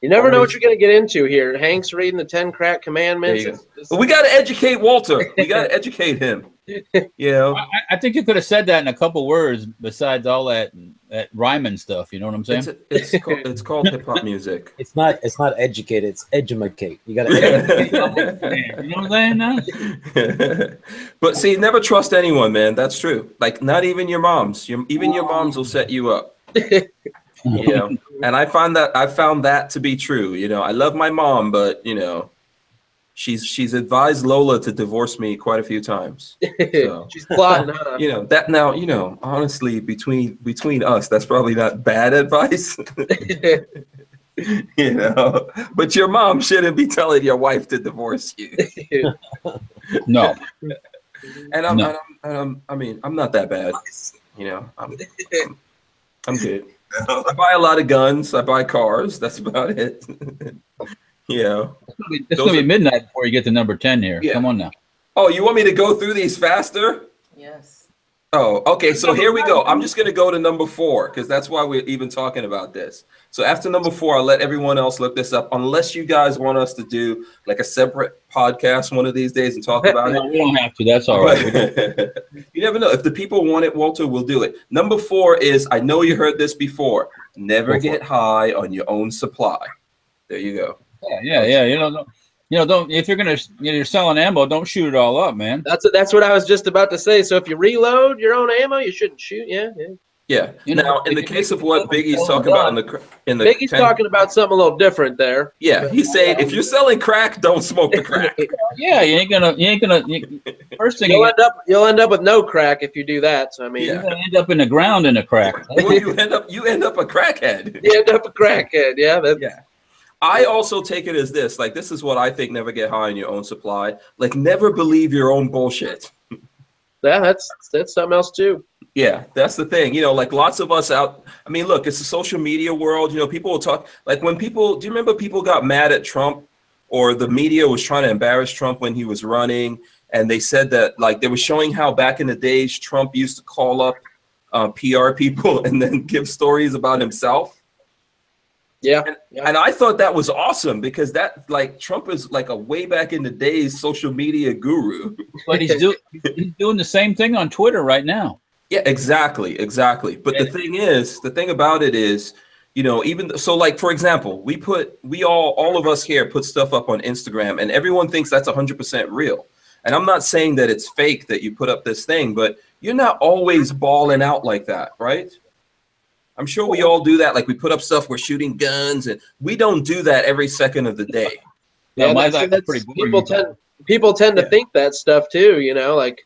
Speaker 3: You never know what you're going to get into here. Hank's reading the Ten Crack Commandments.
Speaker 1: There you go.
Speaker 3: It's- it's-
Speaker 1: But we got to educate Walter. We got to educate him. You know.
Speaker 2: I, I think you could have said that in a couple words besides all that that rhyming stuff. You know what I'm saying?
Speaker 1: It's it's called, it's called hip hop music.
Speaker 4: It's not. It's not educate. It's edumacate. You got to.
Speaker 2: you know what I'm saying? Now?
Speaker 1: but see, never trust anyone, man. That's true. Like not even your moms. Your, even your moms will set you up. You know, and I find that I found that to be true. You know, I love my mom, but you know, she's she's advised Lola to divorce me quite a few times. So.
Speaker 3: She's plotting, huh?
Speaker 1: You know that now. You know, honestly, between between us, that's probably not bad advice. you know, but your mom shouldn't be telling your wife to divorce you.
Speaker 2: No.
Speaker 1: And I'm,
Speaker 2: No.
Speaker 1: and I'm, and I'm I mean, I'm not that bad. You know, I'm, I'm, I'm good. I buy a lot of guns. I buy cars. That's about it. You know.
Speaker 2: It's gonna be, it's gonna be midnight before you get to number ten here.
Speaker 1: Yeah.
Speaker 2: Come on now.
Speaker 1: Oh, you want me to go through these faster?
Speaker 5: Yes.
Speaker 1: Oh, okay. So here we go. I'm just going to go to number four because that's why we're even talking about this. So after number four, I'll let everyone else look this up unless you guys want us to do like a separate podcast one of these days and talk about it.
Speaker 2: We don't have to. That's all right. We don't-
Speaker 1: But you never know. If the people want it, Walter, we'll do it. Number four is I know you heard this before. Never get high on your own supply. There you go.
Speaker 2: Yeah, yeah, yeah. You know, don't, you know, don't if you're gonna you know, you're selling ammo, don't shoot it all up, man.
Speaker 3: That's that's what I was just about to say. So if you reload your own ammo, you shouldn't shoot. Yeah, yeah.
Speaker 1: Yeah.
Speaker 2: You know,
Speaker 1: now, in the case of what Biggie's talking about in the in the
Speaker 3: Biggie's
Speaker 1: ten-
Speaker 3: talking about something a little different there.
Speaker 1: yeah, he's saying if you're selling crack, don't smoke the crack.
Speaker 2: Yeah, you ain't gonna you ain't gonna you, first thing
Speaker 3: You'll
Speaker 2: you
Speaker 3: end up you'll end up with no crack if you do that. So I mean,
Speaker 1: Yeah.
Speaker 2: you're gonna end up in the ground in a crack.
Speaker 1: Well, you end up you end up a crackhead.
Speaker 3: you end up a crackhead. Yeah, that,
Speaker 1: Yeah. I also take it as this, like this is what I think never get high on your own supply. Like never believe your own bullshit.
Speaker 3: yeah, that's that's something else too.
Speaker 1: Yeah, that's the thing. You know, like lots of us out. I mean, look, it's a social media world. You know, people will talk. Like when people, do you remember people got mad at Trump, or the media was trying to embarrass Trump when he was running, and they said that like they were showing how back in the days Trump used to call up uh, PR people and then give stories about himself.
Speaker 3: Yeah,
Speaker 1: And I thought that was awesome because that like Trump is like a way back in the days social media guru.
Speaker 2: But he's doing he's doing the same thing on Twitter right now.
Speaker 1: Yeah, exactly, exactly. But the thing is, the thing about it is, you know, even so, like for example, we put we all all of us here put stuff up on Instagram, and everyone thinks that's hundred percent real. And I'm not saying that it's fake that you put up this thing, but you're not always balling out like that, right? I'm sure we all do that. Like we put up stuff, we're shooting guns, and we don't do that every second of the day.
Speaker 2: No,
Speaker 3: yeah.
Speaker 2: mine's
Speaker 3: that's-
Speaker 2: like
Speaker 3: that's-
Speaker 2: pretty boring.
Speaker 3: people tend people tend to
Speaker 1: Yeah.
Speaker 3: think that stuff too. You know, like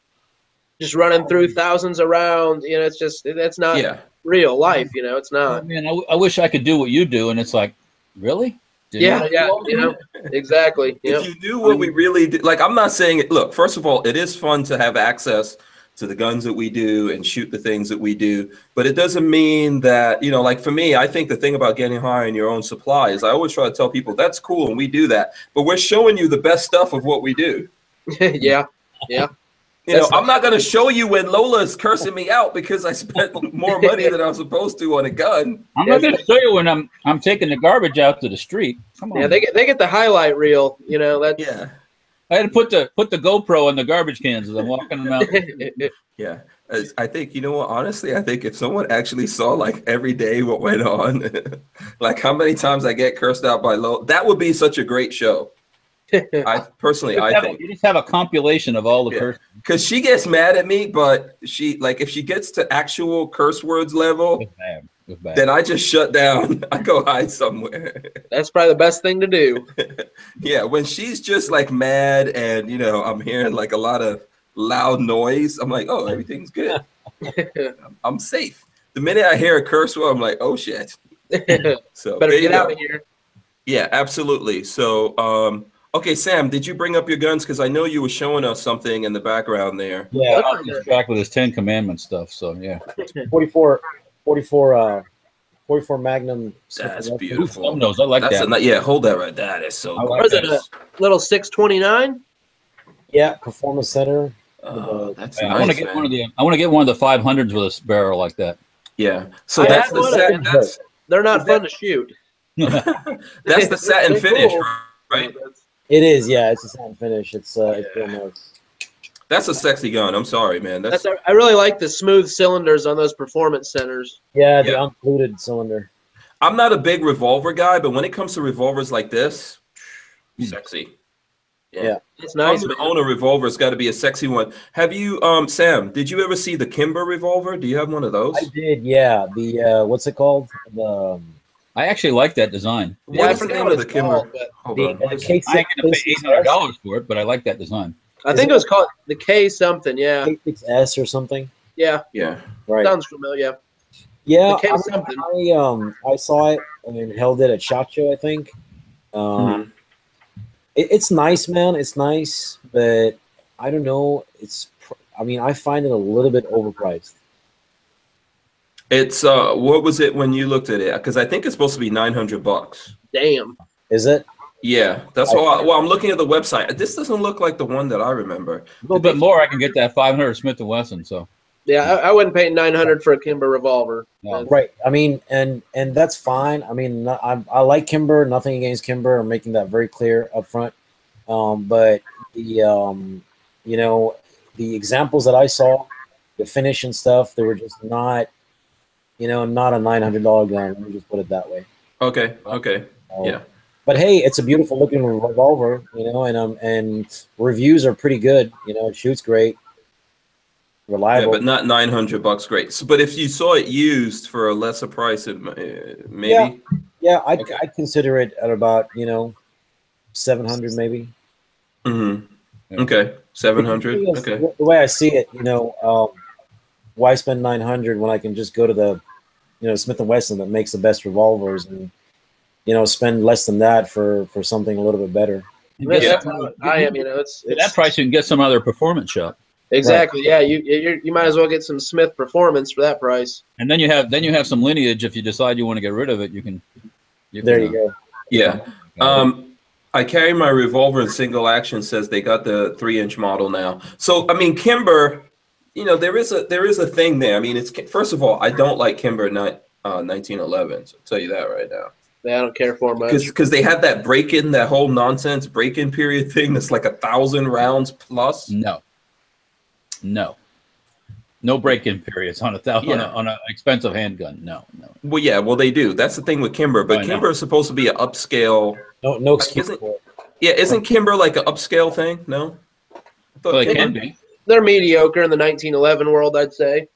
Speaker 3: just running through thousands around. You know, it's just that's not
Speaker 1: Yeah.
Speaker 3: real life. You know, it's
Speaker 2: I
Speaker 3: not.
Speaker 2: Oh, mean, I, w- I wish I could do what you do, and it's like, really? Did
Speaker 3: Yeah,
Speaker 2: you
Speaker 3: yeah, you know,
Speaker 2: that?
Speaker 3: exactly.
Speaker 1: If you knew what we really did, like I'm not saying it. Look, first of all, it is fun to have access to the guns that we do and shoot the things that we do, but it doesn't mean that you know, like for me, I think the thing about getting high on your own supply is I always try to tell people that's cool and we do that, but we're showing you the best stuff of what we do.
Speaker 3: yeah, yeah.
Speaker 1: You know, I'm not going to show you when Lola is cursing me out because I spent more money than I was supposed to on a gun.
Speaker 2: I'm not going to show you when I'm I'm taking the garbage out to the street. Come on.
Speaker 3: Yeah, they get they get the highlight reel. You know that.
Speaker 1: Yeah,
Speaker 2: I had to put the put the GoPro in the garbage cans as I'm walking them out.
Speaker 1: yeah. I think you know what. Honestly, I think if someone actually saw like every day what went on, like how many times I get cursed out by low, that would be such a great show. I personally, I
Speaker 2: have a-
Speaker 1: think.
Speaker 2: you just have a compilation of all the
Speaker 1: Yeah.
Speaker 2: curse.
Speaker 1: because she gets mad at me, but she like if she gets to actual curse words level,
Speaker 2: oh, back.
Speaker 1: Then I just shut down. I go hide somewhere.
Speaker 3: That's probably the best thing to do.
Speaker 1: yeah, when she's just like mad and you know I'm hearing like a lot of loud noise, I'm like, oh, everything's good. I'm, I'm safe. The minute I hear a curse word, I'm like, oh shit. So
Speaker 3: Better get out of here.
Speaker 1: Yeah, absolutely. So, um, okay, Sam, did you bring up your guns? Because I know you were showing us something in the background there.
Speaker 4: Yeah,
Speaker 2: I'll keep with his Ten Commandment stuff. So yeah,
Speaker 4: 44, 44, uh, 44 Magnum.
Speaker 1: That's beautiful.
Speaker 2: Thumb nose. I like
Speaker 1: That's
Speaker 2: that.
Speaker 1: a, yeah, hold that right. That is so
Speaker 2: I
Speaker 1: cool.
Speaker 2: like
Speaker 3: Was it
Speaker 2: that.
Speaker 3: a little 629?
Speaker 4: Yeah, Performance Center.
Speaker 1: Oh, that's
Speaker 2: Yeah, I want to get
Speaker 1: man.
Speaker 2: one of the. I want to get one of the five hundreds with a barrel like that.
Speaker 1: Yeah. So
Speaker 3: I
Speaker 1: that's the
Speaker 3: one
Speaker 1: set, that's,
Speaker 3: They're not
Speaker 1: Is
Speaker 3: fun to shoot.
Speaker 1: that's the satin
Speaker 3: They're
Speaker 1: finish,
Speaker 3: cool.
Speaker 1: right?
Speaker 4: It is, yeah. It's a satin finish. It's uh, it's real nice.
Speaker 1: That's a sexy gun. I'm sorry, man. That's,
Speaker 3: That's I really like the smooth cylinders on those performance centers.
Speaker 4: Yeah, the
Speaker 1: Yeah.
Speaker 4: unfluted cylinder.
Speaker 1: I'm not a big revolver guy, but when it comes to revolvers like this,
Speaker 2: Hmm.
Speaker 1: sexy.
Speaker 4: Yeah.
Speaker 3: It's nice.
Speaker 1: gonna own a revolver, it's got to be a sexy one. Have you, um, Sam? Did you ever see the Kimber revolver? Do you have one of those?
Speaker 4: I did, yeah. The uh, what's it called? The um,
Speaker 2: I actually like that design.
Speaker 1: What
Speaker 3: Yeah, I
Speaker 1: is the name of the Kimber?
Speaker 3: called, but
Speaker 1: Hold
Speaker 4: the,
Speaker 1: on.
Speaker 4: the
Speaker 1: what is it?
Speaker 4: K6
Speaker 2: I ain't gonna pay eight hundred dollars for it, but I like that design.
Speaker 3: I
Speaker 4: Is
Speaker 3: think
Speaker 4: it-
Speaker 3: it was called the K something. Yeah,
Speaker 4: K6S or something.
Speaker 3: yeah,
Speaker 1: Yeah.
Speaker 4: Right.
Speaker 3: sounds familiar.
Speaker 4: Yeah,
Speaker 3: The K
Speaker 4: I, mean,
Speaker 3: something.
Speaker 4: I um I saw it and held it at Shot Show, I think. Um,
Speaker 1: Mhm.
Speaker 4: it, it's nice, man. It's nice, but I don't know. It's I mean, I find it a little bit overpriced.
Speaker 1: It's uh, what was it when you looked at it? Because I think it's supposed to be 900 bucks.
Speaker 3: Damn.
Speaker 4: Is it?
Speaker 1: Yeah, that's why. Well, I'm looking at the website. This doesn't look like the one that I remember.
Speaker 2: A little bit more, I can get that five hundred Smith and Wesson. So
Speaker 3: Yeah, I, I wouldn't pay nine hundred for a Kimber revolver.
Speaker 2: No.
Speaker 4: Right. I mean, and and that's fine. I mean, I, I like Kimber. Nothing against Kimber. I'm making that very clear up front. Um, but the um, you know, the examples that I saw, the finish and stuff, they were just not, you know, not a nine hundred dollar gun. Let me just put it that way.
Speaker 1: Okay. Okay.
Speaker 4: Um,
Speaker 1: Yeah.
Speaker 4: But hey, it's a beautiful looking revolver, you know, and um and reviews are pretty good. You know, it shoots great, reliable.
Speaker 1: Yeah,
Speaker 4: reliable.
Speaker 1: but not 900 bucks. Great. So, but if you saw it used for a lesser price, it, uh, maybe.
Speaker 4: yeah, yeah, I'd,
Speaker 1: Okay.
Speaker 4: I'd consider it at about you know, seven hundred maybe.
Speaker 1: Mm-hmm.
Speaker 2: Yeah.
Speaker 1: Okay. 700.
Speaker 4: The
Speaker 1: Okay.
Speaker 4: The the way I see it, you know, um, why spend nine hundred when I can just go to the, you know, Smith and Wesson that makes the best revolvers and, you know, spend less than that for for something a little bit better.
Speaker 3: Yeah,
Speaker 2: get
Speaker 3: that's
Speaker 2: some-
Speaker 3: how I am. You know, it's,
Speaker 2: at
Speaker 3: it's
Speaker 2: that price, you can get some other performance shop,
Speaker 3: exactly. Yeah, you you you might as well get some Smith performance for that price.
Speaker 2: and then you have then you have some lineage. If you decide you want to get rid of it, you can. you
Speaker 4: There
Speaker 2: can,
Speaker 4: you go.
Speaker 1: Yeah.
Speaker 2: uh,
Speaker 1: Um, I carry my revolver in single action. Says they got the three inch model now. So I mean, Kimber, you know, there is a there is a thing there. I mean, it's first of all, I don't like Kimber ni- uh, 1911. So I'll tell you that right now.
Speaker 3: Yeah, I don't care for much.
Speaker 1: Because they had that break in, that whole nonsense break in period thing. That's like a thousand rounds plus.
Speaker 2: No. No. No break-in periods on a thousand on,
Speaker 1: Yeah.
Speaker 2: a, on an expensive handgun. No, no.
Speaker 1: Well, yeah, well they do. That's the thing with Kimber. But Kimber is supposed to be an upscale.
Speaker 4: No, no excuse
Speaker 1: Isn't- Yeah, isn't Kimber like an upscale thing? No. I thought
Speaker 2: Well, they
Speaker 1: Kimber-
Speaker 2: can be.
Speaker 3: They're mediocre in the 1911 world, I'd say.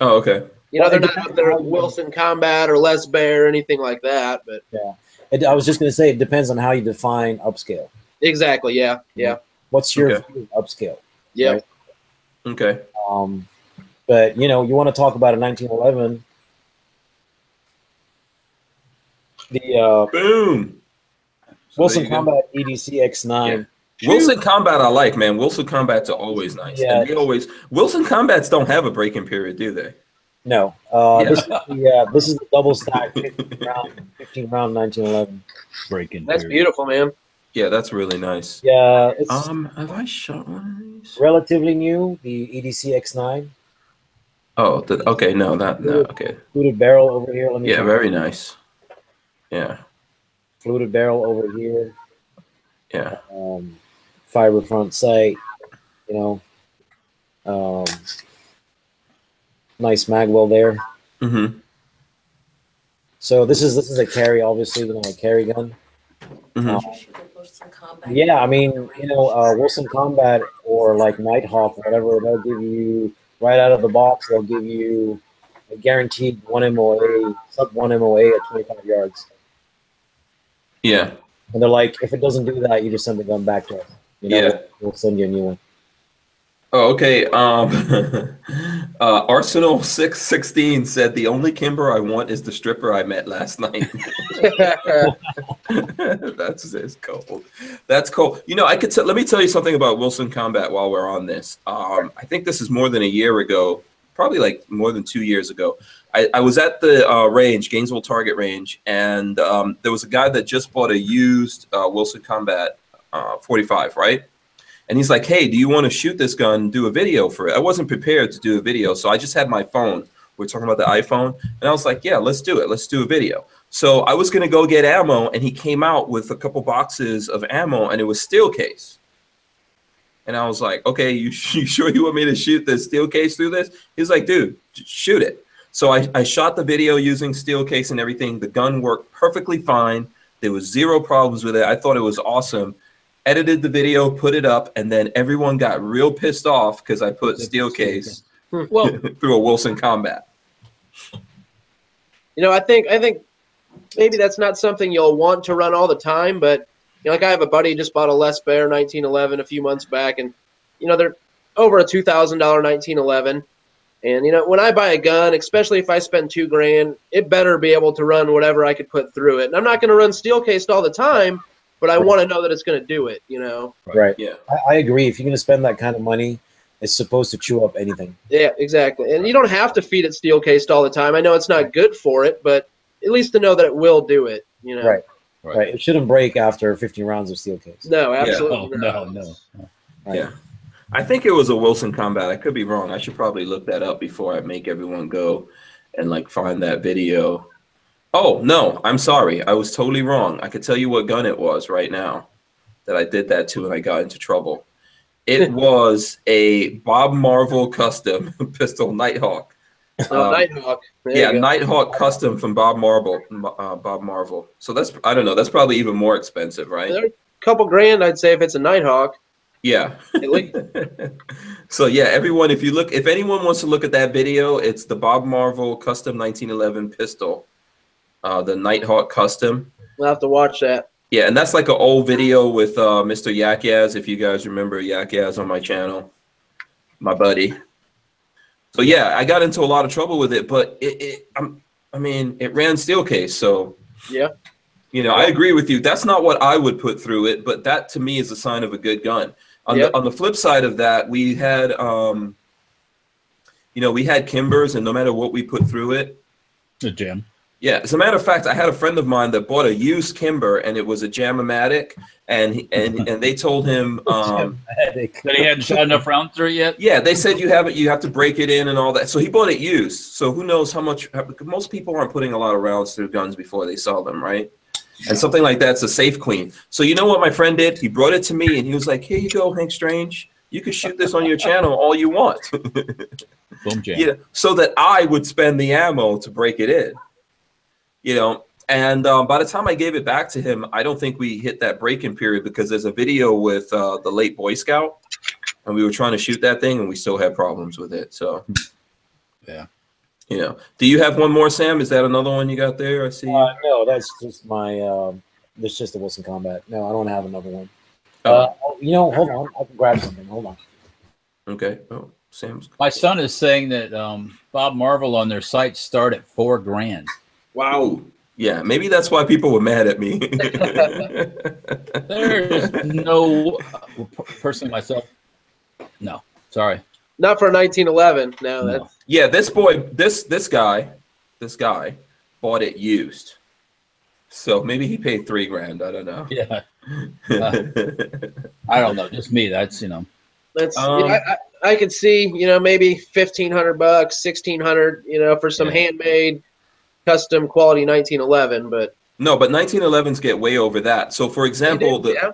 Speaker 1: Oh, okay.
Speaker 3: You know,
Speaker 4: Well,
Speaker 3: they're not
Speaker 4: depends
Speaker 3: up there with Wilson Combat or Les Baer or anything like that. But yeah,
Speaker 4: It, I was just going to say it depends on how you define upscale.
Speaker 3: exactly, yeah, yeah,
Speaker 4: What's your
Speaker 1: Okay.
Speaker 4: view of upscale?
Speaker 3: yeah.
Speaker 4: Right.
Speaker 1: Okay.
Speaker 4: Um, but you know, you want to talk about a 1911. The uh,
Speaker 1: Boom.
Speaker 4: Wilson
Speaker 1: there you go.
Speaker 4: Combat EDC X9.
Speaker 1: Wilson Combat I like, man. Wilson Combats are always nice.
Speaker 4: Yeah.
Speaker 1: And they always Wilson Combats don't have a break-in period, do they?
Speaker 4: No, uh,
Speaker 1: Yeah.
Speaker 4: this is the uh, this is the double stack 15 round 15 round 1911.
Speaker 2: Break-in.
Speaker 3: That's
Speaker 2: period.
Speaker 3: beautiful, man.
Speaker 1: Yeah, that's really nice.
Speaker 4: Yeah, it's
Speaker 1: Um, have I shot one of these?
Speaker 4: relatively new. The EDC X9
Speaker 1: Oh, the, okay, no, that no, okay.
Speaker 4: fluted barrel over here. Let me
Speaker 1: Yeah, very nice. Yeah,
Speaker 4: fluted barrel over here.
Speaker 1: yeah.
Speaker 4: um, fiber front sight, you know, um, nice magwell there.
Speaker 1: Mm-hmm.
Speaker 4: So this is this is a carry, obviously, you know, a carry gun.
Speaker 1: mm-hmm.
Speaker 4: Um, yeah, I mean, you know, uh, Wilson Combat or like Nighthawk, whatever, they'll give you right out of the box. They'll give you a guaranteed one MOA, sub one MOA at 25 yards.
Speaker 1: Yeah.
Speaker 4: And they're like, if it doesn't do that, you just send the gun back to us. You know,
Speaker 1: Yeah.
Speaker 4: we'll send you a new one.
Speaker 1: Oh, okay. Um, uh, Arsenal six sixteen said the only Kimber I want is the stripper I met last night. That's it's cold. That's cold. You know, I could t- let me tell you something about Wilson Combat while we're on this. Um, I think this is more than a year ago, probably like more than two years ago. I, I was at the uh, range, Gainesville Target Range, and um, there was a guy that just bought a used uh, Wilson Combat uh, 45, right? And he's like, "Hey, do you want to shoot this gun? Do a video for it?" I wasn't prepared to do a video, so I just had my phone. We're talking about the iPhone, and I was like, "Yeah, let's do it. Let's do a video." So I was gonna go get ammo, and he came out with a couple boxes of ammo, and it was steel case. And I was like, "Okay, you, you sure you want me to shoot this steel case through this?" He's like, "Dude, shoot it." So I, I shot the video using steel case and everything. The gun worked perfectly fine. There was zero problems with it. I thought it was awesome. Edited the video, put it up, and then everyone got real pissed off because I put steel case hmm.
Speaker 2: Well,
Speaker 1: through a Wilson Combat.
Speaker 3: You know, I think I think maybe that's not something you'll want to run all the time, but you know, like I have a buddy who just bought a Les Baer 1911 a few months back, and you know they're over a two thousand dollar 1911. And you know, when I buy a gun, especially if I spend two grand, it better be able to run whatever I could put through it. And I'm not going to run steel cased all the time, but I want to know that it's going to do it. You know?
Speaker 4: Right.
Speaker 1: Yeah.
Speaker 4: I, I agree. If you're going to spend that kind of money, it's supposed to chew up anything.
Speaker 3: Yeah, exactly. And you don't have to feed it steel cased all the time. I know it's not good for it, but at least to know that it will do it. You know?
Speaker 4: Right.
Speaker 2: Right.
Speaker 4: Right. It shouldn't break after 15 rounds of steel case.
Speaker 3: No,
Speaker 2: no,
Speaker 3: absolutely
Speaker 2: no,
Speaker 3: not.
Speaker 2: no. no.
Speaker 4: Right.
Speaker 1: Yeah. I think it was a Wilson Combat. I could be wrong. I should probably look that up before I make everyone go and like find that video. Oh, no, I'm sorry. I was totally wrong. I could tell you what gun it was right now that I did that to and I got into trouble. It was a Bob Marvel custom pistol Nighthawk.
Speaker 3: Oh,
Speaker 1: Um,
Speaker 3: Nighthawk. There
Speaker 1: yeah. Nighthawk custom from Bob Marvel. Uh, Bob Marvel. So that's I don't know. That's probably even more expensive, right?
Speaker 3: They're a couple grand, I'd say, if it's a Nighthawk.
Speaker 1: Yeah. So yeah, everyone, if you look, if anyone wants to look at that video, it's the Bob Marvel Custom 1911 pistol, uh, the Nighthawk Custom.
Speaker 3: We'll have to watch that.
Speaker 1: Yeah, and that's like an old video with uh, Mr. Yak Yaz. If you guys remember Yak Yaz on my channel, my buddy. So yeah, I got into a lot of trouble with it, but it, it I'm, I mean, it ran steel case, so
Speaker 3: Yeah.
Speaker 1: you know, I agree with you. That's not what I would put through it, but that to me is a sign of a good gun. On
Speaker 3: Yep.
Speaker 1: the on the flip side of that, we had um you know, we had Kimbers and no matter what we put through it,
Speaker 2: The jam.
Speaker 1: Yeah, as a matter of fact, I had a friend of mine that bought a used Kimber and it was a Jam-O-Matic and he, and and they told him um
Speaker 2: That he hadn't shot enough rounds through it yet.
Speaker 1: yeah, they said you have it you have to break it in and all that. So he bought it used. So who knows how much most people aren't putting a lot of rounds through guns before they sell them, right? And something like that's a safe clean. So you know what my friend did? He brought it to me and he was like, "Here you go, Hank Strange. You can shoot this on your channel all you want."
Speaker 2: Boom jam.
Speaker 1: yeah, so that I would spend the ammo to break it in. You know, and um, by the time I gave it back to him, I don't think we hit that break-in period because there's a video with uh, the late Boy Scout, and we were trying to shoot that thing, and we still had problems with it. So,
Speaker 2: Yeah.
Speaker 1: you know, do you have one more, Sam? Is that another one you got there? I see.
Speaker 4: Uh, no, that's just my. Um, that's just the Wilson Combat. No, I don't have another one.
Speaker 1: Oh.
Speaker 4: Uh, you know, hold on. I can grab something. Hold on.
Speaker 1: okay. Oh, Sam's.
Speaker 2: My son is saying that um, Bob Marvel on their site start at four grand.
Speaker 3: Wow.
Speaker 1: Yeah. Maybe that's why people were mad at me.
Speaker 2: There is no, personally myself, no, sorry.
Speaker 3: Not for 1911. No,
Speaker 2: No.
Speaker 3: that's
Speaker 1: Yeah, this boy, this this guy, this guy bought it used. So maybe he paid three grand. I don't know.
Speaker 2: Yeah, I don't know. Just me. That's you know.
Speaker 3: that's.
Speaker 1: Um,
Speaker 3: I, I, I could see, you know, maybe 1500 bucks, 1600, you know, for some
Speaker 2: Yeah.
Speaker 3: handmade, custom quality 1911. But
Speaker 1: no, but 1911s get way over that. So for example, the
Speaker 3: yeah,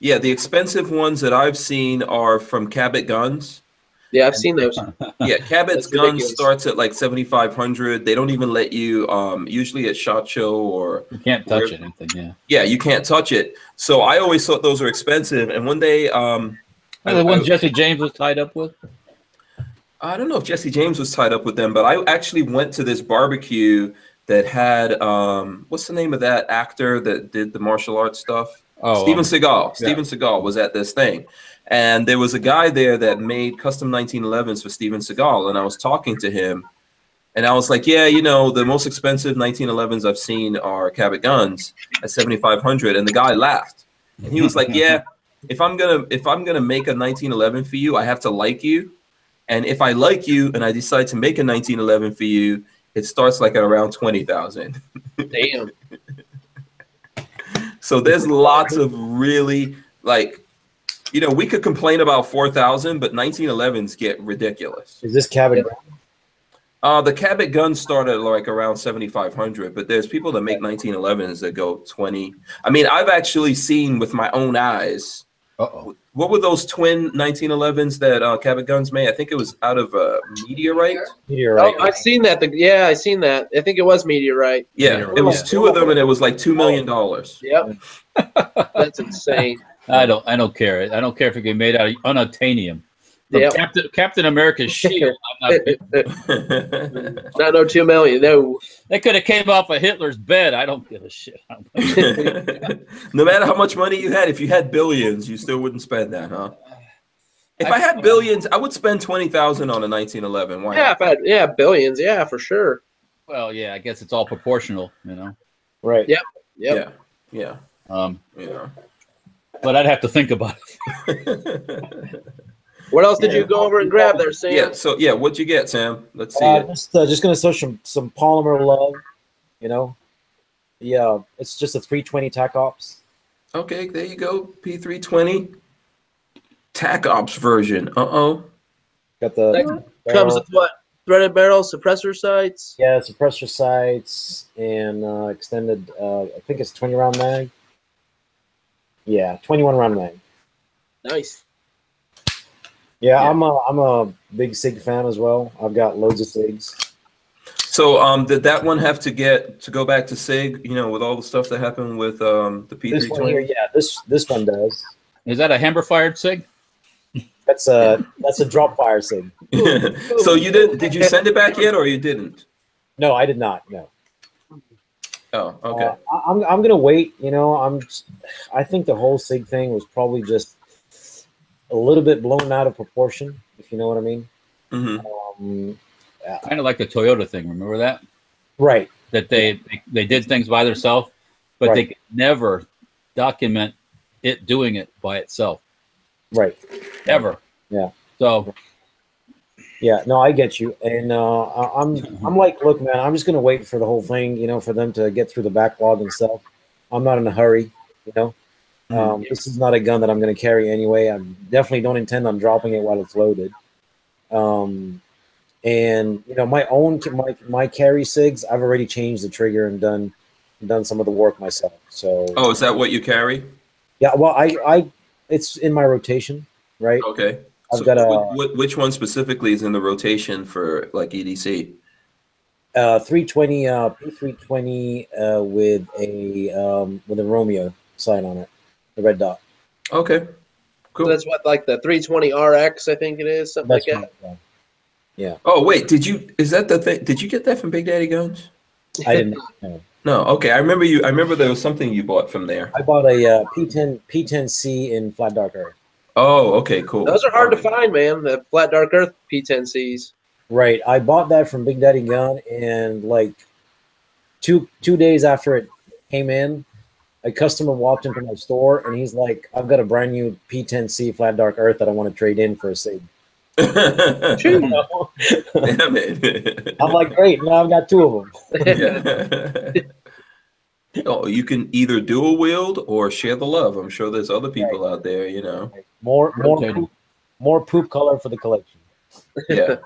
Speaker 1: yeah, the expensive ones that I've seen are from Cabot Guns.
Speaker 3: yeah, I've seen those.
Speaker 1: Yeah, Cabot's
Speaker 3: That's
Speaker 1: Guns
Speaker 3: ridiculous.
Speaker 1: starts at like 7500. They don't even let you um usually at SHOT Show or
Speaker 2: You can't touch
Speaker 1: Weird.
Speaker 2: anything. Yeah.
Speaker 1: yeah, you can't touch it. So I always thought those were expensive and one day um
Speaker 2: the one Jesse James was tied up with.
Speaker 1: I don't know if Jesse James was tied up with them, but I actually went to this barbecue that had um, what's the name of that actor that did the martial arts stuff?
Speaker 2: Oh,
Speaker 1: Steven
Speaker 2: um,
Speaker 1: Seagal.
Speaker 2: yeah.
Speaker 1: Steven Seagal was at this thing. And there was a guy there that made custom 1911s for Steven Seagal. And I was talking to him and I was like, yeah, you know, the most expensive 1911s I've seen are Cabot guns at 7,500. And the guy laughed. And he was like, yeah, if I'm going to, if I'm going to make a 1911 for you, I have to like you. And if I like you and I decide to make a 1911 for you, it starts like at around 20,000.
Speaker 3: Damn.
Speaker 1: So there's lots of really like, you know, we could complain about 4,000, but 1911s get ridiculous.
Speaker 4: Is this cabin?
Speaker 1: Uh, the Cabot guns start at like around 7,500, but there's people that make 1911s that go 20. I mean, I've actually seen with my own eyes.
Speaker 2: Uh-oh.
Speaker 1: What were those twin 1911s that uh, Cabot guns made? I think it was out of uh, meteorite.
Speaker 4: Meteorite.
Speaker 3: Oh, I've seen that. The, yeah, I seen that. I think it was meteorite.
Speaker 1: Yeah, it was two of them, and it was like two million dollars.
Speaker 3: Yep. That's insane.
Speaker 2: I don't. I don't care. I don't care if it get made out of unobtainium. From
Speaker 3: Yep.
Speaker 2: Captain Captain America's shield. I'm not,
Speaker 3: Not no two million. No.
Speaker 2: they could have came off of Hitler's bed. I don't give a shit.
Speaker 1: no matter how much money you had, if you had billions, you still wouldn't spend that, huh? If I had billions, I would spend twenty thousand on a nineteen eleven. Why?
Speaker 3: Yeah, if I had, yeah, billions. Yeah, for sure.
Speaker 2: well, yeah. I guess it's all proportional, you know.
Speaker 4: right.
Speaker 3: Yeah. Yep.
Speaker 1: Yeah,
Speaker 2: Um,
Speaker 1: yeah,
Speaker 2: but I'd have to think about it.
Speaker 1: yeah.
Speaker 3: What else did you go over and grab there, Sam?
Speaker 1: yeah. So yeah, what'd you get, Sam? Let's see
Speaker 4: Uh, just, uh, just gonna search some some polymer love. You know. Yeah, it's just a 320 tac ops.
Speaker 1: Okay, there you go. P three twenty. TAC Ops version. Uh oh.
Speaker 4: Got the
Speaker 3: That Comes with what? Threaded barrel, suppressor sights.
Speaker 4: yeah suppressor sights and uh, extended. Uh, I think it's 20 round mag. Yeah, 21 round mag.
Speaker 3: Nice.
Speaker 4: Yeah,
Speaker 1: Yeah.
Speaker 4: I'm a I'm a big Sig fan as well. I've got loads of Sigs.
Speaker 1: So um, did that one have to get to go back to Sig? You know, with all the stuff that happened with um the P
Speaker 4: This
Speaker 1: three
Speaker 4: one here, yeah, this this one does.
Speaker 2: Is that a hammer fired sig?
Speaker 4: That's a that's a drop fire Sig.
Speaker 1: so you didn't? Did you send it back yet, or you didn't?
Speaker 4: No, I did not. No.
Speaker 1: Oh, okay.
Speaker 4: Uh, I- I'm I'm gonna wait. You know, I'm. just- I think the whole Sig thing was probably just a little bit blown out of proportion, if you know what I mean.
Speaker 1: hmm
Speaker 4: Um,
Speaker 2: Kind of like the Toyota thing. Remember that?
Speaker 4: right.
Speaker 2: That they they, they did things by themselves, but they could never document it doing it by itself
Speaker 4: Right.
Speaker 2: ever.
Speaker 4: Yeah.
Speaker 2: So
Speaker 4: Yeah. No, I get you, and uh, I- I'm I'm like, look, man, I'm just gonna wait for the whole thing. You know, for them to get through the backlog and stuff. I'm not in a hurry. You know. Um, this is not a gun that I'm going to carry anyway. I definitely don't intend on dropping it while it's loaded. Um, and you know, my own my my carry sigs, I've already changed the trigger and done done some of the work myself. So
Speaker 1: Oh, is that what you carry?
Speaker 4: yeah, well, I I it's in my rotation, right?
Speaker 1: Okay.
Speaker 4: I've
Speaker 1: So
Speaker 4: got a
Speaker 1: wh- wh- which one specifically is in the rotation for like EDC?
Speaker 4: uh 320 uh P320 uh with a um with a Romeo sign on it, the red dot.
Speaker 1: Okay.
Speaker 3: So
Speaker 1: Cool.
Speaker 3: that's what like the 320 RX, I think it is, something
Speaker 4: That's
Speaker 3: like
Speaker 4: right.
Speaker 3: that.
Speaker 4: yeah.
Speaker 1: Oh wait, did you? Is that the thing? Did you get that from Big Daddy Guns?
Speaker 4: I didn't. know.
Speaker 1: No. Okay, I remember you. I remember there was something you bought from there.
Speaker 4: I bought a uh, P10 P10C in flat dark earth.
Speaker 1: Oh, okay, cool.
Speaker 3: Those are hard to find, man. The flat dark earth P10Cs.
Speaker 4: Right. I bought that from Big Daddy Gun, and like two two days after it came in, a customer walked into my store, and he's like, "I've got a brand new P10C flat dark earth that I want to trade in for a Sig."
Speaker 1: Damn it.
Speaker 4: I'm like, "Great! Now I've got two of them."
Speaker 1: yeah. oh, you can either dual wield or share the love. I'm sure there's other people out there, you know.
Speaker 4: More more
Speaker 2: Rotating.
Speaker 4: poop, more poop color for the collection.
Speaker 1: Yeah.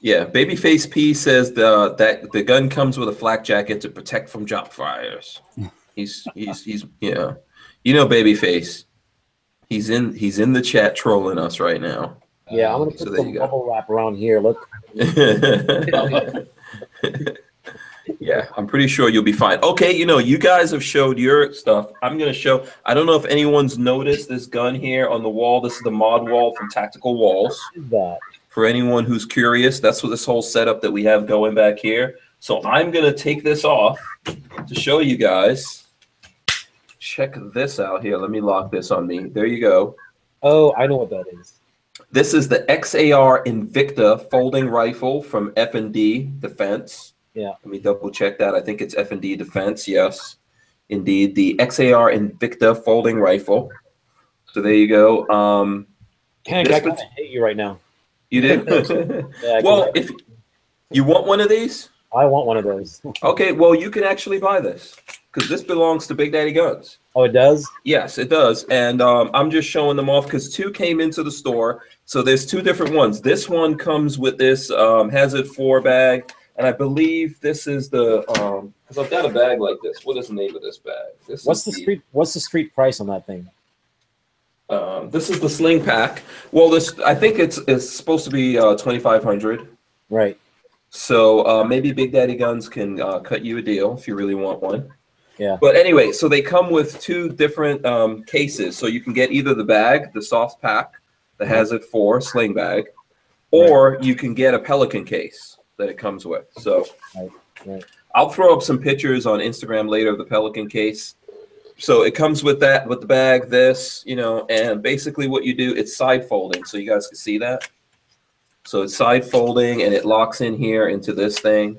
Speaker 1: Yeah, Babyface P says the that the gun comes with a flak jacket to protect from drop fires. He's he's he's yeah. You know Babyface. He's in he's in the chat trolling us right now.
Speaker 4: Yeah, I'm gonna
Speaker 1: so
Speaker 4: put some bubble wrap around here. Look,
Speaker 1: yeah, I'm pretty sure you'll be fine. Okay, you know, you guys have showed your stuff. I'm gonna show. I don't know if anyone's noticed this gun here on the wall. This is the mod wall from Tactical Walls.
Speaker 4: that?
Speaker 1: for anyone who's curious. That's what this whole setup that we have going back here. So I'm gonna take this off to show you guys. Check this out here. Let me lock this on me. There you go.
Speaker 4: Oh, I know what that is.
Speaker 1: This is the XAR Invicta folding rifle from F&D Defense.
Speaker 4: Yeah.
Speaker 1: Let me double check that. I think it's F&D Defense. Yes, indeed. The XAR Invicta folding rifle. So there you go. Um,
Speaker 4: Hank, I kind of hate you right now.
Speaker 1: you did?
Speaker 4: Yeah,
Speaker 1: well, if you want one of these,
Speaker 4: I want one of those.
Speaker 1: okay, well, you can actually buy this because this belongs to Big Daddy Guns.
Speaker 4: Oh, it does.
Speaker 1: Yes, it does. And um, I'm just showing them off because two came into the store. So there's two different ones. This one comes with this um, Hazard 4 bag. And I believe this is the, because I've got a bag like this. What is the name of this bag? This
Speaker 4: What's the street? What's the street price on that thing?
Speaker 1: Um, this is the sling pack. Well, this I think it's it's supposed to be uh, 2,500.
Speaker 4: Right.
Speaker 1: So uh, maybe Big Daddy Guns can uh, cut you a deal if you really want one.
Speaker 4: Yeah.
Speaker 1: But anyway, so they come with two different um, cases. So you can get either the bag, the soft pack, the Hazard 4 sling bag, or you can get a Pelican case that it comes with. So
Speaker 4: Right, right.
Speaker 1: I'll throw up some pictures on Instagram later of the Pelican case. So it comes with that, with the bag, this, you know, and basically what you do, it's side folding. So you guys can see that. So it's side folding and it locks in here into this thing.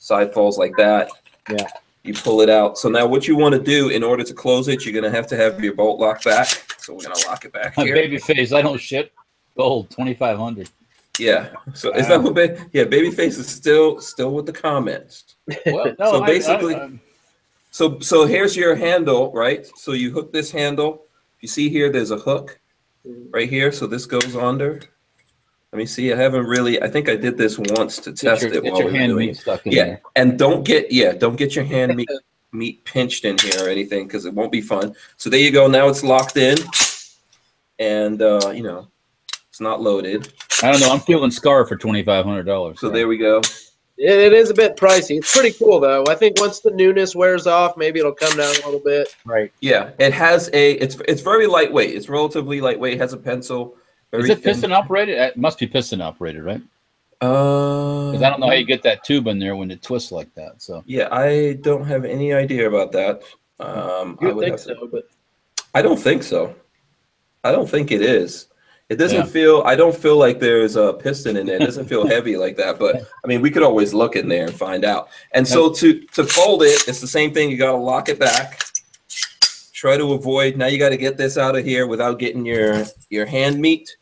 Speaker 1: Side folds like that.
Speaker 4: Yeah.
Speaker 1: You pull it out. So now what you want to do in order to close it, you're going to have to have your bolt lock back. So we're going to lock it back here.
Speaker 2: Baby face, I don't shit. Gold, 2500
Speaker 1: Yeah. So is that what, ba- yeah, Babyface is still, still with the comments.
Speaker 2: Well, no,
Speaker 1: So basically-
Speaker 2: I- I-
Speaker 1: So so here's your handle, right? So you hook this handle. You see here, there's a hook mm-hmm. right here. So this goes under. Let me see. I haven't really. I think I did this once to
Speaker 2: get
Speaker 1: test
Speaker 2: your,
Speaker 1: it
Speaker 2: get
Speaker 1: while
Speaker 2: your
Speaker 1: we were doing
Speaker 2: meat
Speaker 1: it.
Speaker 2: stuck in
Speaker 1: Yeah,
Speaker 2: there.
Speaker 1: and don't get yeah, don't get your hand meat meat pinched in here or anything because it won't be fun. So there you go. Now it's locked in, and uh, you know, it's not loaded.
Speaker 2: I don't know. I'm feeling scar for $2,500.
Speaker 1: So there we go.
Speaker 3: It, it is a bit pricey. It's pretty cool though. I think once the newness wears off, maybe it'll come down a little bit.
Speaker 4: Right.
Speaker 1: Yeah, it has a. It's it's very lightweight. It's relatively lightweight. It has a pencil. Very
Speaker 2: Is it piston operated? It must be piston operated, right?
Speaker 1: Uh,
Speaker 2: Because I don't know how you get that tube in there when it twists like that. So
Speaker 1: Yeah, I don't have any idea about that. Um, I
Speaker 3: You would
Speaker 1: would
Speaker 3: think
Speaker 1: have to-
Speaker 3: so, but
Speaker 1: I don't think so. I don't think it is. It doesn't
Speaker 2: Yeah.
Speaker 1: feel. I don't feel like there's a piston in there. It doesn't feel heavy like that. But I mean, we could always look in there and find out. And so to to fold it, it's the same thing. You got to lock it back. Try to avoid. Now you got to get this out of here without getting your your hand meat.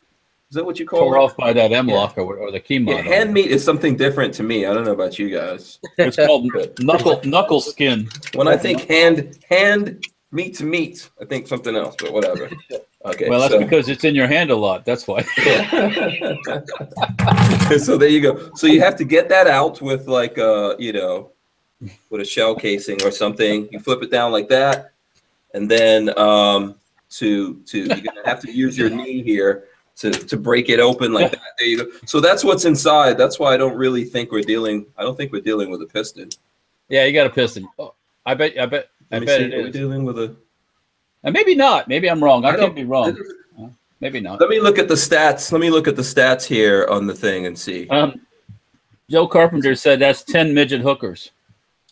Speaker 1: Is that what you call
Speaker 2: tore
Speaker 1: it?
Speaker 2: off by that M
Speaker 1: Yeah.
Speaker 2: or, or the key mod.
Speaker 1: Yeah, hand meat is something different to me. I don't know about you guys.
Speaker 2: It's called knuckle knuckle skin.
Speaker 1: When I think hand hand meat to meat, I think something else, but whatever. Okay.
Speaker 2: Well, that's
Speaker 1: so,
Speaker 2: because it's in your hand a lot. That's why.
Speaker 1: so there you go. So you have to get that out with like uh, you know, with a shell casing or something. You flip it down like that, and then um to to you're gonna have to use your knee here to to break it open like that. There you go. So that's what's inside. That's why I don't really think we're dealing. I don't think we're dealing with a piston.
Speaker 2: yeah, you got a piston. Oh, I bet. I bet. I
Speaker 1: Let me
Speaker 2: bet
Speaker 1: see.
Speaker 2: it
Speaker 1: Are
Speaker 2: is.
Speaker 1: dealing with a
Speaker 2: And maybe not. Maybe I'm wrong. I,
Speaker 1: I
Speaker 2: can't
Speaker 1: don't-
Speaker 2: be wrong. Maybe not.
Speaker 1: Let me look at the stats. Let me look at the stats here on the thing and see.
Speaker 2: Um, Joe Carpenter said that's ten midget hookers.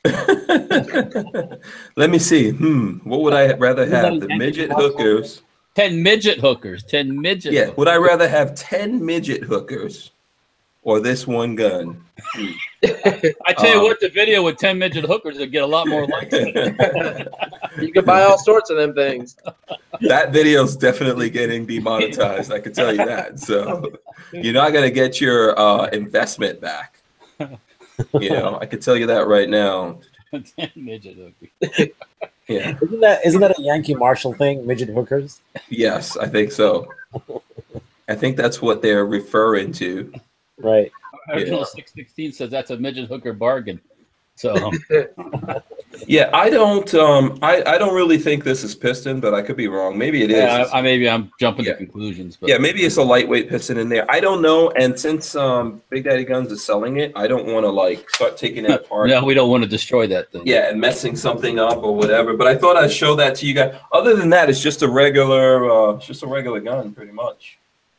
Speaker 1: Let me see. Hmm. What would I rather have? The midget hookers.
Speaker 2: Ten midget hookers. Ten midget.
Speaker 1: Yeah.
Speaker 2: hookers.
Speaker 1: Would I rather have 10 midget hookers or this one gun?
Speaker 2: I tell you
Speaker 1: Um,
Speaker 2: what, the video with ten midget hookers would get a lot more likes.
Speaker 3: you can buy all sorts of them things.
Speaker 1: that video's definitely getting demonetized. I can tell you that. So you're not going to get your uh, investment back. You know, I can tell you that right now.
Speaker 2: midget hookers.
Speaker 1: Yeah.
Speaker 4: Isn't that isn't that a Yankee Marshal thing? Midget hookers.
Speaker 1: Yes, I think so. I think that's what they're referring to.
Speaker 4: Right.
Speaker 2: Original
Speaker 1: Yeah.
Speaker 2: six sixteen says that's a midget hooker bargain. So um,
Speaker 1: Yeah, I don't. Um, I I don't really think this is piston, but I could be wrong. Maybe it is.
Speaker 2: yeah, I, I maybe I'm jumping
Speaker 1: Yeah.
Speaker 2: to conclusions, but
Speaker 1: yeah, maybe it's a lightweight piston in there. I don't know. And since um, Big Daddy Guns is selling it, I don't want to like start taking it apart.
Speaker 2: no, we don't want to destroy that thing.
Speaker 1: Yeah, and messing something up or whatever. But I thought I'd show that to you guys. Other than that, it's just a regular, uh, it's just a regular gun, pretty much.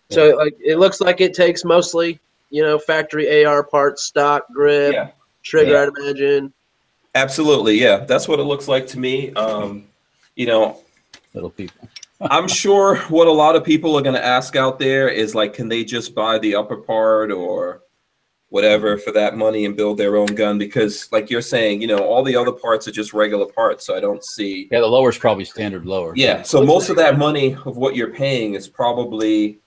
Speaker 3: So like it looks like it takes mostly you know factory AR parts, stock, grip,
Speaker 1: Yeah.
Speaker 3: Trigger.
Speaker 1: Yeah.
Speaker 3: I'd imagine.
Speaker 1: Absolutely, yeah. That's what it looks like to me. Um, you know,
Speaker 2: Little people.
Speaker 1: I'm sure what a lot of people are going to ask out there is like, can they just buy the upper part or whatever for that money and build their own gun? Because, like you're saying, you know, all the other parts are just regular parts. So I don't see.
Speaker 2: Yeah, the lower is probably standard lower.
Speaker 1: Yeah. So most of that money of what you're paying is probably,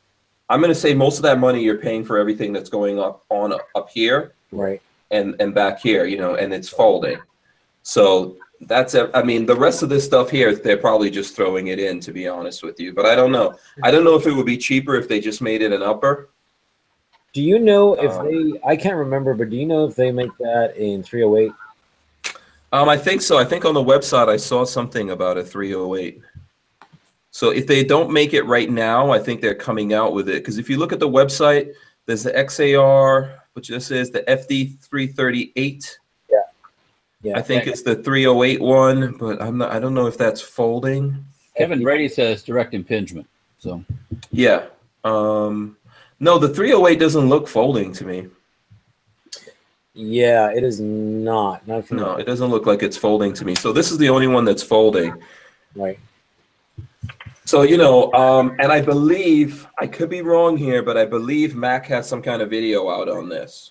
Speaker 1: I'm going to say most of that money you're paying for everything that's going up on up here
Speaker 4: Right.
Speaker 1: And and back here, you know, and it's folding. So that's a, I mean, the rest of this stuff here, they're probably just throwing it in, to be honest with you. But I don't know. I don't know if it would be cheaper if they just made it an upper.
Speaker 4: Do you know if
Speaker 1: Um,
Speaker 4: they? I can't remember, but do you know if they make that in 308?
Speaker 1: Um, I think so. I think on the website I saw something about a 308. So if they don't make it right now, I think they're coming out with it. Because if you look at the website, there's the XAR, which this is the FD 338.
Speaker 4: Yeah. Yeah.
Speaker 1: I think it's the 308 one, but I'm not. I don't know if that's folding.
Speaker 2: Kevin Brady says direct impingement. So
Speaker 1: Yeah. Um, no, the 308 doesn't look folding to me.
Speaker 4: Yeah, it is not. Not
Speaker 1: No, it doesn't look like it's folding to me. So this is the only one that's folding.
Speaker 4: right.
Speaker 1: So, you know, um, and I believe, I could be wrong here, but I believe Mac has some kind of video out on this.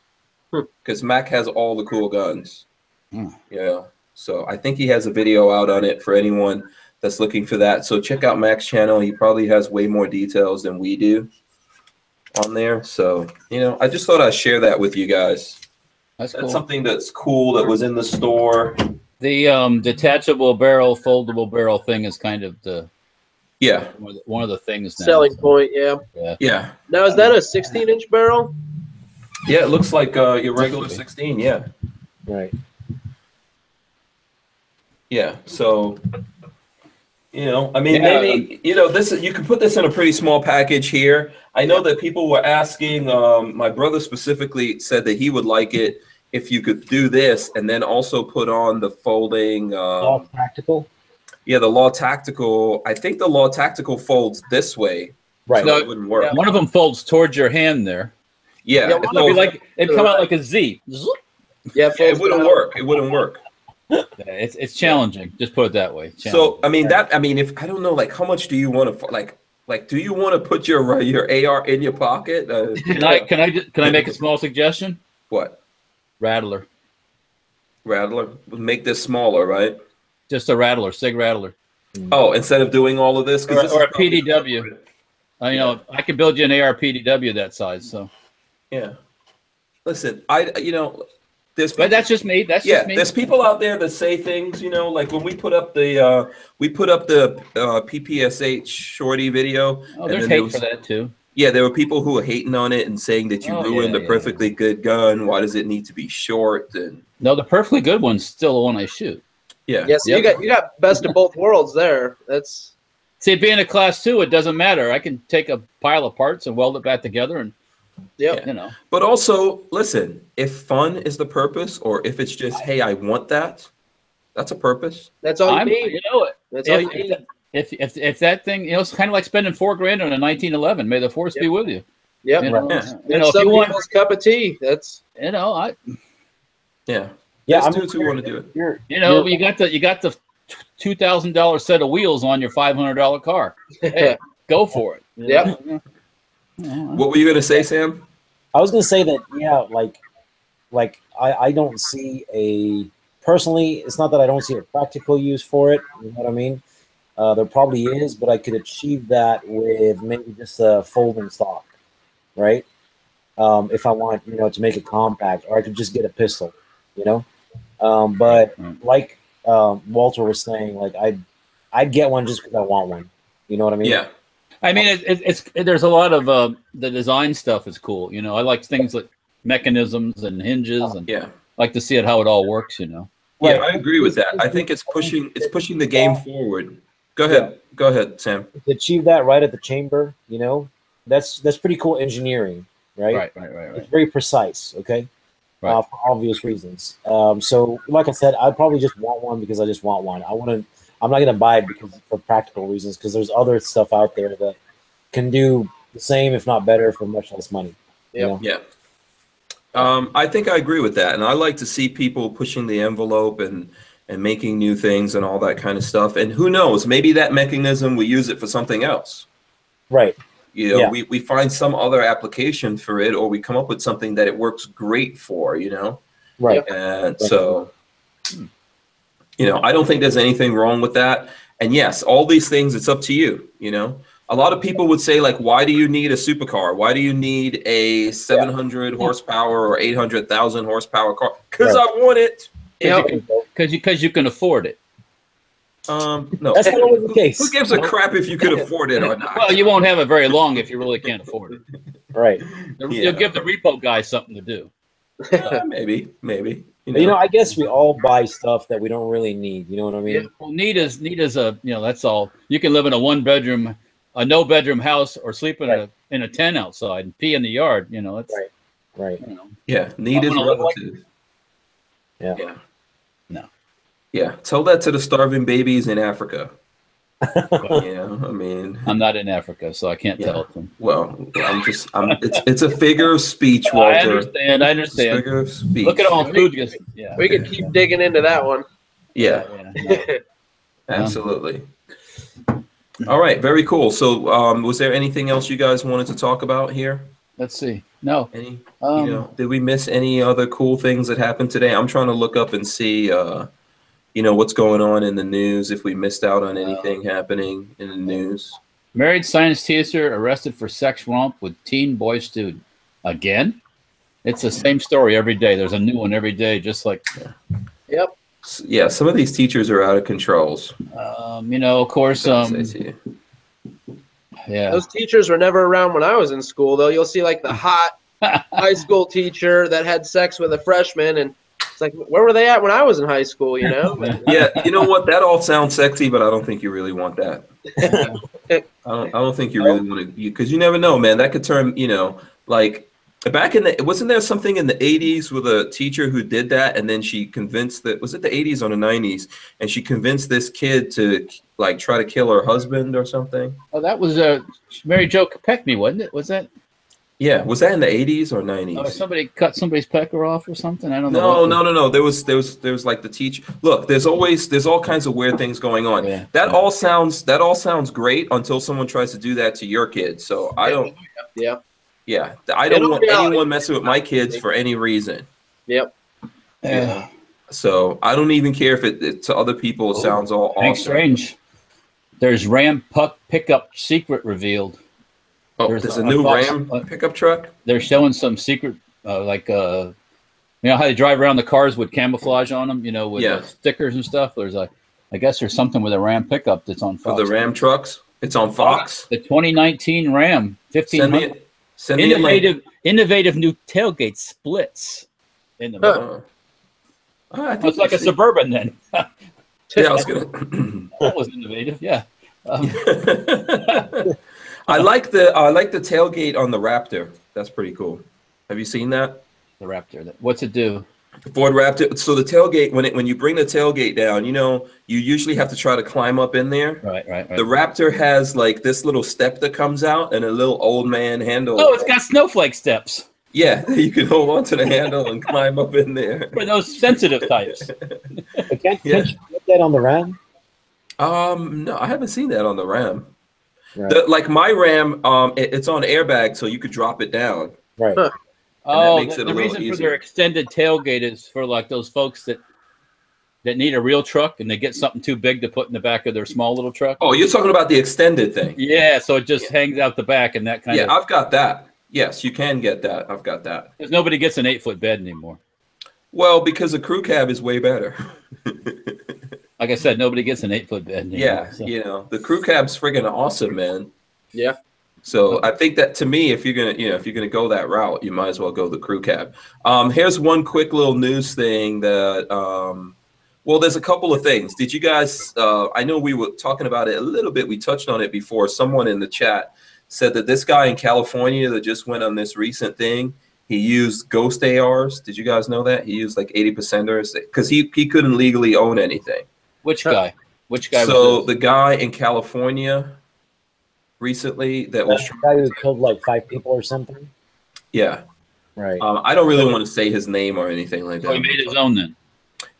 Speaker 3: Hmm.
Speaker 1: Because Mac has all the cool guns.
Speaker 2: Hmm.
Speaker 1: Yeah. So I think he has a video out on it for anyone that's looking for that. So check out Mac's channel. He probably has way more details than we do on there. So, you know, I just thought I'd share that with you guys.
Speaker 2: that's
Speaker 1: That's
Speaker 2: cool.
Speaker 1: something that's cool that was in the store.
Speaker 2: The um, detachable barrel, foldable barrel thing is kind of the
Speaker 1: Yeah.
Speaker 2: one of the, one of the things now.
Speaker 3: Selling point, yeah.
Speaker 2: Yeah.
Speaker 1: Yeah.
Speaker 3: Now is that a 16 inch barrel?
Speaker 1: Yeah. It looks like uh, your regular 16. Yeah.
Speaker 4: Right.
Speaker 1: Yeah. So, you know, I mean,
Speaker 2: Yeah.
Speaker 1: maybe, you know, this, you can put this in a pretty small package here. I know that people were asking, um, my brother specifically said that he would like it if you could do this and then also put on the folding,
Speaker 4: All
Speaker 1: um,
Speaker 4: practical.
Speaker 1: Yeah, the Law Tactical. I think the Law Tactical folds this way.
Speaker 4: Right.
Speaker 1: So it wouldn't work.
Speaker 2: One of them folds towards your hand there.
Speaker 1: Yeah.
Speaker 3: Yeah,
Speaker 1: it
Speaker 3: one
Speaker 2: It'd be like it'd come out like a Z.
Speaker 3: Yeah,
Speaker 1: yeah, it wouldn't
Speaker 3: down.
Speaker 1: work. It wouldn't work.
Speaker 2: It's it's challenging. Just put it that way.
Speaker 1: So I mean that I mean if I don't know like how much do you want to like like do you want to put your uh, your AR in your pocket? Uh,
Speaker 2: can I can I ju- can I make a small suggestion?
Speaker 1: what
Speaker 2: Rattler,
Speaker 1: rattler? Make this smaller, right?
Speaker 2: Just a rattler, sig rattler.
Speaker 1: Oh, instead of doing all of this,
Speaker 2: Or-
Speaker 1: this
Speaker 2: or a PDW. Uh, you know, I could build you an AR PDW that size. So,
Speaker 1: Yeah. Listen, I you know there's
Speaker 2: but that's just me. That's
Speaker 1: yeah
Speaker 2: just me.
Speaker 1: there's people out there that say things you know like when we put up the uh we put up the uh ppsh shorty video
Speaker 2: oh, there's
Speaker 1: then there was-
Speaker 2: for that too.
Speaker 1: yeah there were people who were hating on it and saying that you
Speaker 2: Oh,
Speaker 1: ruined
Speaker 2: yeah,
Speaker 1: a
Speaker 2: yeah,
Speaker 1: perfectly good gun why does it need to be short and
Speaker 2: No, the perfectly good one's still the one I shoot.
Speaker 1: Yeah
Speaker 3: Yeah, so
Speaker 2: Yep.
Speaker 3: you got you got best of both worlds there. That's
Speaker 2: See, being a class two, it doesn't matter. I can take a pile of parts and weld it back together, and
Speaker 3: yep.
Speaker 2: you know,
Speaker 1: But also, listen, if fun is the purpose, or if it's just, hey, I want that, that's a purpose.
Speaker 3: That's all you
Speaker 2: I'm,
Speaker 3: need.
Speaker 2: you know, it.
Speaker 3: That's all
Speaker 2: if,
Speaker 3: you
Speaker 2: if,
Speaker 3: need.
Speaker 2: if, if if that thing, you know, it's kind of like spending four grand on a 1911. May the force be with you.
Speaker 3: Yep.
Speaker 2: You know,
Speaker 1: Yeah.
Speaker 2: you know if you want,
Speaker 3: people's cup of tea. That's
Speaker 2: you know, I,
Speaker 1: Yeah.
Speaker 4: Yeah,
Speaker 1: There's
Speaker 4: I'm
Speaker 1: dudes who want to do it.
Speaker 4: You're,
Speaker 2: you know,
Speaker 4: you're-
Speaker 2: you got the you got the two thousand dollar set of wheels on your five hundred dollar car. Hey, go for it.
Speaker 3: Yep.
Speaker 1: What were you going to say, Sam?
Speaker 4: I was gonna say that yeah, like like I, I don't see a personally. It's not that I don't see a practical use for it. You know what I mean? Uh, there probably is, but I could achieve that with maybe just a folding stock, right? Um, if I want, you know, to make it compact, or I could just get a pistol, you know. Um, but
Speaker 2: Right.
Speaker 4: like um, Walter was saying, like I'd I'd get one just because I want one. You know what I mean?
Speaker 1: Yeah.
Speaker 2: I mean, it, it, it's there's a lot of uh, the design stuff is cool. You know, I like things like mechanisms and hinges, and
Speaker 1: Yeah.
Speaker 2: like to see it how it all works. You know,
Speaker 1: Yeah,
Speaker 4: Right.
Speaker 1: I agree with that. I think it's pushing it's pushing the game forward. Go ahead. Go ahead, Sam.
Speaker 4: to achieve that right at the chamber, you know, that's that's pretty cool engineering, right?
Speaker 2: right, right, right,
Speaker 4: It's
Speaker 2: right.
Speaker 4: very precise, okay,
Speaker 2: Right.
Speaker 4: uh, for obvious reasons. Um, so, like I said, I probably just want one because I just want one. I want to. I'm not gonna buy it because for practical reasons because there's other stuff out there that can do the same, if not better, for much less money. you know?
Speaker 1: Yeah. Um, I think I agree with that, and I like to see people pushing the envelope and and making new things and all that kind of stuff. And who knows, maybe that mechanism we use it for something else.
Speaker 4: Right.
Speaker 1: You know,
Speaker 4: Yeah.
Speaker 1: we, we find some other application for it, or we come up with something that it works great for. You know,
Speaker 4: Right.
Speaker 1: and so you know, I don't think there's anything wrong with that. And yes, all these things, it's up to you. You know, a lot of people would say like, why do you need a supercar? Why do you need a 700 horsepower or 800,000 horsepower car? Because
Speaker 4: Right.
Speaker 1: I want it.
Speaker 3: Yep.
Speaker 2: because you because you can afford it.
Speaker 1: Um, no.
Speaker 4: That's not always the case.
Speaker 1: Who gives a crap if you could afford it or not?
Speaker 2: Well, you won't have it very long if you really can't afford it.
Speaker 4: Right.
Speaker 2: You'll
Speaker 1: Yeah.
Speaker 2: give the repo guy something to do.
Speaker 1: Uh, maybe, maybe.
Speaker 4: But, you know, I guess we all buy stuff that we don't really need. You know what I mean?
Speaker 2: Well, neat is need is a you know that's all. You can live in a one bedroom, a no bedroom house, or sleep in a in a tent outside and pee in the yard. You know, that's
Speaker 4: Right. Right.
Speaker 2: you know.
Speaker 1: yeah, need is
Speaker 2: I'm gonna like-
Speaker 1: relative.
Speaker 4: Yeah.
Speaker 1: Yeah.
Speaker 2: No.
Speaker 1: Yeah, tell that to the starving babies in Africa. yeah, I mean,
Speaker 2: I'm not in Africa, so I can't
Speaker 1: Yeah.
Speaker 2: tell them.
Speaker 1: well, I'm just, I'm. It's, it's a figure of speech,
Speaker 2: I
Speaker 1: Walter.
Speaker 2: understand. I
Speaker 1: It's a
Speaker 2: understand.
Speaker 1: figure of speech.
Speaker 2: Look at all food. Just, yeah.
Speaker 3: We could keep digging into that one.
Speaker 1: Yeah,
Speaker 2: yeah.
Speaker 1: absolutely. All right, very cool. So, um, was there anything else you guys wanted to talk about here?
Speaker 2: Let's see. No.
Speaker 1: Any,
Speaker 2: Um,
Speaker 1: you know, did we miss any other cool things that happened today? I'm trying to look up and see, uh, you know, what's going on in the news. If we missed out on anything happening in the news.
Speaker 2: Married science teacher arrested for sex romp with teen boy student. Again? It's the same story every day. There's a new one every day, just like,
Speaker 3: Yep.
Speaker 1: Yeah, some of these teachers are out of controls.
Speaker 2: um, you know, of course, um, yeah.
Speaker 3: Those teachers were never around when I was in school, though. You'll see like the hot high school teacher that had sex with a freshman, and it's like, where were they at when I was in high school? You know?
Speaker 1: yeah, you know what? That all sounds sexy, but I don't think you really want that. I don't. I don't think you really want to, because you never know, man. That could turn, you know, like back in the wasn't there something in the '80s with a teacher who did that, and then she convinced that was it the '80s or the '90s, and she convinced this kid to like try to kill her husband or something.
Speaker 2: Oh, that was uh, Mary Jo Kopechne, wasn't it? Was that?
Speaker 1: Yeah, was that in the '80s or '90s?
Speaker 2: Oh, somebody cut somebody's pecker off or something? I don't know.
Speaker 1: No, no, no, no. There was, there was, there was like the teach. Look, there's always, there's all kinds of weird things going on.
Speaker 2: Yeah.
Speaker 1: That all sounds, that all sounds great until someone tries to do that to your kids. So I don't,
Speaker 3: Yeah.
Speaker 1: yeah, I don't
Speaker 3: In
Speaker 1: want anyone messing with my kids for any reason.
Speaker 3: Yep.
Speaker 2: Yeah.
Speaker 1: So I don't even care if it, it to other people it
Speaker 2: Oh,
Speaker 1: sounds all awesome.
Speaker 2: Strange. There's Ram Puck pickup secret revealed.
Speaker 1: Oh,
Speaker 2: There's
Speaker 1: there's
Speaker 2: a-
Speaker 1: a new
Speaker 2: a
Speaker 1: Ram
Speaker 2: uh,
Speaker 1: pickup truck.
Speaker 2: They're showing some secret, uh, like uh, you know how they drive around the cars with camouflage on them, you know, with
Speaker 1: Yeah.
Speaker 2: uh, stickers and stuff. There's a, I guess there's something with a Ram pickup that's on Fox.
Speaker 1: For the Ram trucks, it's on Fox.
Speaker 2: The 2019 Ram
Speaker 1: Send me,
Speaker 2: 1500
Speaker 1: send me a
Speaker 2: innovative, innovative new tailgate splits in the.
Speaker 3: Huh.
Speaker 1: Uh, I think
Speaker 2: It's like a
Speaker 1: I've seen-
Speaker 2: suburban then.
Speaker 1: Yeah, I was gonna.
Speaker 2: was innovative. Yeah. Um,
Speaker 1: I like the I like the tailgate on the Raptor. That's pretty cool. Have you seen that?
Speaker 2: the Raptor. What's it do?
Speaker 1: The Ford Raptor. So the tailgate when it when you bring the tailgate down, you know, you usually have to try to climb up in there.
Speaker 2: Right, right, right.
Speaker 1: The Raptor has like this little step that comes out and a little old man handle.
Speaker 2: oh, it's got snowflake steps
Speaker 1: Yeah, you can hold on to the handle and climb up in there.
Speaker 2: for those sensitive types.
Speaker 4: But can't,
Speaker 1: Yeah.
Speaker 4: can't you get that on the RAM?
Speaker 1: Um, no, I haven't seen that on the Ram.
Speaker 4: Right.
Speaker 1: The, like my Ram, um, it- it's on airbag, so you could drop it down.
Speaker 4: right.
Speaker 1: that
Speaker 2: Oh,
Speaker 1: makes
Speaker 2: the,
Speaker 1: it a
Speaker 2: the
Speaker 1: little
Speaker 2: reason for their extended tailgate is for like those folks that that need a real truck and they get something too big to put in the back of their small little truck.
Speaker 1: Oh, you're talking about the extended thing.
Speaker 2: Yeah, so it just hangs out the back and that kind
Speaker 1: Yeah,
Speaker 2: of.
Speaker 1: Yeah, I've got that. Yes, you can get that. I've got that.
Speaker 2: Because nobody gets an eight foot bed anymore.
Speaker 1: Well, because the crew cab is way better.
Speaker 2: Like I said, nobody gets an eight foot bed anymore.
Speaker 1: yeah,
Speaker 2: so-
Speaker 1: you know, the crew cab's friggin' awesome, man.
Speaker 3: Yeah.
Speaker 1: So I think that to me, if you're gonna, you know, if you're gonna go that route, you might as well go the crew cab. Um, here's one quick little news thing that, um, well, there's a couple of things. Did you guys? Uh, I know we were talking about it a little bit. We touched on it before. Someone in the chat said that this guy in California that just went on this recent thing, he used ghost ARs. Did you guys know that he used like 80 percenters because he he couldn't legally own anything.
Speaker 2: Which guy? Which guy?
Speaker 1: So
Speaker 2: was
Speaker 1: the guy in California, recently that was
Speaker 4: That's the guy who killed like five people or something.
Speaker 1: yeah.
Speaker 4: Right.
Speaker 1: Um, I don't really want to say his name or anything like that.
Speaker 2: So he
Speaker 1: that.
Speaker 2: made his own then.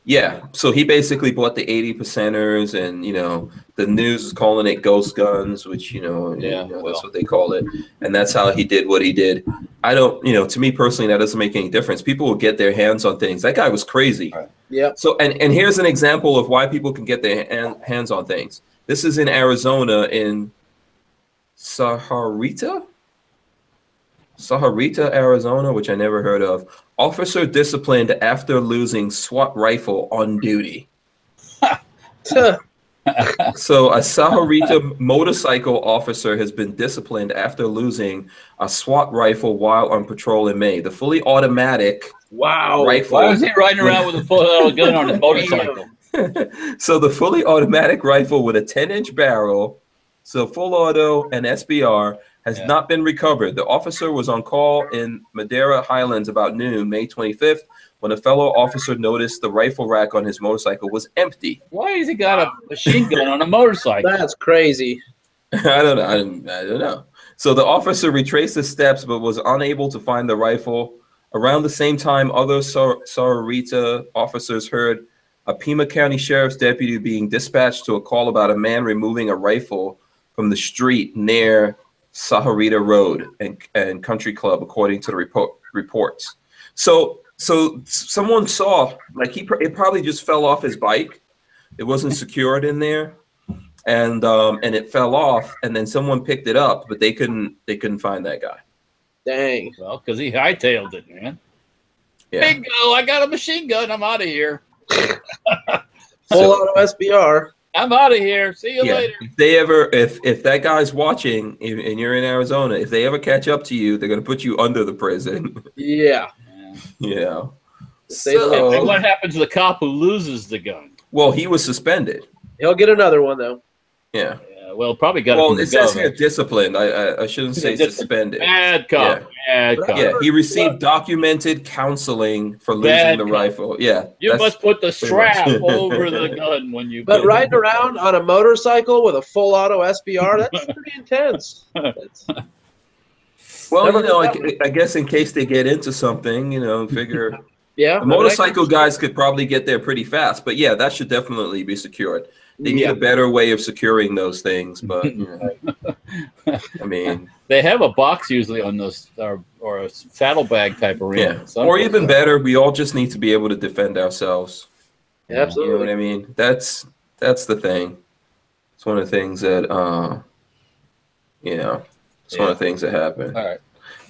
Speaker 1: Yeah, so he basically bought the 80 percenters, and you know, the news is calling it ghost guns, which you know, you
Speaker 2: Yeah,
Speaker 1: know,
Speaker 2: well.
Speaker 1: that's what they call it, and that's how he did what he did. I don't, you know, to me personally, that doesn't make any difference. People will get their hands on things. That guy was crazy.
Speaker 2: Right.
Speaker 3: Yep.
Speaker 1: So, and and here's an example of why people can get their hand, hands on things. This is in Arizona in Sahuarita, Sahuarita, Arizona, which I never heard of. Officer disciplined after losing SWAT rifle on duty. So, a Sahuarita motorcycle officer has been disciplined after losing a SWAT rifle while on patrol in May. The fully automatic
Speaker 3: wow.
Speaker 1: rifle.
Speaker 2: Why was he riding around with a full auto gun on his motorcycle?
Speaker 1: so the fully automatic rifle with a 10 inch barrel, so full auto and SBR, has
Speaker 2: Yeah.
Speaker 1: not been recovered. The officer was on call in Madera Highlands about noon, May 25th, when a fellow officer noticed the rifle rack on his motorcycle was empty.
Speaker 2: Why has he got a machine gun on a motorcycle?
Speaker 3: That's crazy.
Speaker 1: I don't know. I don't, I don't know. So the officer retraced his steps but was unable to find the rifle. Around the same time, other Sar- Sarita officers heard a Pima County Sheriff's deputy being dispatched to a call about a man removing a rifle from the street near Sahuarita Road and, and Country Club, according to the report, reports. So, so someone saw like he it probably just fell off his bike. It wasn't secured in there and um, and it fell off, and then someone picked it up, but they couldn't they couldn't find that guy.
Speaker 3: Dang.
Speaker 2: Well, because he hightailed it, man.
Speaker 1: Yeah.
Speaker 2: Bingo! I got a machine gun. I'm out of here.
Speaker 3: Full
Speaker 1: So,
Speaker 3: auto SBR.
Speaker 2: I'm out of here. See you
Speaker 1: yeah,
Speaker 2: later.
Speaker 1: if they ever if if that guy's watching and and you're in Arizona, if they ever catch up to you, they're gonna put you under the prison.
Speaker 3: Yeah.
Speaker 2: Yeah.
Speaker 1: yeah.
Speaker 3: Say
Speaker 2: And what happens to the cop who loses the gun?
Speaker 1: well, he was suspended.
Speaker 3: He'll get another one though.
Speaker 1: Yeah.
Speaker 2: Yeah, well, probably got it
Speaker 1: Well,
Speaker 2: from the
Speaker 1: it says
Speaker 2: gov.
Speaker 1: here disciplined. I I, I shouldn't say suspended.
Speaker 2: Bad cop. Bad cop.
Speaker 1: Yeah, he received documented counseling for losing
Speaker 2: Bad
Speaker 1: the
Speaker 2: cop.
Speaker 1: rifle. Yeah.
Speaker 2: You must put the strap over the gun when you.
Speaker 3: But
Speaker 2: put it.
Speaker 3: riding around on a motorcycle with a full auto SBR, that's pretty intense. That's,
Speaker 1: Well, you know, I, I guess in case they get into something, you know, figure
Speaker 3: yeah.
Speaker 1: the motorcycle guys could probably get there pretty fast. But yeah, that should definitely be secured. They need
Speaker 3: Yeah.
Speaker 1: a better way of securing those things. But you know, I mean,
Speaker 2: They have a box usually on those, or, or a saddlebag type arena.
Speaker 1: yeah. Or even better, we all just need to be able to defend ourselves. Absolutely, You know what. I mean? That's that's the thing. It's one of the things that uh, you know, it's one of the things that happen.
Speaker 2: All right.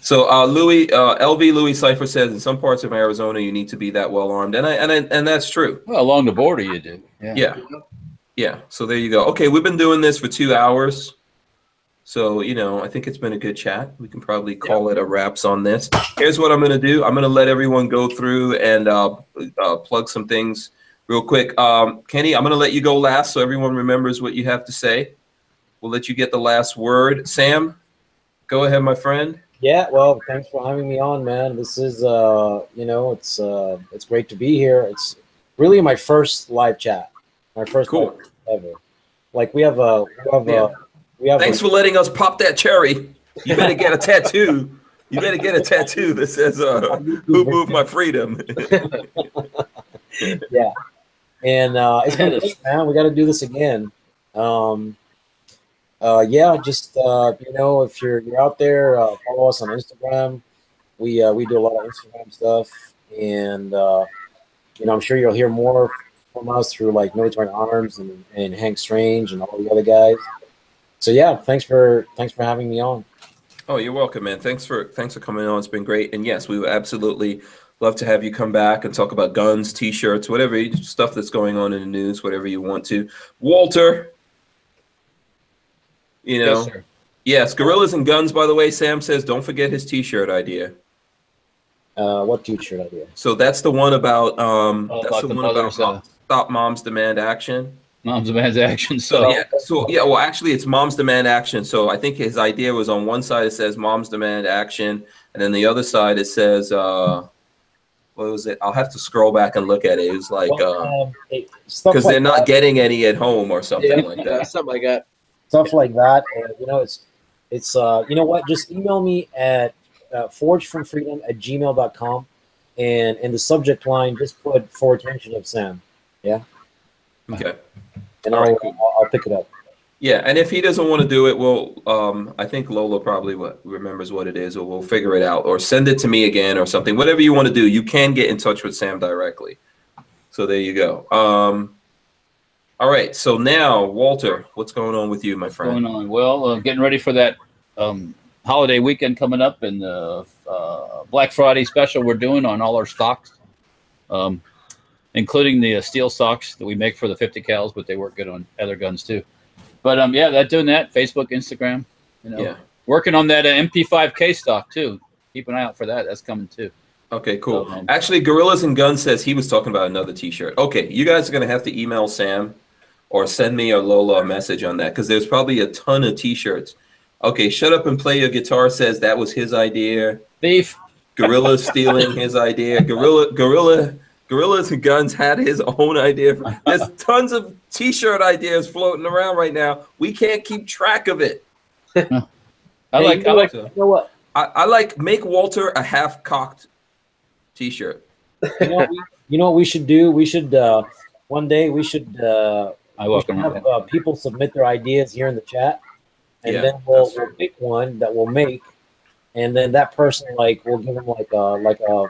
Speaker 1: So uh, Louis uh, LV Louis Cipher says in some parts of Arizona you need to be that well armed, and I, and I, and that's true.
Speaker 2: Well, along the border, you do. Yeah.
Speaker 1: Yeah, yeah. So there you go. Okay, we've been doing this for two hours, so you know I think it's been a good chat. We can probably call it a wraps on this. Here's what I'm gonna do. I'm gonna let everyone go through and uh, uh, plug some things real quick. Um, Kenny, I'm gonna let you go last, so everyone remembers what you have to say. We'll let you get the last word. Sam, go ahead, my friend.
Speaker 4: Yeah, well, thanks for having me on, man. This is uh, you know, it's uh it's great to be here. It's really my first live chat. My first
Speaker 1: Cool.
Speaker 4: ever. Like we have a we have
Speaker 1: Yeah.
Speaker 4: a we have
Speaker 1: Thanks
Speaker 4: a,
Speaker 1: for letting us pop that cherry. You better get a tattoo. You better get a tattoo that says uh, "Who moved my freedom." Yeah.
Speaker 4: And uh it's been great, man. We gotta do this again. Um uh yeah, just uh you know, if you're you're out there, uh follow us on Instagram. We uh we do a lot of Instagram stuff and uh you know, I'm sure you'll hear more from us through like Military Arms and, and Hank Strange and all the other guys. So yeah, thanks for thanks for having me on.
Speaker 1: oh, you're welcome, man. Thanks for thanks for coming on. It's been great. And yes, we would absolutely love to have you come back and talk about guns, t-shirts, whatever stuff that's going on in the news, whatever you want to. Walter, you know,
Speaker 2: Yes, sir.
Speaker 1: yes, gorillas and guns. By the way, Sam says don't forget his t-shirt idea.
Speaker 4: Uh what t-shirt idea?
Speaker 1: So that's the one about um,
Speaker 2: Oh,
Speaker 1: that's
Speaker 2: about
Speaker 1: the,
Speaker 2: the
Speaker 1: one about
Speaker 2: uh,
Speaker 1: stop moms demand action.
Speaker 2: Mom's Demand action. So
Speaker 1: So yeah, so yeah, well, actually, it's Moms Demand Action. So I think his idea was on one side it says Moms Demand Action, and then the other side it says, uh, what was it? I'll have to scroll back and look at it. It was like
Speaker 4: Well,
Speaker 1: because
Speaker 4: um, like
Speaker 1: they're not
Speaker 4: that.
Speaker 1: getting any at home or something
Speaker 3: Yeah,
Speaker 1: like that.
Speaker 3: something like that.
Speaker 4: stuff like that. And you know, it's It's uh, you know what? Just email me at uh, forgefromfreedom at gmail.com and in the subject line, just put for attention of Sam. Yeah.
Speaker 1: Okay.
Speaker 4: And
Speaker 1: All
Speaker 4: I'll,
Speaker 1: right, cool.
Speaker 4: I'll, I'll pick it up.
Speaker 1: Yeah, and if he doesn't want to do it, well, um, I think Lola probably what remembers what it is, or we'll figure it out, or send it to me again, or something. Whatever you want to do, you can get in touch with Sam directly. So there you go. Um, all right. So now, Walter, what's going on with you, my friend?
Speaker 2: going on? Well, uh, getting ready for that um, holiday weekend coming up and the uh, Black Friday special we're doing on all our stocks, um, including the uh, steel socks that we make for the 50 cals, but they work good on other guns too. But um, yeah, that doing that. Facebook, Instagram, you know,
Speaker 1: Yeah.
Speaker 2: working on that uh, MP5K stock too. Keep an eye out for that. That's coming too.
Speaker 1: Okay, cool.
Speaker 2: Um,
Speaker 1: Actually, Gorillas and Guns says he was talking about another T-shirt. Okay, you guys are gonna have to email Sam or send me or Lola a message on that because there's probably a ton of T-shirts. Okay, shut up and play your guitar says that was his idea.
Speaker 2: Thief.
Speaker 1: Gorilla stealing his idea. Gorilla, Gorilla, Gorillas and Guns had his own idea. There's tons of T-shirt ideas floating around right now. We can't keep track of it.
Speaker 2: I
Speaker 4: Hey,
Speaker 2: like.
Speaker 4: you
Speaker 2: I like.
Speaker 4: You know what?
Speaker 1: I, I like make Walter a half-cocked T-shirt.
Speaker 4: You know, what we, you know what we should do? We should uh, one day we should uh,
Speaker 2: I
Speaker 4: we should
Speaker 2: welcome.
Speaker 4: have uh, people submit their ideas here in the chat, and
Speaker 1: Yeah,
Speaker 4: then we'll, we'll pick one that we'll make, and then that person like we'll give them like a like a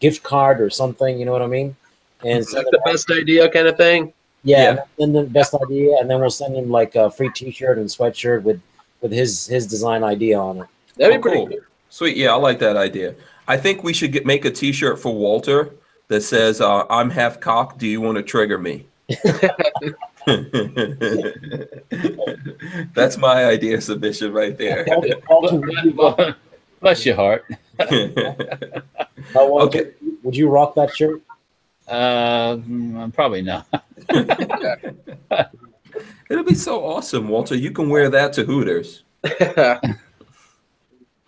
Speaker 4: gift card or something. You know what I mean? And
Speaker 3: It's
Speaker 4: send
Speaker 3: like
Speaker 4: them
Speaker 3: the best idea kind of thing.
Speaker 4: Yeah,
Speaker 1: Yeah.
Speaker 4: and then the best idea, and then we'll send him like a free T-shirt and sweatshirt with with his his design idea on it.
Speaker 3: That'd
Speaker 1: Oh,
Speaker 3: be pretty
Speaker 1: cool.
Speaker 3: cool.
Speaker 1: Sweet. Yeah, I like that idea. I think we should get make a T-shirt for Walter that says uh, "I'm half cocked. Do you want to trigger me?" That's my idea submission right there.
Speaker 4: Walter, Walter, would, you rock,
Speaker 2: Bless your heart.
Speaker 4: Walter,
Speaker 1: Okay.
Speaker 4: would you rock that shirt?
Speaker 2: Uh, mm, probably not.
Speaker 1: It'll be so awesome, Walter. You can wear that to Hooters.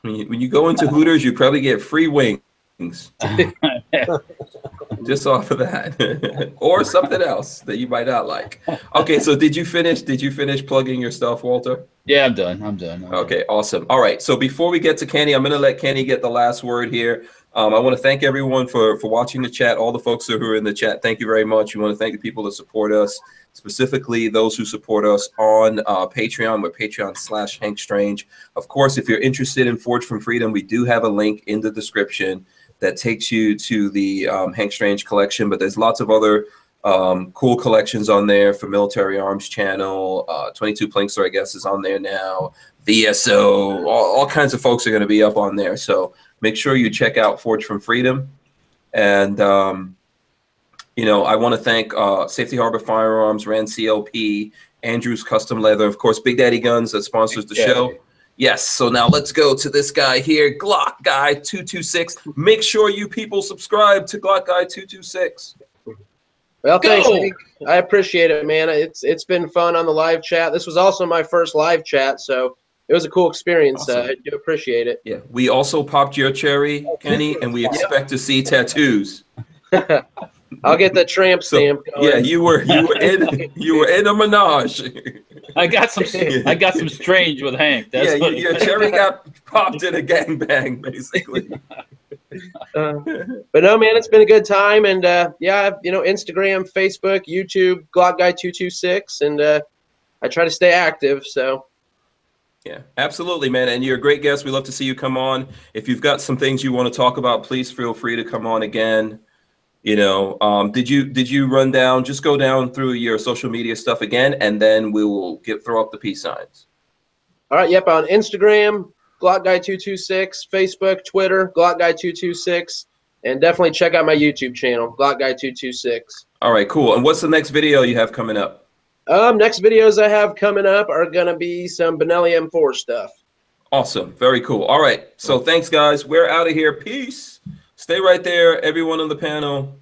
Speaker 1: When you, when you go into Hooters, you probably get free wings just off of that, or something else that you might not like. Okay, so did you finish? Did you finish plugging your stuff, Walter?
Speaker 2: Yeah, I'm done. I'm done. I'm done.
Speaker 1: Okay, awesome. All right, so before we get to Kenny, I'm going to let Kenny get the last word here. Um, I want to thank everyone for for watching the chat. All the folks who are in the chat, thank you very much. We want to thank the people that support us, specifically those who support us on uh, Patreon. We're Patreon slash Hank Strange. Of course, if you're interested in Forged from Freedom, we do have a link in the description that takes you to the um, Hank Strange collection. But there's lots of other um, cool collections on there for Military Arms Channel. Uh, 22 Plinkster, I guess, is on there now. VSO, all, all kinds of folks are going to be up on there. So make sure you check out Forged from Freedom. And, um, you know, I want to thank uh, Safety Harbor Firearms, Rand CLP, Andrews Custom Leather, of course, Big Daddy Guns that sponsors the show. Yes. So now let's go to this guy here, Glock Guy 226. Make sure you people subscribe to Glock Guy 226.
Speaker 3: Well, thanks.
Speaker 1: Go!
Speaker 3: Hank. I appreciate it, man. It's it's been fun on the live chat. This was also my first live chat, so it was a cool experience. Uh, I do appreciate it.
Speaker 1: Yeah. We also popped your cherry, Kenny, and we expect to see tattoos.
Speaker 3: I'll get the tramp
Speaker 1: So,
Speaker 3: stamp. Going.
Speaker 1: Yeah, you were you were in you were in a menage.
Speaker 2: I got some. I got some strange with Hank. That's
Speaker 1: yeah,
Speaker 2: what
Speaker 1: you, your cherry got popped in a gangbang, basically.
Speaker 3: Uh, but no, man, it's been a good time, and uh, yeah, you know, Instagram, Facebook, YouTube, Glock Guy two two six, and uh, I try to stay active. So
Speaker 1: Yeah, absolutely, man. And you're a great guest. We love to see you come on. If you've got some things you want to talk about, please feel free to come on again. You know, um, did you did you run down? Just go down through your social media stuff again, and then we will get throw up the peace signs.
Speaker 3: all right, yep, on Instagram, Glock Guy two two six, Facebook, Twitter, Glock Guy two two six, and definitely check out my YouTube channel, Glock Guy two two six.
Speaker 1: All right, cool. And what's the next video you have coming up?
Speaker 3: Um, next videos I have coming up are gonna be some Benelli M4 stuff.
Speaker 1: Awesome. Very cool. All right. So thanks, guys. We're out of here. Peace. Stay right there, everyone on the panel.